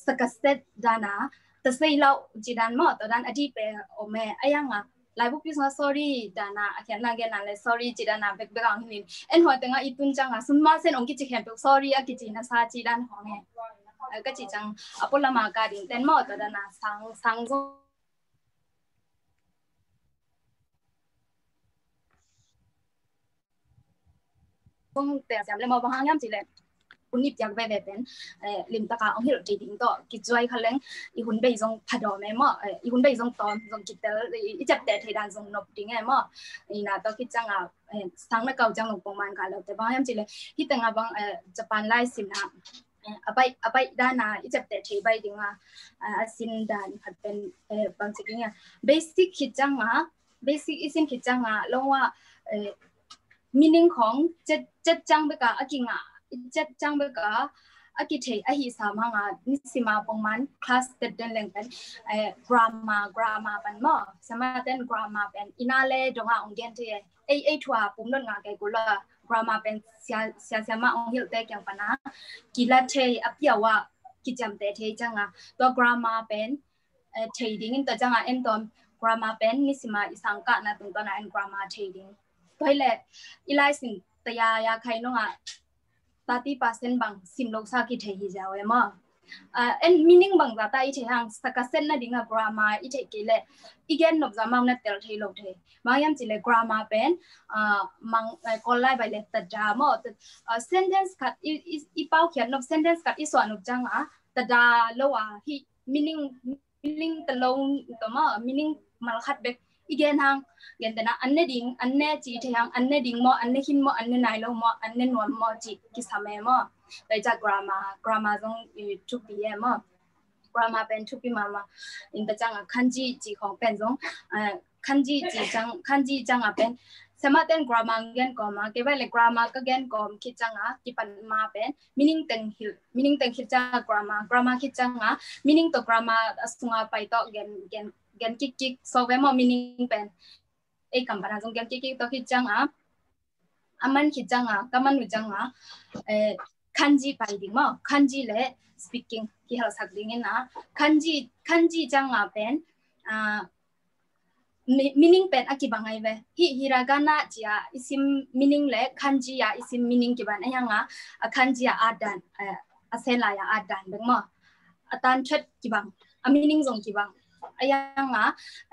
sakaset dana ta sei lo ji dan mo to dan adi pe o me ayanga ลายพวกพี่สาว sorry ดานาอาเขียนนางแกนันเลย sorry จีดานาเบกเบกอังหินเอ็นหัวแต่งอีตุนจังอ่ะสุนมาเส้นองกิจิเขียนเบก sorry อากิจินาซาจีดานของเนี่ยก็จีจังอพอลมาการินเต้นหมดแต่นะสังสังงแต่จำเลยมาบางครงยามจีเลยคุณนิบอยากไปแบบเป็นเอ่อลิมตะการองค์ฮหโรจีดิงต่อกิจวัยคันเล้งอีหุ่นไปยรงผดอแม่หม้อเอ่ออีหุ่นไปยรงตอนยรงกิจเตอร์อีจับแต่ไทยดันยรงนบดิงไงหม้ออีน่าต่อคิดจังอ่ะเอ่อทั้งนักเก่าจังหลงประมาณกันแล้วแต่บางยามจีเลยที่แต่งอ่บางเอ่อจะปานไล่สินะอบายอบายด้านนาอีจับแต่ชีบายดิงาอ่าสินด้านขัดเป็นเอ่อบางสิ่งเงี้ยเบสิกคิดจังอ่ะเบสิกอีสินคิดจังอ่ะแล้วว่าเอ่อมินิ่งของจัดจัดจังเบก้าอากิงอ่ะจัดจังเบก้าอากิเทอหิสามังอ่ะนิสิมาปงมันคลาสเด็ดเด่นแรงป็นเอ่อกรามากรามาเป็นหม้อสมัยเด้นกรามาเป็นอินาเล่ดงอ่ะองค์เดียนเทเอเอทัวร์ปุ่มลดงานแกกุละกรามาเป็นเสียเสียมาองค์เหตแต่เกี่ยวกันะกิลาเทอเปยวว่ากิจมเตเทจังอ่ะตัวกรามาเป็นเทดิงตัวจังอ่ะเอ็นตัวกรามาเป็นนิสมาอิสังกะนะตรงตัวนั้นกรามาเทดิงตัวแรกอีไลสิ่งแต่ยายาใครน้องอ่ะตัดที่เปอรเซน์บังสิมลูกสาวกิเทฮิจาวเอมอะเอ็นมีนิ่งบางตาตาอีเทียงสักเซนนัดิ่งกรามาอีเทกิเลอีเกนนบจามาวนัดเตลเทโลเทมายางจิเลกรามาเป็นอ่ามังไอคอลไลไปเลตจามอตเอ่อ sentence คัดอีอีเป้าเขียนนบ sentence คัดอีส่วนนบจังอ่ะตดาโลอ่ะฮีมีนิ่งมีนิ่งตะลงตัวมั่วมีนิ่งมาลคัดเบกอีกแกนทางเกนแต่นะอันเนดิงอันเนจีที่ยงอันเนดิงมออันเนหินมออันเนไนโลมออันเนนวลมอจีกิสามเอมอไปจากกรามากรามาตรงอยู่ทุกปีเอมอกรามาเป็นทุกปีมามาอินเตจังอ่ะคันจีจีของเป็นจงอ่าคันจีจีจังคันจีจังอ่ะเป็น สมัติเป็นกรามาเกนกรามาเก็บไเลยกรามาก็เกนกรามคิดจังอ่ะกิปันมาเป็นมินิ่งตึงหิลมินิ่งตึงหิลจากกรามากรามาคิดจังอ่ะมินิ่งตัวกรามาสุงอ่ะไปต่อเกนเกน gen kik kik so ve mo meaning pen e kampana jong gen kik kik to ki changa aman ki changa kaman nu changa e kanji pai ding mo kanji le speaking ki ha sak ding na kanji kanji changa pen a meaning pen aki bangai ve hi hiragana jia isim meaning le kanji ya isim meaning ki ban ayanga a kanji ya adan a sela ya adan bang mo atan chat ki bang a meaning jong ki bang ayanga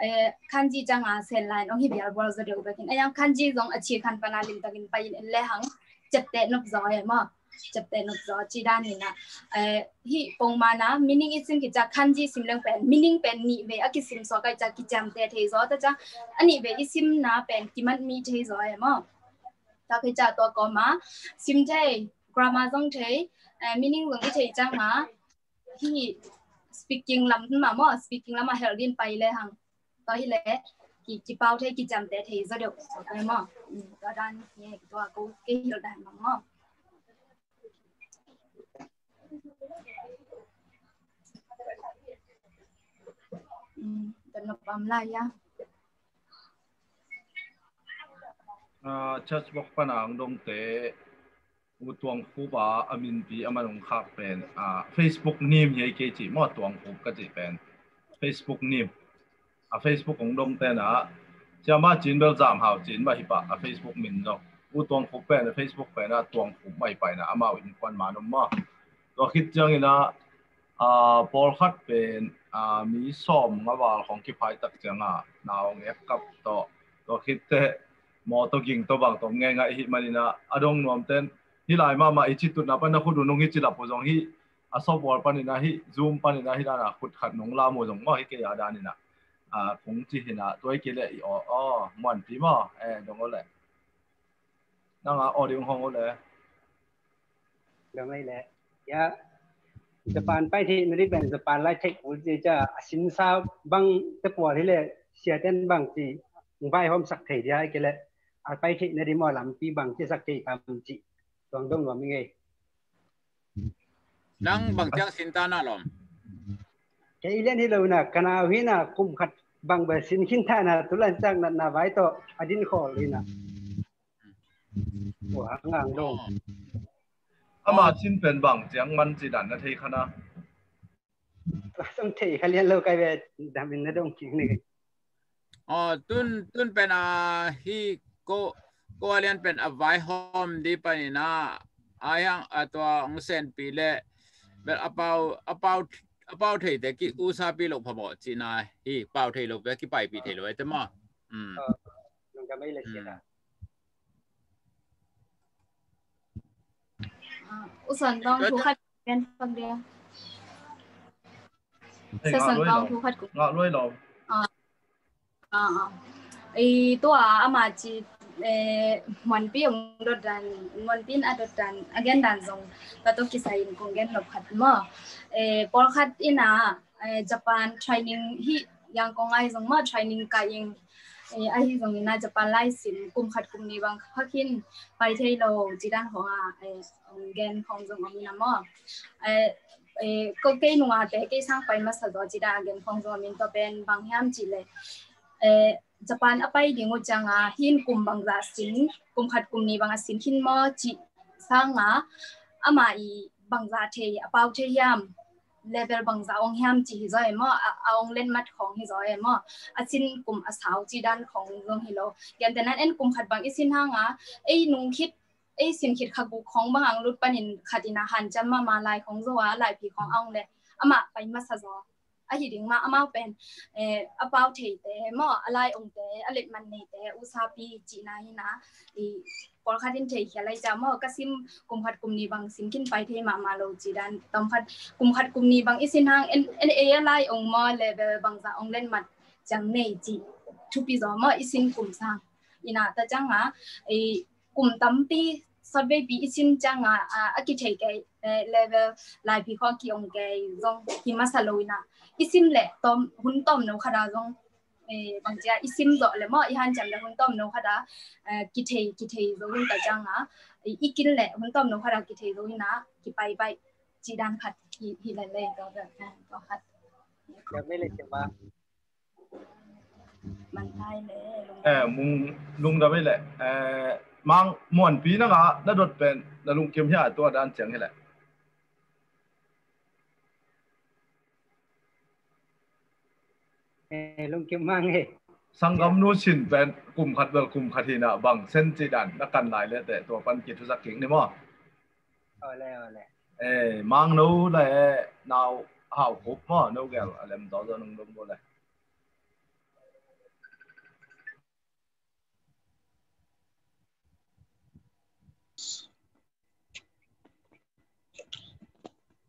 eh, khanji changa sen line ong hi bial bol za deu bakin ayang khanji jong achi khan pana lim takin pain le hang chapte nok zoi ma chapte nok zo chi dan ni na eh, hi pong ma na meaning is in ki cha khanji simlang pen meaning pen ni ve a ki sim so kai cha ki cham te the zo ta cha ani ve sim na pen ki man mi the zo e ma ta ke cha to ko ma sim the grammar jong the eh, meaning jong the cha ma hi speaking ลำขึ้นมาหมอ speaking ลำมาเฮลดินไปเลยฮังตอนที่เลยกีกีเป้าเท่กี่จำแต่เท่ซะเดียวสไปหมอก็ด้นนี้ตัวกูกีเฮลดันมาหมออแต่นบามลายะ church b บอกป n a n g ตรงเ te อูตวงคูบาอามินปีอามาลงคาเป็นอ่า Facebook นิมยัยเกจิมอตวงคูก็จะเป็น Facebook นิมอ่า Facebook ของดงเตนะจะมาจีนเบลจามหาวจีนมาฮิปะอ่า Facebook มินเนาะอูตวงคูเป็นเฟซ Facebook เป็นอ่ะตวงคูไม่ไปนะอามาอินควันมาดมมาตัวคิดจังเลยนะอ่าบอลคัดเป็นอ่ามีซ้อมงาว่าของกิพายตักจังอ่ะนาวเงยกับต่อตัวคิดเตะมอตกวยิงตัวบางตัวเงยไงฮิมันนะอดงนวมเต้น hi lai ma ma ichi tu na pa na khudu nong hi chi la po jong hi asop war pa ni na hi zoom pa ni na hi da na khut khat nong la mo jong ngo hi ke ya da ni na à cũng chỉ hiện là tôi kia lại ở ở mòn tí mà ê đúng rồi lại đang là ở đường hông rồi đúng rồi lại ya Japan phải thì nó đi bên Japan lại check cũng chỉ cho xin sao băng tập quả thì lại xe tên băng thì vai hôm sắc thể thì ai kia lại à phải thì nó đi mò làm pi băng chỉ sắc thể làm chỉ còn đông lắm nghe đang bằng trang xin ta na lom cái lên hi lâu na kana hi na kum khat bằng bờ xin khin tha na tu lan trang na na vai to adin kho li na của hàng ngang đông ama xin bền bằng trang man chỉ đàn na thấy khana không thấy khai lên lâu cái về đam mình nó đông chuyện này อ๋อตุนตุนเป็นอ่าฮิโกก็เรียนเป็นอวัยหอมดีไปนะอายังตัวองเซนปีเล่เป็นอปาวอปาวอปาวเทเด็กก่อุซาปีลูกพบจีนาอีเปาวเทิดลูกไปกี่ไปปีเทิดเลแต่มาอืมนังก็ไม่เลยนะอุสันต้องทุกขัดเป็นคนเดียวเซสันต้องทุกขัดกู้งเราด้วยเราอ่า อ่าไอตัวอามาจี eh mon pi ong dot dan mon pin adot dan again dan zong ta to kisain kong gen lop khat ma eh por khat ina japan training hi yang kong ai zong ma training ka ing eh ai zong ina japan lai sin kum khat kum ni bang khakin pai thei lo ji dan ho a eh ong gen khong zong ami na ma eh เออก็เกยนัวแต่เกยสร้างไปมาสะดอจิดาเกนของจอมินก็เป็นบางแห่มจิเลยเออจะปานอภัยดีงูจังอาหินกลุ่มบางราสินกลุ่มขัดกลุ่มนี้บางสินหินมอจิสร้างอาอมาอีบางราเทียเป้าเทียมเลเวลบางราองแฮมจีฮิจอยมอเอาองเล่นมัดของฮิจอยมออสินกลุ่มอสาวจีดันของรงฮิโลยันแต่นั้นเอ็นกลุ่มขัดบางอีสินห้างอาไอ้นุงคิดไอ้สินคิดขากุของบางอังรุดปนินขัดอินาหันจะมามาลายของรัวลายผีของอองเลยอามาไปมาซะจอအဟီဒီငမအမောက်ပန်အဲအပေါက်ထိတ်တယ်မော့အလိုက်အောင်တယ်အလက်မနေတယ်ဥစားပြီးကြည်နိုင်နာဒီပေါ်ခါတင်ထိတ်ခလိုက်ကြမော့ကစင်ကုမ်ဖတ်ကုမ်နီဘန်စင်ကင်ပိုင်ထေမာမာလိုကြည်ဒန်တမ်ဖတ်ကုမ်ဖတ်ကုမ်နီဘန်အစင်ဟန်အန်အေအလိုက်အောင်မော့လေဘယ်ဘန်စာအောင်လန်မတ်ဂျန်နေကြည်သူပြီးတော့မော့အစင်ကုမ်စာ ina ta changa e kum tampi survey bi isin changa a ki thei ke level lai bi kho ki ong ke jong ki ma sa loina isim le tom hun tom no khara jong e bang ja isim do le mo i han cham le hun tom no khara ki thei ki thei jong ta changa i kin le hun tom no khara ki thei roina ki pai pai chi dan khat hi hi le le do da do khat จะไม่เลยจะมามันได้เลยเออมุงลุงเราไม่แหละเออมังมวนปีนังอ่ะนัดดเป็นนัลุงเกมยาตัวด้านเสียงให่แหละลุงเกมมังเฮสังกำนูชินเป็นกลุ่มขัดเบลกลุ่มขัดทีนะบางเส้นจีดันนักกันหลายเลยแต่ตัวปันกิจทุสักเก่งนี่มั้งเอาเลยเอาเลยเอ้มังนู้เลยนาวหาวคุบมั้งนู้แกลอะไรมันต่อจากนุ่งลงก็เลย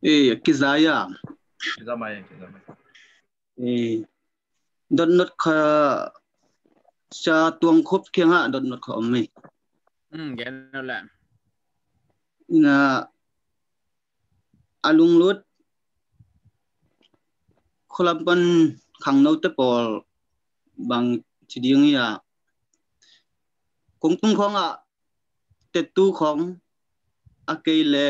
eh kizaya kizamaya kizamaya eh don not kha cha tuang khop keng ha don not kha ommi um gen no la na alung lut kholam pan khang nau te pol bang chi ding ya cũng tung khong à tết tu khong à cây lệ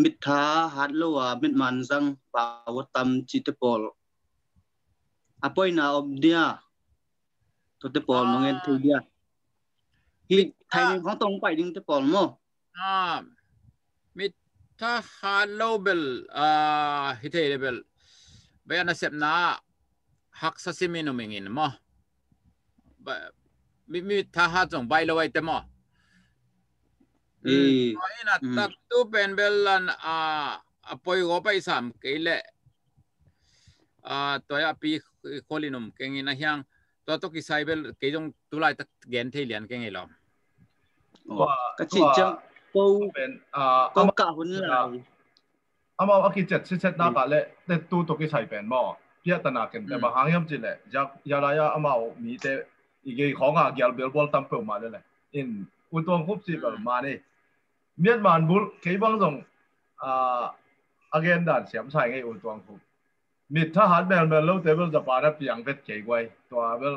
มิทาฮัดลัวมิดมันซังปาวตัมจิตปอลอพอยนาอบเดียตัวเตปอลน้องเอ็นทูเดียฮิไทยของตรงไปดึงเตปอลมั้งอ่ามิทาฮัดลเบลอ่าฮิตเทเบลเบียนเซปนาฮักซัสซิมินุมิงินมั้งมิมิทาฮัดจงไปเลยเตมั้งอีนตักตูเป็นเบลลันอ่าปอยกไปสามกเลอ่าตัวยาปีคลินุมเก่งนะยังตัวตุกิไซเบลกิจงตุลายตักเกนเทียนเก่งเหรอก็จริงจังปูเป็นอ่ากงกาหุ่นลยอามาอักิเจ็ดชิเจ็ดนาคเลยเด็ตู้ตุกิไซเป็นมอเพียตนากนแต่บางยามจิเลยยักยาลายอามามีเตอีกของอ่ะเกียร์เบลบอลตั้มเปิลมาเลยเลยอินอุตวงคุปจีเบลมาเนี่ยเมียนมาบุลเคยบังส่งอ่าอาเกนด่านเสียมใส่ไงอุตวงคุมิดทหารแบลเบลเลวเทเบิลจะปานะเปียงเพชรเกยไว้ตัวเบล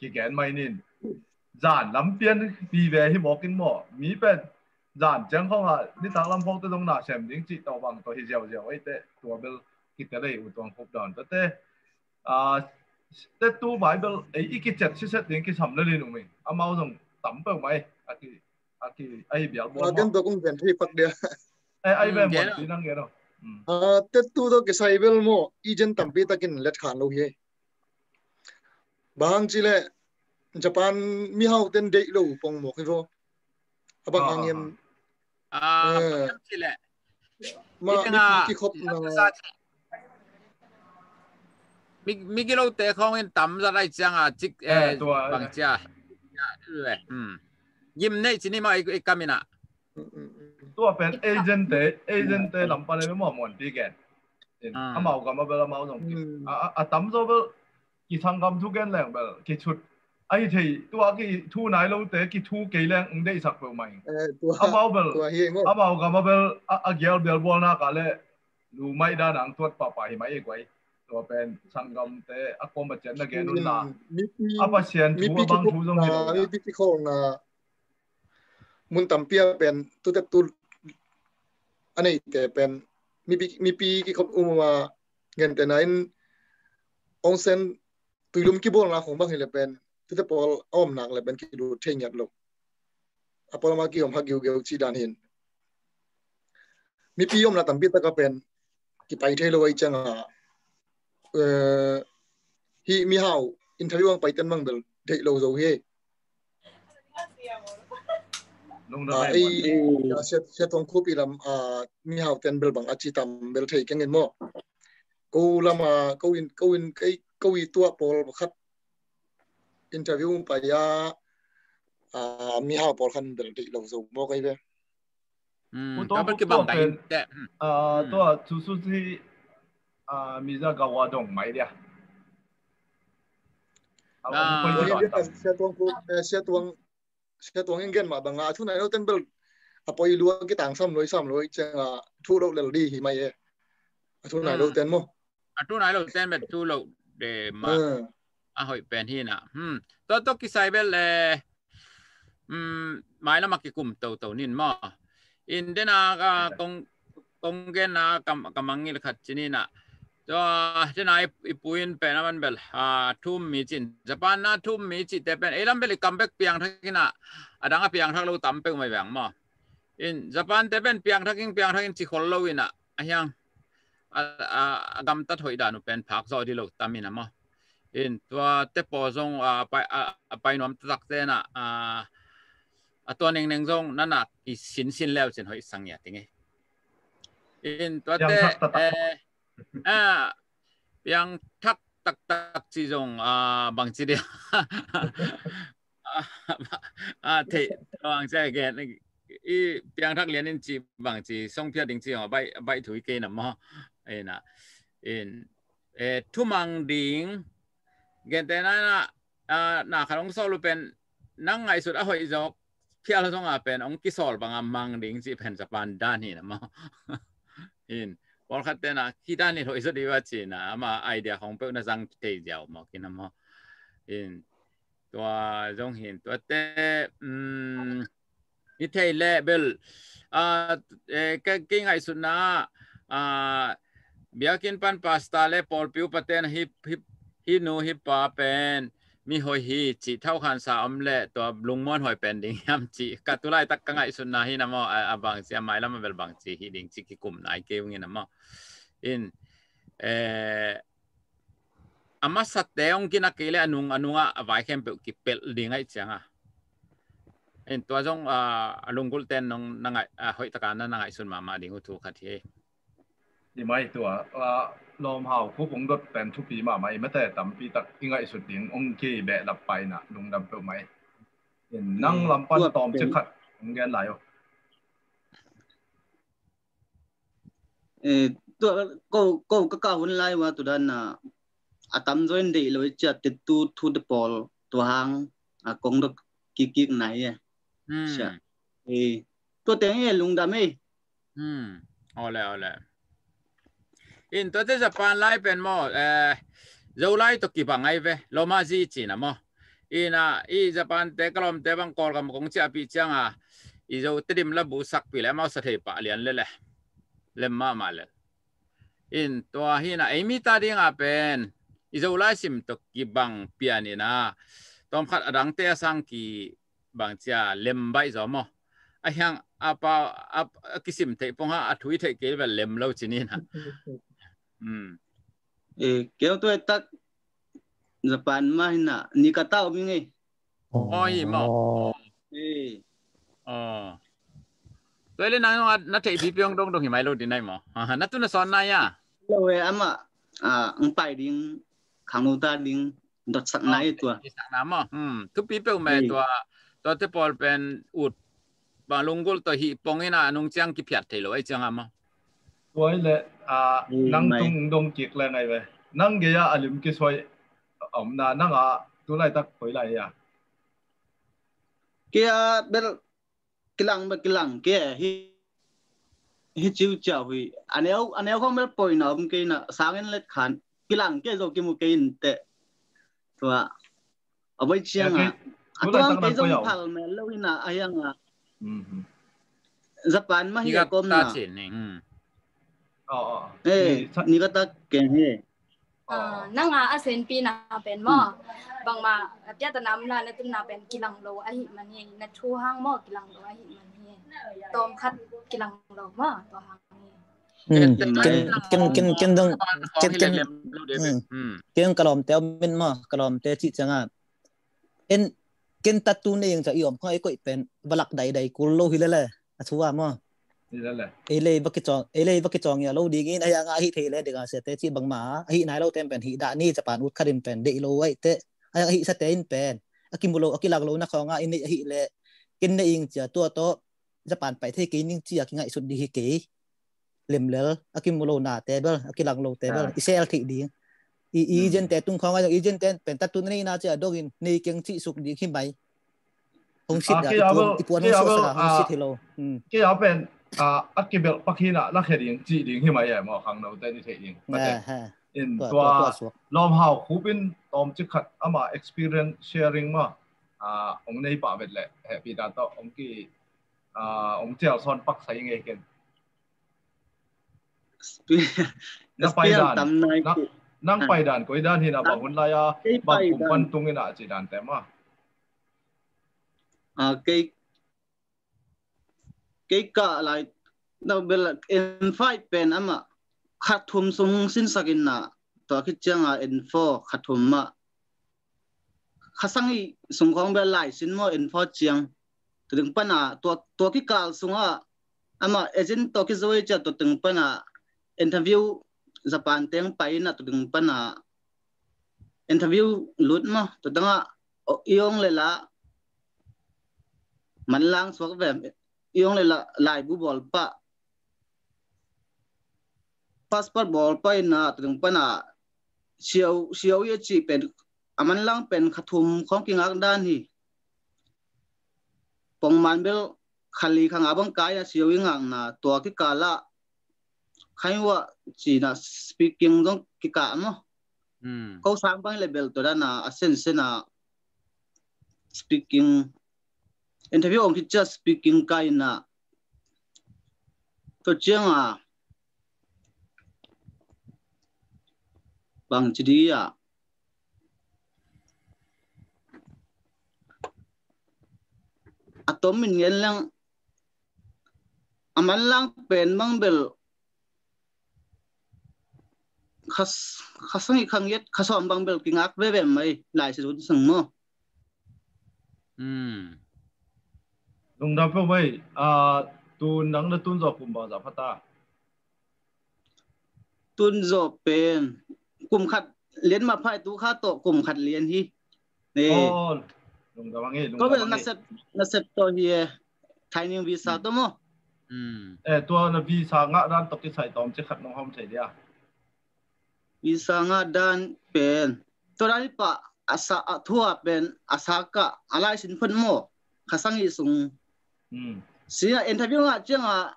กิ่แกนไม่นินจานลำเปียนปีเวให้บอกกินหมอมีเป็นจานเจ้าข้องอ่ะนี่ทางลำพงตัวตรงหน้าเสียมดิ้งจิตตอวบังตัวเฮียวเฮียวไอ้เตะตัวเบลกิตอะไรอุตวงคุดอนตัเตะอ่าเตะตู้หบเบิลไอ้กิจเจ็ดชิเซติงกิจทำได้เลยหนุ่มเองอามาส่งต่ำเปิลไหมอ่ะคือ aki ai bial bo ma gen do kung ben hi pak dia ai ai ben mo tinang ge no a te tu do ke sai bel mo i jen tam pi takin let khan lo ye bang chile japan mi hau ten dei lo pong mo ki ro abang ang yem a chile ma ki khop na mi mi ki lo te khong en tam ra lai chang a chik eh bang cha ừ ยิมในสินิมาไอ้กามินะตัวเป็นเอเจนต์เตเอเจนต์เตลำปาเลยไม่หมดหมดดีแกอาเมากันมาเปลาเมาส่งอ่ะอ่ะตั้มโซเบลกี่ทางกำทุกแกนแรงเบลกี่ชุดไอ้ที่ตัวกี่ทูไหนเราเตะกี่ทูกี่แรงอุ้งได้สักเปล่าไหมอาเมาเบลอาเมากันมาเบลอ่ะเกี่ยวเบลบอลน่ากาเล่ดูไม่ได้หนังตัวป่าป่าหิมะเอกไวตัวเป็นสังกำเตะอากงมาเจนนะแกนุ่นละอาปะเชียนทูบังทูตรงนี้มีีกคงนะมุนตำเปียเป็นตุเตตุอันนี้แต่เป็นมีปีมีปีกี่คบอุมาเงินแต่นั้นองเซนตุยลุมกี่บอลนะของบางทีเลยเป็นตุเตปอลอ้อมหนังเลยเป็นกี่ดูเทียงยับลงอพอลมากี่อมพักกิวเกวชีดานเห็น มีปีอมละตำเปียตะก็เป็นกี่ไปเทลไวจังอ่ะเอ่อฮีมีเฮาอินเทอร์วิวไปเต็นบังเบลเทโลโซเฮ nung ah, na ai set set tong khup ilam a ah, mi hau ten bel bang achi tam bel thei keng en mo ko lama ah, ko in ko in kai ko i tua pol khat interview um pa ya a mi hau pol khan bel thei lo zo mo kai ve ừ ta bất cái bằng tay ờ tôi chú chú thì à mi ra gặp hoạt động mấy đi à à xe tuông xe tuông sẽ tuang in gen mà bằng ngã chú này nó tên bel apoi à, lúa cái tàng xăm lối xăm lối chẳng à thu đâu là đi thì mày ấy chú à, này đầu tên mo à chú này đầu tên mà chú lậu để mà ừ. à hội bền hi nè à. hmm ừ. tôi tôi cái sai bel là um mai nó mặc cái cụm tàu tàu nín mà in đến à công công gen à cầm cầm mang nghỉ là khát chín nè จ้าจนายปุยนเป็นอะไรเบลอาทุ่มมีจินญะปานน่าทุ่มมีจิตแต่เป็นเอลัมเบลิคัมเบกเพียงทักกินะอะดังก็เพียงทักเราตั้มเป็งไม่แบ่งมัอินญะปานแต่เป็นเพียงทักกินเพียงทักกินที่คนเราอินะอะยังอาอากัมตัดหอยดานุเป็นผักสดที่เราตั้มินะมัอินตัวเตปโอซงอาไปอไปน้อมตักเตนะอาอะตัวหนึ่งหนึ่งซงนั่นอะอีสินสินเล้าสินหอยสังเงติไงอินตัวเต้เออยังทักตักตักจีจงอ่าบางจีเดียวอ่าเทบางใจแกนี่อีเพียงทักเรียนนี่จีบางจีส่งเพียดิงจีอ๋อใบใบถุยเกนอะมัเอ็นะเอ็นเอ็ทุมังดิง เกนแต่นั้นอ่ะ อ่าหน้าขนมโซลเป็นนั่งไงสุดอ่ะหอยจอกเพียเราต้องอ่ะเป็นองค์กิสอลบางอ่ะมังดิงจีเป็นสะพานด้านนี่นะมัเอ็นมิด我看น呐，其他人会说你话钱呐，啊嘛爱点红白那张地条嘛，见到么？嗯，ตัวจงเห็นตัวเต่อืมนี่เทเลเบลอ่าเอ่อก็กิ่งไอสุนาอ่าเบียกินปันพาสต้าเลปอลพิวปตเตนฮิปฮิปฮิโนฮิปปาเป็น mi hoi hi chi thau khan sa om le to lungmon hoi pen ding yam chi ka tulai tak kangai sun na hi namo abang chi mai lam bel bang chi hi ding chi ki kum nai ke ung namo in eh ama sat deong kina kele anung anunga vai khem pe ki pel dingai changa in to jong a lungul ten nong nangai hoi takana nangai sun ma ma ding u thu khathi ni mai to a ลมหาวคุบองดดแปนทุกปีมาไหมไม่แต่ตำปีตักยิงไอสุดดิงองค์เกแบะลับไปน่ะลงดำเปไหมเห็นนั่งลำปันตอมจะขัดองแกนหลายอ่ะเออตัวก็ก็ก็กาวนไลว่าตัวนั้นน่ะอาตำจอยดีเลยจะติดตูทูดปอลตัวหางอากงดกกิกกไหนอ่ะใช่เออตัวเต็งเอลุงดำไหมอืมเอาแล้เอาแล้ in to te japan lai pen mo eh zo lai to ki bangai ve loma ji china mo ina i japan te kalom te bang kol kam kong cha pi changa i zo trim la bu sak pi le ma sa the pa lian le le le ma ma le in to hina emi ta ding a pen i zo lai sim to ki bang pian na, tom khat adang te sang ki bang cha lem bai zo mo a hyang apa a kisim te ponga athui te ke lem lo chini na เอเกี่ยวตัวตักจะปันมาห้นะนี่ก็ต้ามีไงโอ้ยมอเออ่ตัวเล่นนั่งนัดเทพีเพียงตรงตรงหิมะโลดินได้มอนัดตัวนั้สอนนายอ่ะเราเอามาอ่าอุไปดิ้งขังนูตาดิ้งดอสักนายตัวสักน้ำมออืมทุกปีเปี่ยนแม่ตัวตัวที่พอลเป็นอุดบาลุงกุลตัวหิปงนี่นะนุ่งเจียงกิพยัดเทโลไอเจียงอ่ะมอตัวเละ à ừ, nang tung dong kiệt lên này về nang à. cái à lim cái soi ông na nang à tu lại tắc hồi lại à kia bên cái lăng bên cái lăng kia hi hi chiu chào hi anh em anh em không biết bồi nào ông kia nè sáng lên lên khán cái lăng kia rồi kia một cái tệ rồi ở chiang à à tôi cái giống thằng mẹ lâu như là ai à Japan à. ừ, ừ. mà hi có na เออนี่ก็ตักเก่งเอ่อนั่งอาเซนปีนาเป็นมอบางมาเจ้าตน้ำนาในตุนงนาเป็นกิลังโลอ่หิมันเฮ่นชูห้างมอกิลังโลอ่หิมันเฮ่ตอมคัดกิลังโลมอตัวห้างกินกินกินกินดึงกินกินกินกระลอมเตาเมินมอกระลอมเตจิจังอ่ะเอ็นกินตะตูนเองจะยอมเพราะไอ้กยเป็นบลักใดใดกุลโลหิเล่ละอาชัวมอเอเล่บักจองเอเล่บักจองเนี่ยเราดีงี้อะยังอาฮิเทเลเด็กอาเซตที่บางมาฮิไหนเราเต็มเป็นหิดานี่จะปานอุดคดิมเป็นเดี๋ยวไว้เตะยองหิสเต็นเป็นอากิมุโลอากิลักโลนักของอ่ะอินเนฮิเลกินเนอิงเจ้าตัวโตจะปานไปเทกินิ่งเจียกินไงสุดดีฮิเกเลมเลลอากิมุโลนาเตเบิลอากิลักโลเตเบิลอิเซลทีดีอีเจนเตตุงของอ่ะอีเจนเตเป็นตัดตุนนี่นาเจอดอกินนี่ก่งที่สุดดีขึ้นไปฮงสิดอ่อีปวนฮงชิดอ่ะฮงชิดเทโลอืมที่เราเป็น a a kebel pakhina la khering chi ding hima ya ma khang no te ni the ding in tua lom hau khupin tom chi khat ama experience sharing ma a ong nei pa vet le happy da to ong ki a ong chel son pak sai nge ken na pai dan nang pai dan koi dan hina ba hun la ya ba kum pan tung ina chi dan te ma a cái กกะไรเราเปลเอ็นไฟเป็นอ่ะมาขัดทุมสงสินสกินนะตัวคิดจังอ่ะเอ็นโฟขัดทุมมาขัดสังอีสงของเบลไรสินมอเอ็นโฟเจียงถึงปัญหาตัวตัวคิดก่าวสงอ่ะอ่ะมาเอเจนต์ตัวคิดจะไว้จะตัวถึงปัญหาอินทวิวสปานเตียงไปนะตัวถึงปัญหาอินทวิวลุดมาตัวตั้งอ่ะยองเลยละมันล้างสวกแบบ yong le lai bu bol pa passport bol pa na tung pa na siêu siêu ye chi pen aman lang pen khathum khong king ak dan hi pong man bel khali khang abang kai na siêu ing ang na to ki kala khai wa chi na speaking dong ki ka mo ko sang bang level to da na asen se na speaking interview ông just speaking cái na tôi chiang à bằng chỉ đi à à tóm mình nghe lang aman lang pen mang bel khas khasang i khang yet khasom bang bel kinh kingak về ve mai lai se jun sang mo hmm ตรงดับเพื่อไมอ่าตุนดังลตุนจอบกลุ่มบาจาพัตตา ตุนจอบเป็นกลุ่มขัดเลียนมาพายตู้ข้าโตกลุ่มขัดเลียนที่นี่ลงดว่างี้ก็เป็นนักเซปนักเซปตัวเฮียไทยนิววีซ่าตัวมั้งเออตัวนวีซ่างะด้านตกที่ใส่ตอมจะขัดน้องห้องใส่เดียวีซ่างะด้านเป็นตัวด้นี้ปะอาสาทั่วเป็นอาสากะอะไรสินพันโมข้าสังอีสุง siya interview nga chang a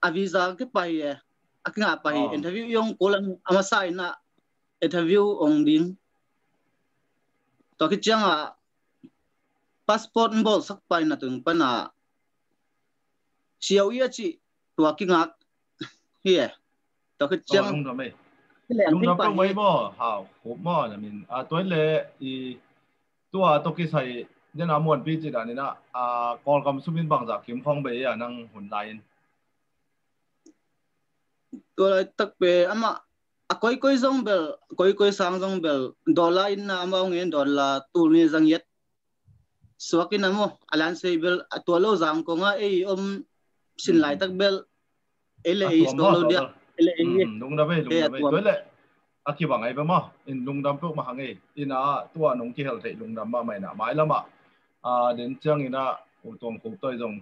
a visa ke pai ye a nga pai interview yong kolam ama sai na interview ong ding to ke chang a passport bol sak pai na tung pa na siaw ye chi to ki nga ye to ke chang lung dom pa mai bo ha ho mo na min a toile i tua to ki sai nên là muốn biết gì đó nên là à call cầm số bên bằng giả kiếm phong bể à năng hồn lại tôi lại tắc bể ama à coi coi zong bel coi sang zong dollar in na ama ông dollar tu ni zang yết suakin amo alan say bel tua lo zang ko nga ei om lại tắc bel ele ei sto lo dia ele ei đúng đó tôi lại à khi bằng ấy mà in đúng đó mà hàng ấy in à tua nông kia hệ lung đam mà mày nà à uh, den chang ina utom ko toy jong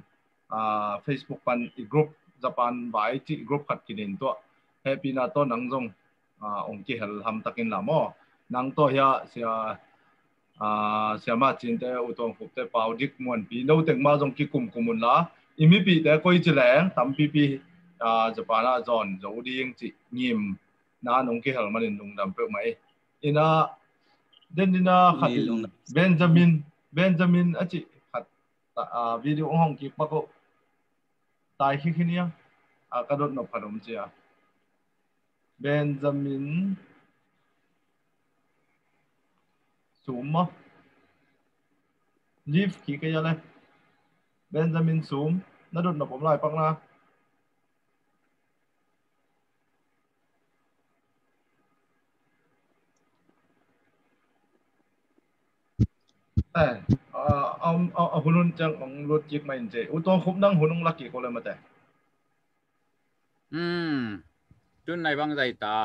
uh, facebook pan i group japan bai chi group khat kinin to happy na to nang jong uh, ong ki hel ham takin lamo nang to ya sia uh, sia ma chin te utom ko te pau dik mon pi no teng ma jong ki kum kumun la imi pi te koi chi leng tam pi pi uh, japan a zon zo ding chi ngim na nong ki hel manin nung dam pe mai ina den ina khat benjamin Benjamin a chi khat ta video hong ki pa ko tai khi khi nia a ka dot no pharom chi a Benjamin Suma Leaf ki ka ya le Benjamin Sum na dot no pom lai pak na เอ่อเอาเอาุนจังของรถจิกมาเจอุตองคุมนั่งหุ่นนุ่งลักกี่คนเลยมาแต่อืมจุนในบางใจตา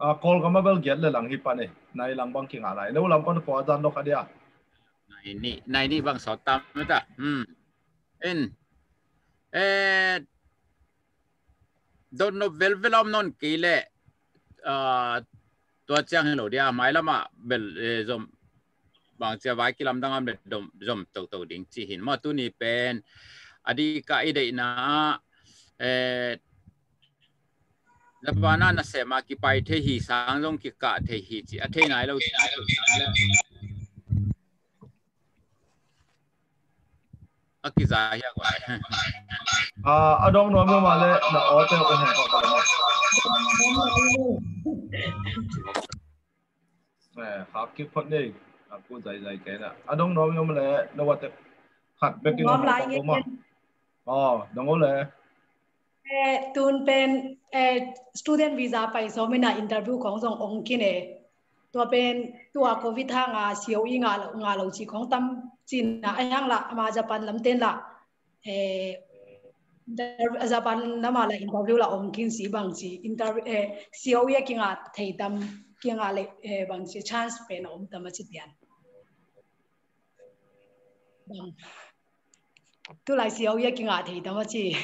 อ่าคอลก็มาเบลเกียร์เลยหลังฮิปานเองในหลังบางกิงอะไรแล้วหลังก็นขออาจานย์ดอกอะไรอ่ะในนี่ในนี่บางสอตามมาแต่ อืมเอ็น เอ็ดโดนโนเวลเวลอมนนกี่เล่อ่าตัวเจ้าเหรอเดียวไม่ละมาเบลเอ่อมบางจะไว้กิลำดังอันเด็ดดมดมตกตกดิ่งจีหินมาตุนี่เป็นอดีกาอิเดนะเออแับวปานานะเสมากิไปเที่ยหิสังลงกิกาเที่ยหิจีอเที่ยไหนเราอากิจาเฮียกว่าอ่าอดองน้อมื่อมาเลยนะออเตอร์ไปหาแหมครับคิดพอดีကိုဇိုင်ဇိုင်ကဲနာအဒုံနော်မျိုးမလဲနဝတ်ခတ်ဘက်ကင်းနော်မအော်ဒငိုလဲအဲတူန်ပန်အဲ student visa ไปซอมนะ interview ของส่งองค์กินเอตัวเป็นตัวโควิดทางาเสียวอีงางาเหล่าจีของตำจีนนะอันยังละ มาญี่ปุ่นลำเต้นละ เอ Japan nama la interview la om kin si bang si interview eh CEO ya kinga thei tam kinga le eh bang si chance pe na om tam chi tian 都嚟試好嘢叫牙提等一次。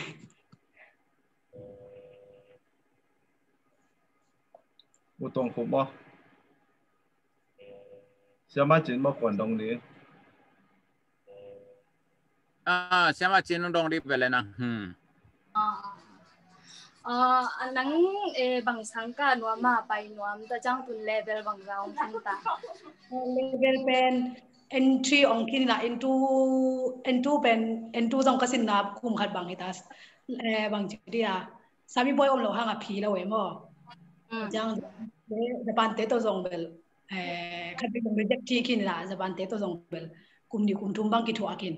我懂好冇？小馬錢冇管動你。啊，小馬錢動你俾你啦，嗯。啊。Uh, anang eh, bangsang ka, nuam ma, pay nuam, ta jang tun level bangsa, umpunta. level pen, entry on kin into into pen into jong kasin na kum khat bang hitas eh bang chidia sami boy om lo hanga phi lo mo hmm. jang japan te to jong bel eh khat bi jong reject ki kin la japan te to jong bel kum ni kum thum bang ki thu akin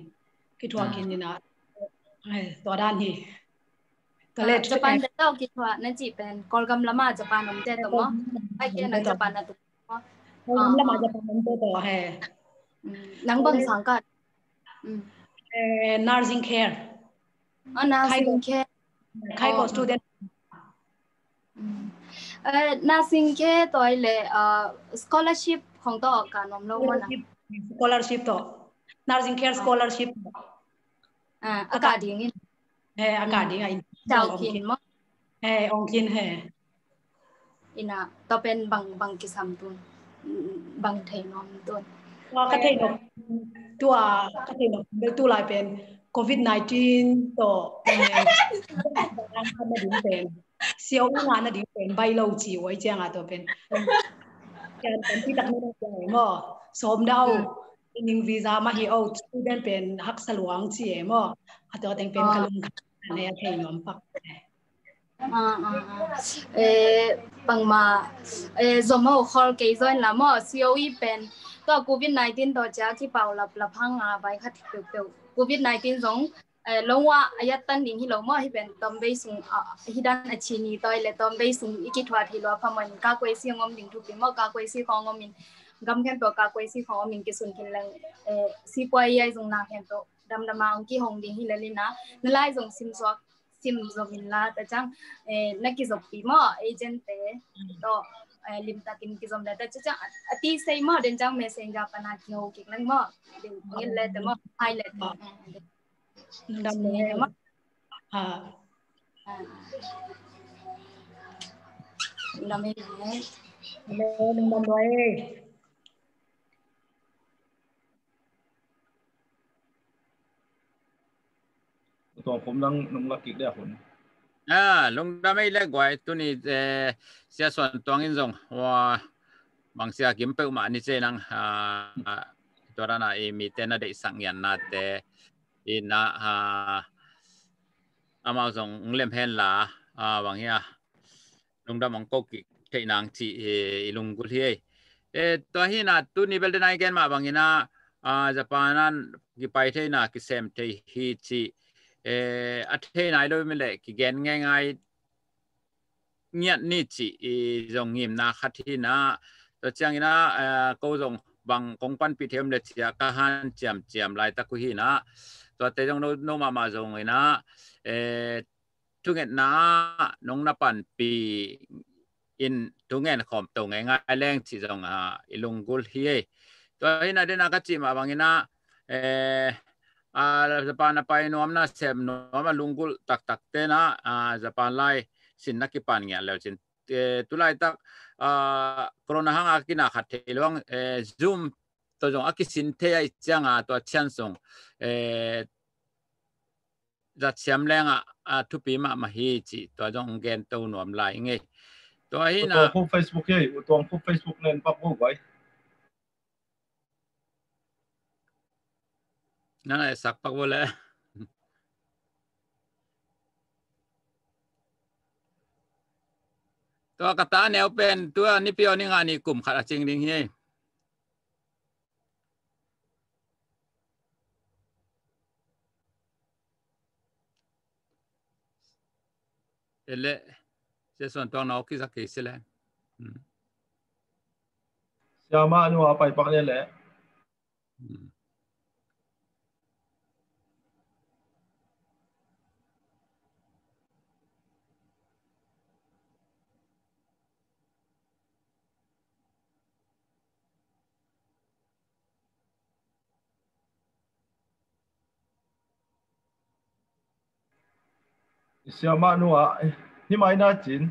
ki thu akin hmm. ni na eh to dan hi ờ, to le japan eh. te to ki thu na ji pen kolgam lama japan om te to mo eh, ai ke na japan na tu เราไม่ได้มาจากประเทศตัวแห่หนังบังสังกัดเอ่อนาร์ซิงเคอร์อ๋นาร์ซิงเคร์ใครก็สตูเดนเอ่อนาร์ซิงเคอร์ตัวเล่เอ่อสกอลาร์ชิพของตัวกันน้องเลาว่านะสกอลาร์ชิพตัวนาร์ซิงเคอร์สกอลาร์ชิพอ่าอะกาศดีงินเฮ้ออากาศดีไงจะออกินมั้งเอ่อออกินเฮ้อิน่ะตัวเป็นบังบังกิสัมตุนบังเทนอมตุนว่าก็เทนอกตัวก็เทนอกเบตัวลายเป็น covid 19ต่อเป็นทมาดิ้งเป็นเสียวงานะดิ้งเป็นใบเลาจีไว้เจ้างอ่ะตัวเป็นการเป็นที่ตักไม่ใด้เมั้สมเดาอิงวีซ่ามาฮีโอที่เป็นฮักสลวงจีเมอ่ะตัวแตงเป็นกลุ่มในเทนอมปักเออปังมาเออสมมติขนเกี่ยวกับละมั้เสียวอีเป็นตัวโควิด19ตัวจะาที่เป่าลับลับพังอาไปค่ะเปียวเปียวโควิด19สองเออลงว่าอายัดตันดิ่งที่เราเมื่อที่เป็นตอมเบสุงอ่ะที่ด้านอาชีนีตัวเลยตอมเบสุงอีกทีทว่าที่เราพมันกากวยซีงอมดิ่งทุกปีเมื่อกากวยซีของงอมดิ่งกำแคนตัวกากวยซีของงอมดิ่กิสุนกินแรงเออซีปวยยัยสงนาแคนตัวดำดำมาองกี้หงดิ่งที่เลลินะนั่นไล่สงซิมซอกซิมโซมินลาแต่จังเออนักกิจปีเมื่อเอเจนต์เตะตัว lim ta tin ki zom la ta cha ati sei mo den chang messenger pana ki ho ki lang mo den ngel le te mo highlight dam le mo ha dam le le dum dam doi tôi cũng đang nông lạc kịch đẹp hơn à lúc đó mấy lẽ gọi tôi nị xe xoắn toàn in rồng và bằng xe kiếm bèo mà nị xe năng à đó là nãy mi tên là để sang nhận là để in là à Amazon lem hen là à bằng nha lúc đó mong cố kỹ thế năng chỉ lùng cút hi eh tôi hi na tu ni bel đến ai gen mà bằng nha à Japanan cái bài thế na cái xem thế hi chỉ eh athenai do mile ki gen nge ngai nyat ni chi i zong ngim na khathina to chang ina ko à, zong bang kong pan pi them le chia ka han cham cham lai ta ku hi na to te jong no no ma ma zong ina eh tunget nong na pan pi in tungen khom to ngai ngai leng chi zong a à, ilung gul hi to ina de na ka chi ma bang ina อาเจ้าปานไปนอมนะเสมนอมลุงกุลตักตักเตนะอาเจ้าปานไล่สินนักกีปานเงี้ยแล้วสินเออตุลาตักอ่าโควิดห้างอากินอาขัดเทลวงเอ่อซูมตัวจงอากิสินเทียไอจังอ่ะตัวเชียนซงเอ่อจัดเชียมแรงอ่ะอทุกปีมามาฮีจีตัวจงเกนตัวนอมไล่ไงตัวฮีนะตัวผู้เฟซบุ๊กเฮ้ยตัวผู้เฟซบุ๊กเล่นปักผู้ไวนั่นะสักปักวแล้วตัวกตาแนวเป็นตัวนิพยนิงานี่กลุ่มขัดจริงดิงเฮเอเลเจส่วนตัวน้องกิดสักกี่สิล้ยามานูเอาไปปักเนี่ยแหละเสียมานัวนี่ไม่น่าจิน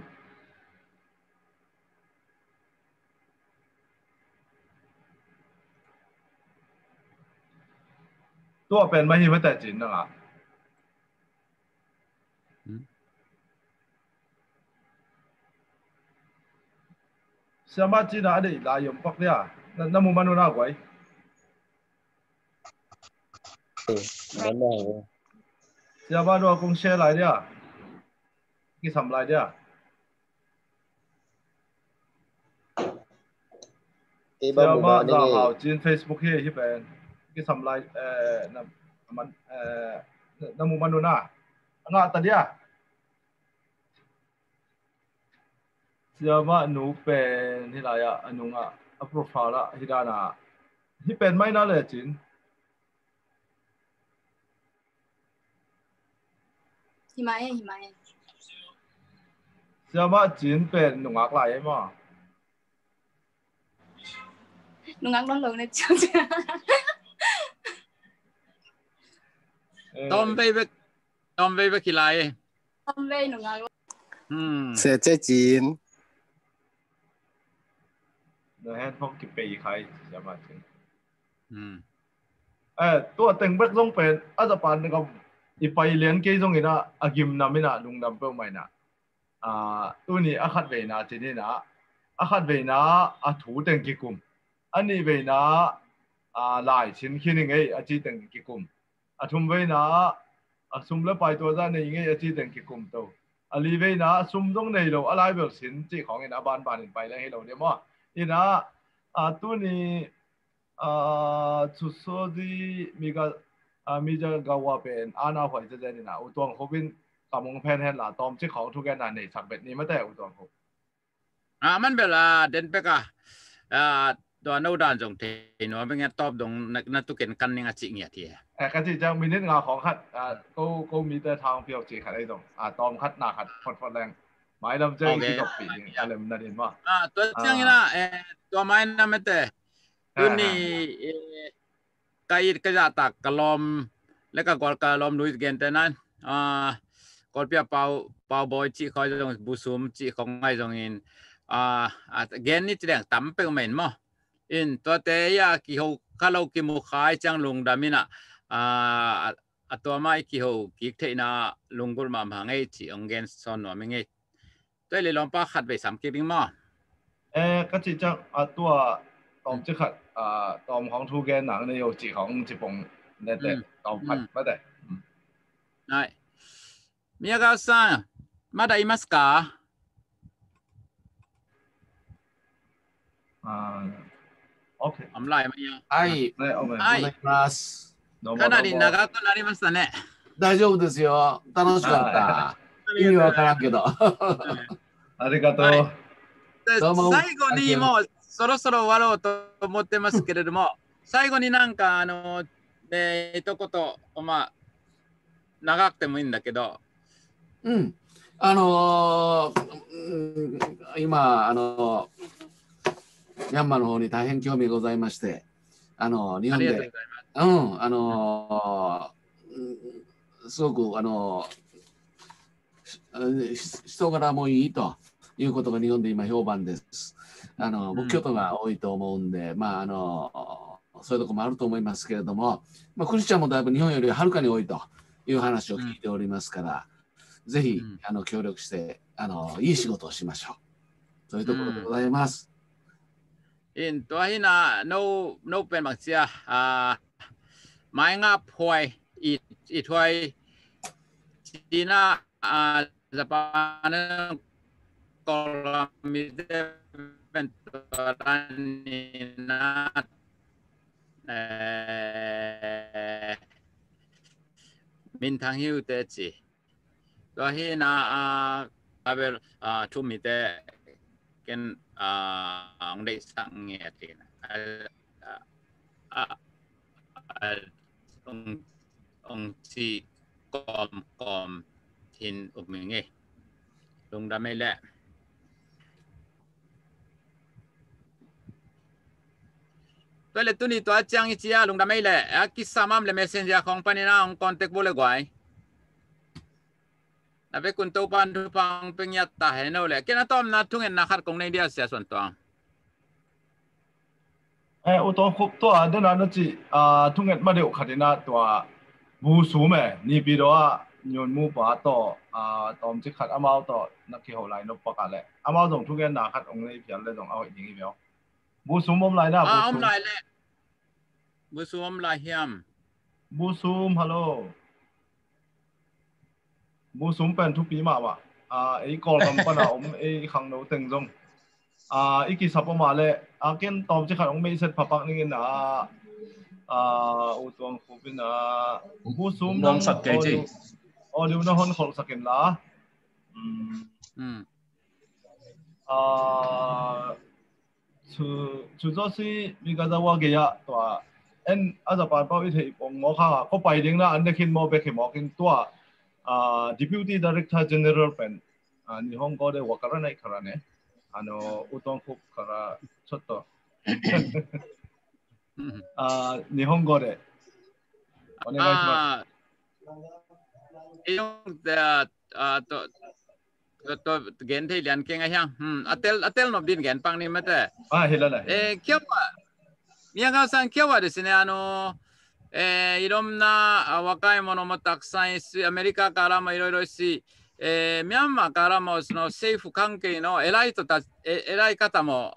ตัวเป็นไม่หช่แต่จินนะอ่ะเสียมาจีน่ะอะไรลายมปักเนี่ยนั่นมุมันน่าไว้เสียมานัวุงเชียงอะไรเนี่ยนี่ทำอะไรเด้อ Selama zahau jin Facebook he hi ben ki samlai eh nam man eh namu manuna anga tadia Selama nu pen hi laya anunga a profile hi dana hi pen mai na le jin หิมะเอหิมะเอจะมาจีนเป็นหนุ่มอักไลมั้งหนุ่มอักร้องเลยเจ้งจ้าต้องไปต้องไปไปกี่ไลต้องไปหนุ่มอักอืมเสจจีนเดี๋ยวให้พวกกี่ปีใครจะมาจีนอืมเออตัวเต็งเบิกลงเป็นอัจจะปานนึงก็อีไปเลี้ยงเกีตรงอีน่ะอากิมนำไม่น่ะลุงนำเปิาใหม่น่ะอุนี่อคัดเวนาจีนี่นะอคัดเวนาอาถูเต็งกิกุมอันนี้เวนาอาลายชิ้นขี้นี่ไงอาจีเต็งกิกุมอาทุมเวนาอาุมแล้วไปตัวด้านในไงอาจีเต็งกิกุมตัวอาลีเวนาซุมตรองในเราอะไรแบบสินจีของเงินอบานบานไปแล้วให้เราเดี๋ยวมั้งนี่นะอาตัวนี้อ่าชุดโซดีมีก็มีจะกาวเป็นอาณาหัวเจนี่นะอุตวงโคาิปนตอมที่ของทุกแกนันในสักเบ็ดนี้ไม่ได้อุตรผมอ่า มันเวลาเดินไปกะอ่าตัวนดานจงเทนว่าเป็นไงตอบตรงนักกนัตุเกนกันยังจิเงียทีเออกันจีจังมีนิดงาของขัดอ่าก็ก็มีแต่ทางเพียวจีขัดไอ้ตรงอ่าตอมขัดหนาขัดฟอดฟอดแรงหมายลำเจ้าที่ตกปีอะไรมันนั่นเองว่าอ่า ตัวเจ้านี่นะเออตัวไม้นั่นไม่แต่ตัวนี้กายกระจาตักกะลอม แล้วก็กอลกะลอมลุยเกนแต่นั้น อ่า còn con bao bao pau boy chi khoi jong busum chi không ngay jong in à ah, à again ah, ni tlang tam pe men mo in to te ya hậu ho kalau ki mu khai chang lung damina à ah, à to mai ki ho ki the na lungul mà ma ngai chi ong gen son no mi ngai tôi lấy lòng pa khát về sắm kia bình eh, mà ê các chị tua tôm chứ khát à tôm hàng thu cái nặng này có chỉ hàng chỉ bông nè đấy tôm mm. mm. khát bắt đấy này 宮川さん、まだいますかはい、お願いします。かなり長くなりましたね。大丈夫ですよ。楽しかった。意味わからんけど。ありがとう。最後にもうそろそろ終わろうと思ってますけれども、最後になんかあの、えー、一言、まあ、長くてもいいんだけど、うん。あのー、今、あのー、ミャンマーの方に大変興味ございまして、あのー、日本で、うん、あのー、すごく、あのー、人柄もいいということが日本で今評判です。あの、仏教徒が多いと思うんで、うん、まあ、あのそういうとこもあると思いますけれども、まあ、クリスチャンもだいぶ日本よりはるかに多いという話を聞いておりますから、うんぜひ、あの協力してあのいい仕事をしましょう。そういうところでございます。うん、えっと、いいな、ノー、ノーペンマツヤ、あ、前がぽい、い、いとはい、ちいな、あ、ザパーナン、コラミゼベントランニナ、えー、민당이우대지 đó hi na à, à về à chú mi thế cái à ông đây sang nghe thì à à, à à ông ông chỉ com com tin ông mình nghe đúng đã mấy le tôi là tôi đi tòa trang ý chia lùng đam ấy lệ à kí samam là messenger không phải nào ông contact bố lệ gọi อภิคุณตูปันทุฟังเป็นยัตตาเห็นเอาเลยแค่นั้นตอนนั้นทุ่งเห็นนักขัดกงในเดียสเสียส่วนตัวเออโอตอนครบตัวเดี๋ยวนั้นจีอ่าทุ่งเห็นมาเดียวขัดน้ะตัวบูสูเมนี่ปีรัวโยนมูปะต่ออ่าตอนจิ่ขัดอามาต่อนักขี่หัวไหลนกปะกันแหละอามาส่งทุ่งเห็นนักขัดองในเดียสเลยต้งเอาอีกทีเดียวบูสูมอมไหลนะบูสูมไหลเลยบูสูมอมไหลเฮียมบูสูมฮัลโหลมูสุมเป็นทุปีมาวะอ่าไอ้กอลกัมปนาอมไอ้ขังโนเต็งจงอ่า อีกิสับมาเลยอะเกนตอมจะขัองไม่เสร็จพักนี่นะอ่าอุตวงคูเปนอ่มูสุมน้องสักเกจิอ๋อเดี๋ยวน้องคนขอสักเกนละอืมอืม อ่าชูชูจ้าสิมีการจะว่าเกียตัวเอ็นอาจจะปานเป้าวิมมองมอข้าก็ไปดิ้งนะอันเด็กขินมอไปขินมอกินตัวあディビューティーダィレクタージェネラルペン、あ日本語でわからないからね、あの、うどん国からちょっとあ日本語でお願いします。日本で、あと、ตัวเกณฑ์ที่เรียนเก่งไอ้ยังอืมอัตเตลอัตเตลนบดินเกณฑ์ปังนี่ไม่แต่อ่าเห็นแล้วแหละเออเกี่ยวว่ามีงานสั่งเกี่ยวว่าですねあのえー、いろんな若い者もたくさんいるし、アメリカからもいろいろし、えー、ミャンマーからもその政府関係の偉い人たち偉い方も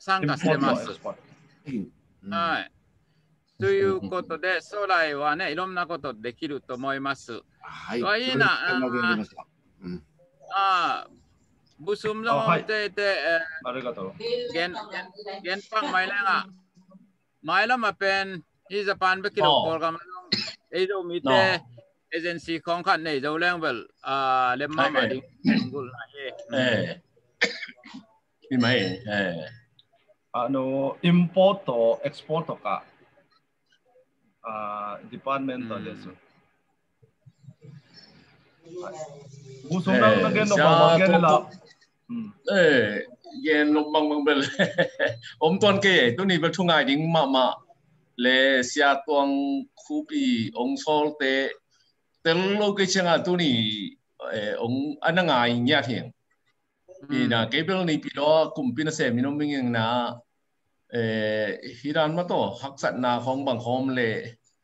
参加してます。はい。ということで、将来はね、いろんなことできると思います。はい。あいいな。あブスムロンていて、ありがとう。原原原版マイラが、マイラマペン。Japan à, mà ấy đâu agency này à, นี่จะปานไปกินออกกันไอ้ดูมีแต่เอเจนซี่ของขันนี่จะเรื่องแบบอ่าเล่มมาแบบนี้กูไล่เออที่ไหมเอออ่าโน้ import ต่อ export ต่อค่ะอ่า department ต่อเดี๋ยวสุด Busumang na gano'n ba? Gano'n lang. Eh, yan lumbang bang bel. Om tuan ke, tu ni bel thungai ding ma ma le sia tuang khupi ong sol te tel lo ke chenga tu ni ong ai nya hieng ni na kebel ni pi lo kum pi na se mi no ming na e hiran ma to hak sat na khong bang khom le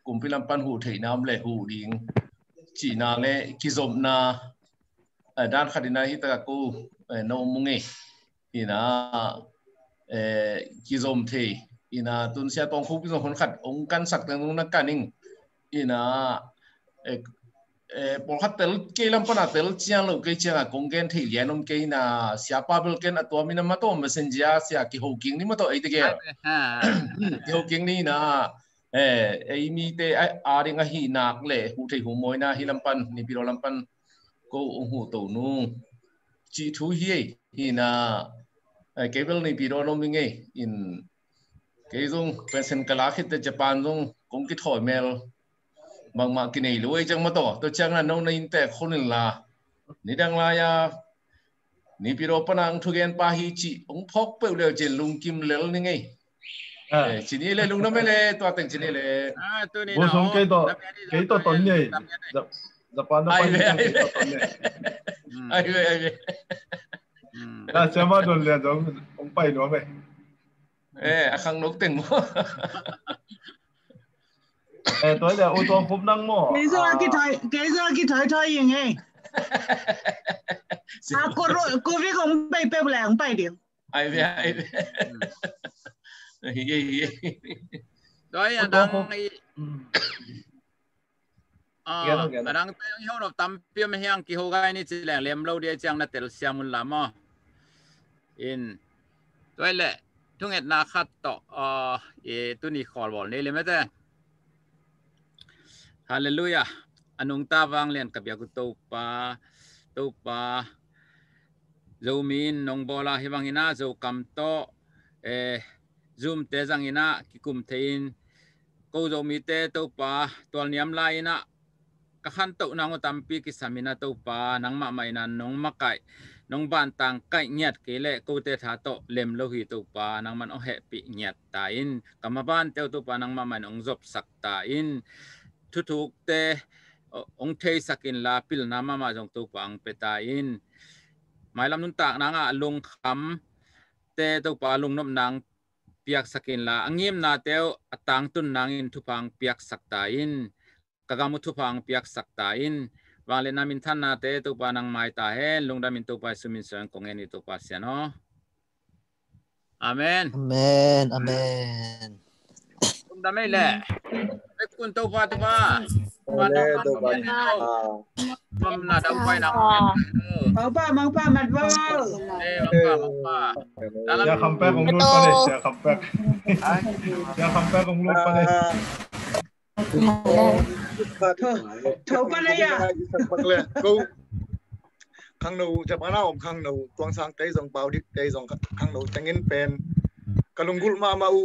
kum pi lam pan hu thei nam le hu ding chỉ na le ki zom na dan na hi ta ko no munge ina e ki zom thei ina tun sia tong khuk zong hon khat ong kan sak tang na kaning ina e por khat tel ke lam pana tel chiang lo ke chiang a kong gen thei yanom ke na sia pa bel ken atwa min ma to messenger sia ki ho king ni ma to ai te ge ki ho king ni na เอไอมีเตออาริงอหีนักเละหูเทหูมอยนาฮิลัมปันนี่พี่รอลัมปันก็องหูตูนูจีทูเฮฮีนาเกเบลนี่พี่รอลมิงเออินกยงเป็นสัญลักษณ์ที่จะปานตรงคงคิดถอยเมลบางมากินีหรือไอจังมาต่อตัวจังนั้นน้องนอินเต่คนนึ่ละนี่ดังลายานี่พิโรปนังทุเกนปาฮิจิองพกไปเร็วเจนลุงกิมเลลนี่ไงเออชินี่เลยลุงน้งไม่เลยตัวเต็งชินี่เลยตัวนี้เราผเกย์ตัวเกย์ตัวตนเนี่ยจะปานตัวไปไอ้เว้ยไอ้เว้ยอ่าเชื่อมาโดนเลยจจงองไปหนัวไป 예, 아캉 녹땡 뭐. 예, 또이제 우동 봄당 뭐. 계속 이렇게 더 계속 이렇게 더더 이행해. 아, 고로 고비 공배 빼불 양 빼려. 아이베 아이베. 이게 이게. 너야 당 이. ờ đang tăng hiệu nộp tâm piêm hiang kỳ hô gai ni chỉ là lem lâu đi chăng là tel xiang làm à, in tôi lệ ตุงเอ็ดนาคัดต่อเอตุนีขอบอกนี่เลยไม่แต่ฮาเลลูยาอนุงตาวางเลียนกับยากุตูปาตูปา zoomin nongbola hivangina zo kamto eh zoom te zangina kikum thein ko zo mi te to pa tol niam laina ka khan to nango tampi ki samina to pa nangma maina nongma kai น้องบ้านต่างใกล้เงียดเกเละกูเตถาโตเล็มโลหิตุปานังมันเอาเหปิเงียดตายินกรรมบ้านเตียวตุปานังมามันองจบสักตายินทุทุกเตองเทสักินลาพิลนามามาจงตุปังเปตายินหมายลำนุนตากนางอ่ลงคำเตตุปาลงนบนางเปียกสักินลาอังเงียมนาเตียวต่างตุนนางอินทุพังเปียกสักตายินกะกามุทุพังเปียกสักตายินาลินามินทันนาเตตุปานังไมตาเฮนลุงดามินตุปาสุมินสังคงเอนิตุปาเสียนออเมนอเมนอเมนลุงดามิเล่เะ็ปคุณตุปาตุปาตุปาตุปามันม่าดาไปนัมังป้ามังป้ามันเวอเอ้มังป้ามังป้าอย่าคำแปะของลูกไปะเนี่ยอย่าคำแปะอย่าคำแปะของลูกไปเลยถอะเะเลย่ะกูข้างหนูจะมาเล่าข้างหนูกวางสางใจสองเปล่าดิเใจสองข้างหนูจะเงินเป็นกะลุงกุลมามาอู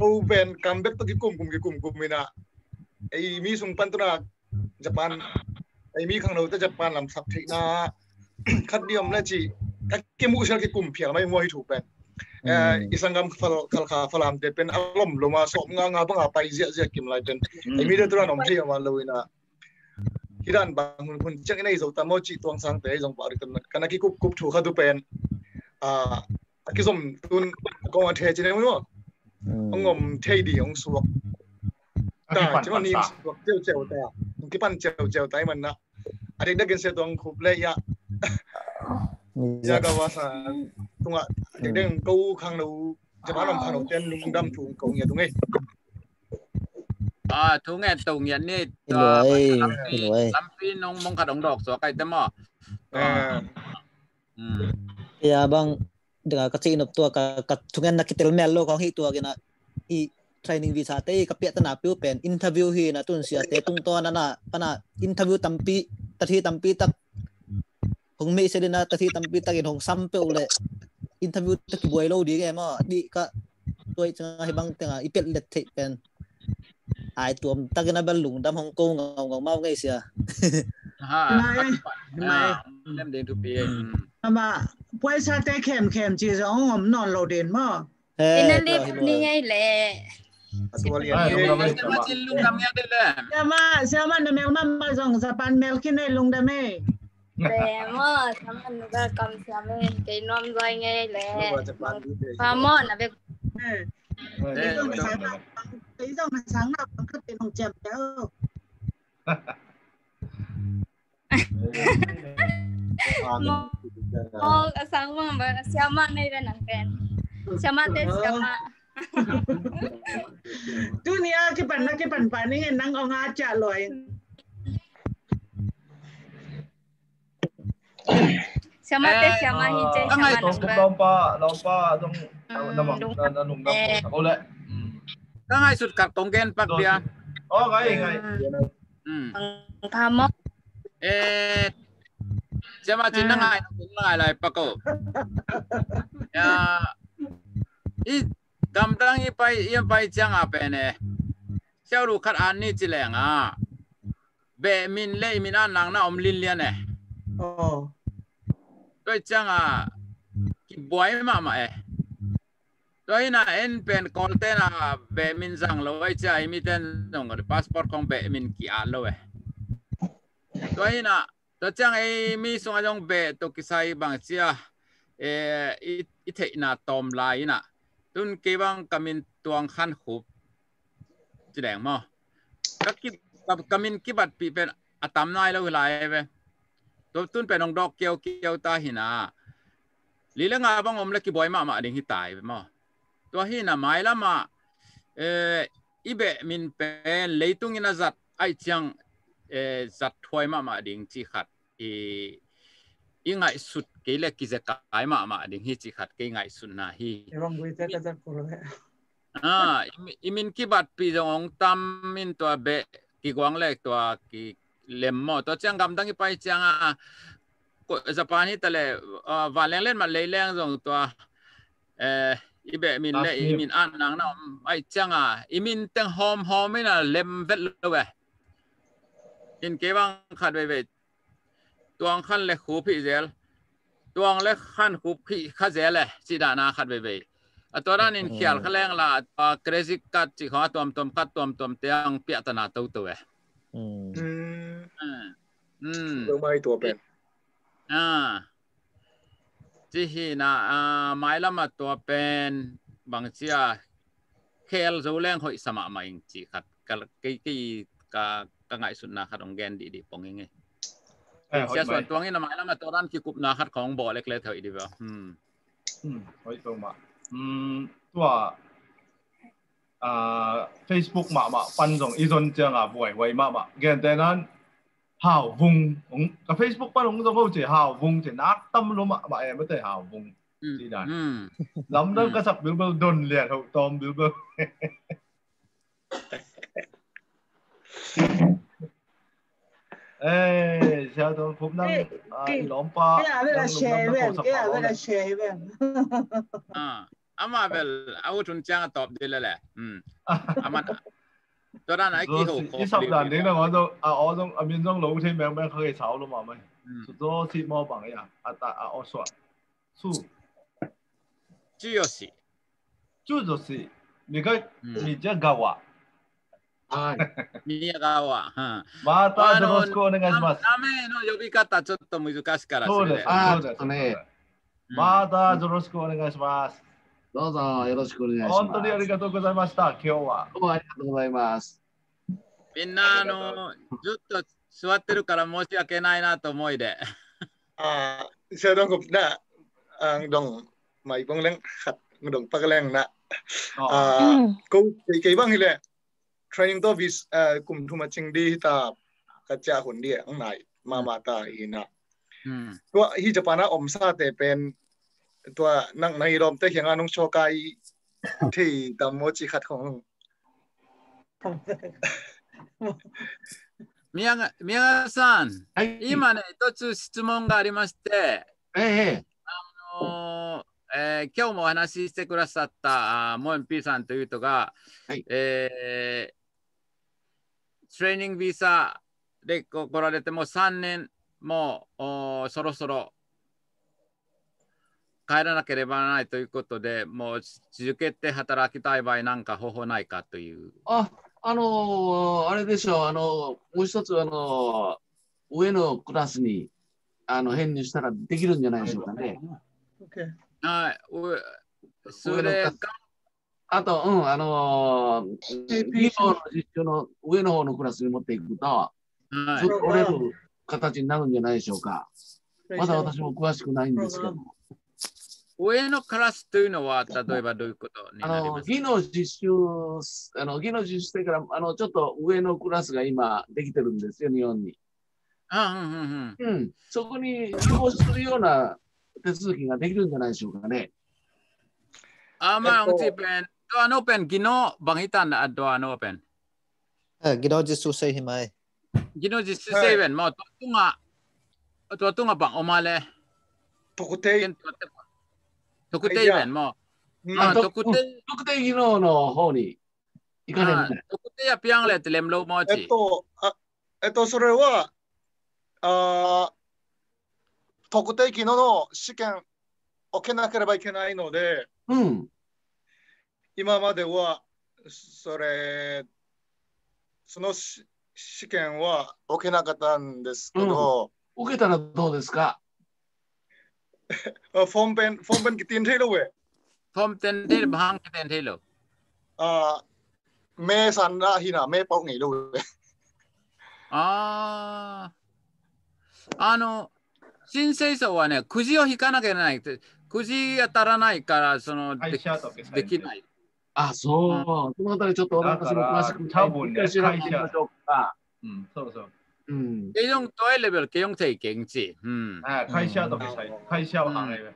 อูเป็นกำเบ็ดตะกี้กุ้มกุมกิกุมกุ้มไม่นะไอมีสุงปันตุนาญี่ปุ่นไอมีข้างหนูจะญี่ปุ่นลำสักทีนะขัดเดียมและจีกะกิมุเชลกิกุ้มเพียงไม่มวยถูกเป็นเออีสังกมฟลคลคาฟลามเดเป็นอารมณ์ลงมาสมงางาบังอาไปเสียเสียกิมไลเป็นไอมีเดตัวนอมเทียวันเลยนะฮิรันบางคนคนเช่นเนี่ยโจตามอจิตวงสังเตยสงบาริกันนะขณะที่กุบกุบถูกขัดเป็นอ่าคิสมตุนกองอเทจินเองว่าองมเทดีองสวกแต่ที่วะนี้สวกเจ้าเจ้าแต่ที่ปั้นเจ้าเจ้าแต่มันนะอันนี้เด็กินเสียตัวงคุบเลยยะจาก็ว่าสังตรงอ่ะจะเด้งกู้ขังหนูจะมาลำพังหนูเจนลุงดำถุงกงเงี้ยตรงนี้อ่าทุ่งเงี้ยตรงเงี้ยนี่ตัวลำฟีนงมงขัดองดอกสวไก่เต็มอ่ะอ่าอืมยาบังเดึงกะซีนตัวกับทุ่งเงี้ยนักกิตเลมลโลของฮิตัวกินอ่ะอีเทรนนิ่งวิชาเต้กับเปียตนาปิวเป็นอินเทอร์วิวฮีนะตุนเสียเต้ตุงตัวนั่นน่ะปะน่ะอินเทอร์วิวตั้มปีตัดที่ตั้มปีตักผมไมีเสด็จนะตัดที่ตั้มปีตักเห็นผมซ้ำไปเลย interview ta ki boilo di ge ma di ka toy changa hebang tenga ipet let thei pen ai tuom na bal lung dam hong kong ngong ngong mau ngai sia ha mai lem den tu pe ama poi sa te khem khem chi zo ngom non lo den ma ina lip ni ngai le Sama, sama na mel mama zong zapan mel kinai lung dame. Vemos, estamos confiados que no me doy nghe lẹ. Vamos, là việc. Lý ừ. do mà sáng lập, lý do mà sáng lập bằng cách tiền hồng chèm kéo. Mo sáng mong và siêu này là nặng kèn. Siêu mong tết siêu mong. Tu nia cái bản cái bản bản này nang ông cha loài. ชมาเตชมาฮิตเชมาลองลองป้าลองป้าต้องน้ำมันน้ำนมน้ำมันเอาเลยก็ไงสุดกับตรงแกนปักเดียโอ้ไงไงทำมั้งเอ๊ะจะมาจีนังไงนังไงอะไรปะกอยาอีกำลังยี่ไปยี่ไปจังอะเป็นเนี่ยเชาวรูขัดอันนี้จิแลงอ่ะ เบมินเล่มินอันนังน่าอมลินเลียนเนี่ย哦，对，讲啊，去买嘛嘛诶。ด้วยนะเอ็นเป็นคอลเทนอะเบมินสังเลยจะไอมิเตนตรงกับพาสปอร์ตของเบมินกี่อันเลยด้วยนะตัวจังไอมีส่วนจงเบตุกิไซบางเชียเอออิเทนาตอมลายนะตุนกีบังกามินตวงขันขุบจะแดงมั้ก็บกามินกิบัดปีเป็นอาตามนายแล้วเวลาไปตัวตุ้นเป็นองดอกเกียวเกียวตาหินาลีละงาบังอมล็กิบอยมามาดิงหิตายไปมอตัวหินาไม้ละมา เอออีเบมินเป็นเลยตุงินาจัดไอจังเออจัดถวยมามาดิงจีขัดอีอีไงสุดเกี่ยลกิจกายมามาดิงหิจีขัดกี่ไงสุดนาฮีเอวังกุยเจกจัดปุระอ่าอีมินกิบัดปีจงตัมมินตัวเบกิกวางเล็กตัวกิเลมมอตัวเจ้างกำตั้งไปเจ้างอ่ะก็จะปานี่แต่เลยวาเลงเล่นมาเลยเลงตรงตัวเอออีเบมินเลยอีมินอ่านนางน้องไอ้เจ้างอ่ะอีมินเต็งโฮมโฮมไม่น่ะเลมเวทเลยเว้ยอินเกวังขัดไปเวยตัวขั้นเล็กขูพี่เจลตัวเล็กขั้นขูพี่ข้าเจลเลยสีดานาขัดไปเวยตัวนั้นอินเขียลขั้นแรงละตัวเกรซิกัดจิขอตัวมตัวกัดตัวมตัวเตียงเปียตนาตัวตัวเว้ยอืมเพิ่มให้ตัวเป็นอ่า จีฮีนะอ่า ไม่ละมาตัวเป็นบางเชียเคลโซเลงหอยสมะมาเองจีขัดกะกะกะกะกะไงสุดนะขัดองแกนดีดีปองยังไงเชียส่วนตัวนี้นะไม่ละมาตัวด้านคิกุบนะขัดของบ่อเล็กๆเถอะดีเปล่าอืม อืมหอยตัวมา อืม ตัว อ่า Facebook มามาปันส่งอีจนเจียงอ่ะบ่อยไว้มามาแกนแต่นั้น hào vùng ông cả Facebook bắt ông giống chỉ hào vùng chỉ nát tâm luôn mà bạn em mới thể hào vùng gì đấy lắm đâu cái sập biểu biểu đồn liền hậu tom biểu biểu ê sao tôi cũng đang lõm pa cái là share với cái là share với à อามาเบลเอาจุนจ้างตอบดีเลยแหละอืมอามัน做得嚟幾好。呢十年你咧，我都阿我都阿面中老天明明可以炒咯嘛咪。做什么朋友？阿达阿我说，主，主要是，主就是，你个你只狗 啊。はい。宮川。はい。またよろしくお願いします。名前の呼び方ちょっと難しいから。そうです。ああ、ね。またよろしくお願いします。どうぞよろしくお願いします。本当にありがとうございました、今日は。どうもありがとうございます。みんな、あの、ずっと座ってるから申し訳ないなと思いで。ああ、それな、あんどん、まあ、いぼんれん、はどんぱくれんな。ああ、こう、けいばんひれ。トレーンドとビス、あ、こんとまちんりた、かちゃほんで、え、んない、まあまたいいな。うん。と、ひじゃぱな、おむさて、ペン。ตัวนักในรมเตเหงานงโชกาย ที่ตโมจิัดของ宮川宮川さん、はい、今ね、一つ質問がありまして、ええあのえ今日もお話ししてくださったモンピーさんという人が、はいえトレーニングビザで来られてもう3年もうそろそろ帰らなければならないということで、もう続けて働きたい場合、なんか方法ないかという。あ、あのー、あれでしょう、あのー、もう一つ、あのー、上のクラスにあの編入したらできるんじゃないでしょうかね。はい、それあと、うん、あのー、技能の実習の上の方のクラスに持っていくと、はい、それ取れる形になるんじゃないでしょうか。まだ私も詳しくないんですけど。上のクラスというのは、例えばどういうことになりますか技能実習、あの技能実習てから、あの、ちょっと上のクラスが今できてるんですよ、日本に。あうんうんうん。そこに希望するような手続きができるんじゃないでしょうかね。あまあ、ang sipen, to ano pen, g i n ン。bangitan na to ano pen? Gino jisusay himay. g 特定イベントも、特定特定技能の方に行かれるみたい。特定やピアンレってレムローモーチ。えっと、えっと、それは、あ特定技能の試験を受けなければいけないので、うん、今までは、それ、その試験は受けなかったんですけど、うん、受けたらどうですか form pen form pen तीन ठे लोग फॉर्म तीन ठे भांग तीन ठे लोग आ मैं स ाああ。あの、新請書はね、くじを引かなきゃいけない。くじ当たらないから、その、できない。あ、そう。そのあたりちょっと私も詳しく多分ね、知らなでか。うん、そうそう。嗯，呢種對你咪幾種係經濟，嗯，啊，開銷都係，開銷行嚟嘅，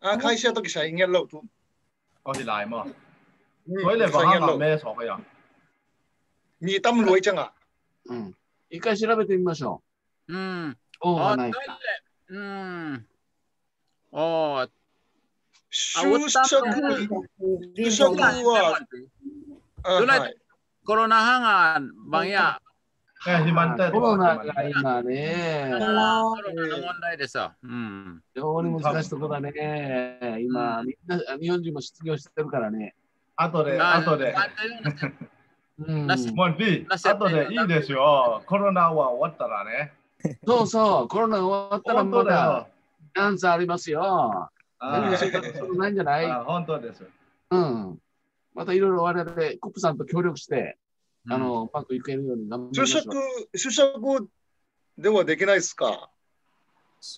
啊，開銷都係一路都，我哋嚟嘛，佢嚟話一路咩錯嘅呀？你當女正啊？嗯，一回調べてみましょう。嗯，哦，對，嗯，哦，就職、就職啊，誒，コロナ禍が、番や。はい、ヒューコロナが今ね。コロナの問題でさ。うん。非常に難しいところだね。今、みんな、日本人も失業してるからね。あとで、あとで。もう D、あとでいいでしょ。コロナは終わったらね。そうそう、コロナ終わったらまだチャンスありますよ。何もないんじゃない本当です。うん。またいろいろ我々、コップさんと協力して。あの、うまくいけるように頑張りましではできないですか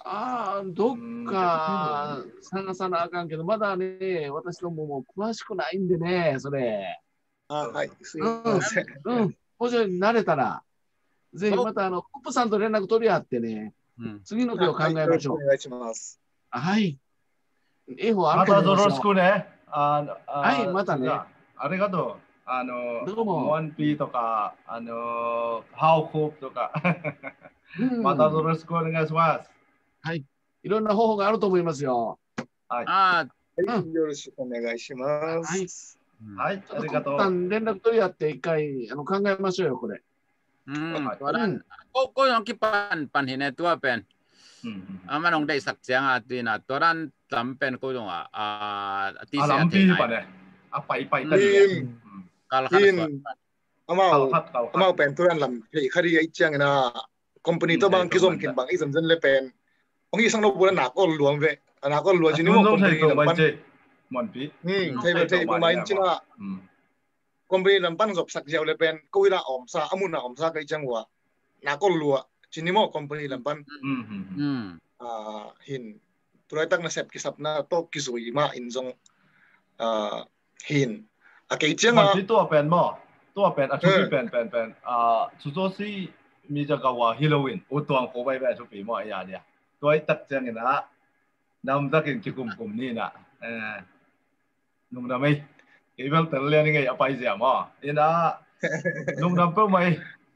ああ、どっか探さなあかんけど、まだね、私どもも詳しくないんでね、それ。あはい、すいません。うん、もになれたら、ぜひまたあの、コップさんと連絡取り合ってね、うん、次の手を考えましょう。はい、お願いします。はい。ええ方あまたよろしくね。あはい、またね。ありがとう。あの、どうも。ワンピーとか、あの、ハオコープとか。またよろしくお願いします。はい。いろんな方法があると思いますよ。はい。ああ、うん、よろしくお願いします。はい。はい、ありがとう。連絡取り合って一回あの考えましょうよ、これ。うん、waran ko ko yang kipan pan hine tua pen ama nong dei sak jang a ti na toran tam pen ko dong a a ti se a ti apa ipa ipa ินอามาอามาเป็นทุเรียนลำเฮียคดีไอ้เจ้างนะคอมพานีตัวบางกิจกรรมบางไอ้สัมสันเลยเป็นองค์ยี่สังโนบุรณะนัก็รวมเวอนัก็รวมจริงว่าคอมพานีลำปันมันพีอืมใช่ไหมใช่ประมาณจริงว่าคอมพานีลำปันจบสักเจ้าเลยเป็นกู้ยะอมซาอามุนาอมซาไอ้เจ้างว่านัก็รวมจริงว่าคอมพานีลำปันอืมอืมอ่าหิน ตัวไอ้ตั้งนะเสพกิสับน่ะโตกิสุยมาอินจงอ่าหินตตอออนนััววเเปป็็ม่าจะ啊给讲啊。是多变嘛？多变啊，出去变变变啊，出做是มีจะกว่า Halloween อุตวงโคไปแบบชุบปีมออยาเนี้ยตัวไอ้ตัดเจียงนะนำตะกินที่กลุ่มกลุ่มนี่นะเออนุ่มนะไม่ไอ้เบลตังเรียนยังไงเอาไปเสียมอเอ็นะนุ่มดำเพิ่มไหม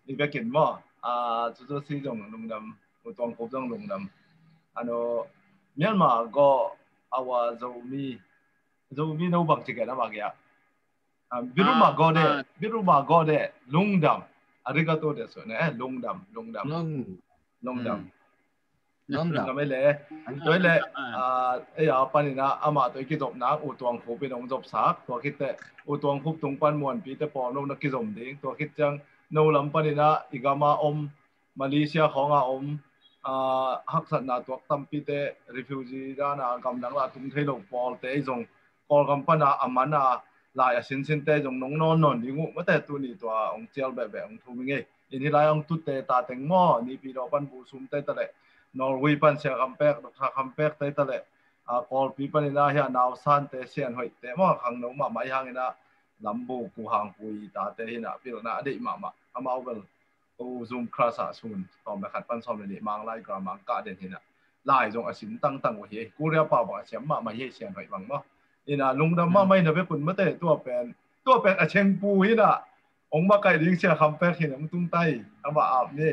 อีเบกินมออ่าชุดสีจงนุ่มดำอุตวงโคจงนุ่มดำอันโนเมียนมาก็เอาว่าจะมีจะมีโนบักจิกันนะบางอย่างบิรุมาโกเดบิรุมาโกเดลุงดำอไริกาโตเดสเนลุงดำลุงดำลุงลุงดำลุงดำไม่เลยดยเลยอ่าเอ้ยปาน่นะอามาตัวกิจบนักอุตวงคูเป็นองค์จบสักตัวคิดแต่อุตวงคูตรงปันมวนปีแต่ปอนุนักกิจมดิ้งตัวคิดจังโนูลำปาน่นะอีกามาอมมาเลเซียของอาอมอ่าฮักสันนาตัวตั้มปีแต่รีฟิวจีด้านอากำลังว่าตุ้งเทลงปอลเตยจงบอลกัมปนาอามันอาลายสินสินเตจงนงนอนนอนดิงูมาแต่ตัวนี้ตัวองเจียลแบบแบบองทูมิงเออินทีลายองตุเตตาแตงหม้อนี่พี่เราปันบูซุมเตตะเลนอร์วีปันเสียคำแปกดอกคำมแปกเตตะเลอากอลพี่ปันนี่ละเฮียนาวซานเตเซียนหอยเตหม้อขังนงมาไม่ยางนะลำบูกูหางปุยตาเตหินะพี่น้าเดีกมามาอามาเอาเป็นอูซุมคราสาซุนต่อมปขัดปันซ้อมเลยนี่มังไล่กรามังกะเด่นหินะลายจงอสินตั้งตั้งวะเฮกูเรียกป่าบอาเสียมมามาเฮเสียนหอยบังมั้อินาลุงดำมาไม่นะเปคุณเมืเตะตัวแปนตัวแปนอาเชงปูฮิดะองค์มาไกลดิ้งเชียคำแปกเห็นมันตุ้งไตอาบาอาบนี่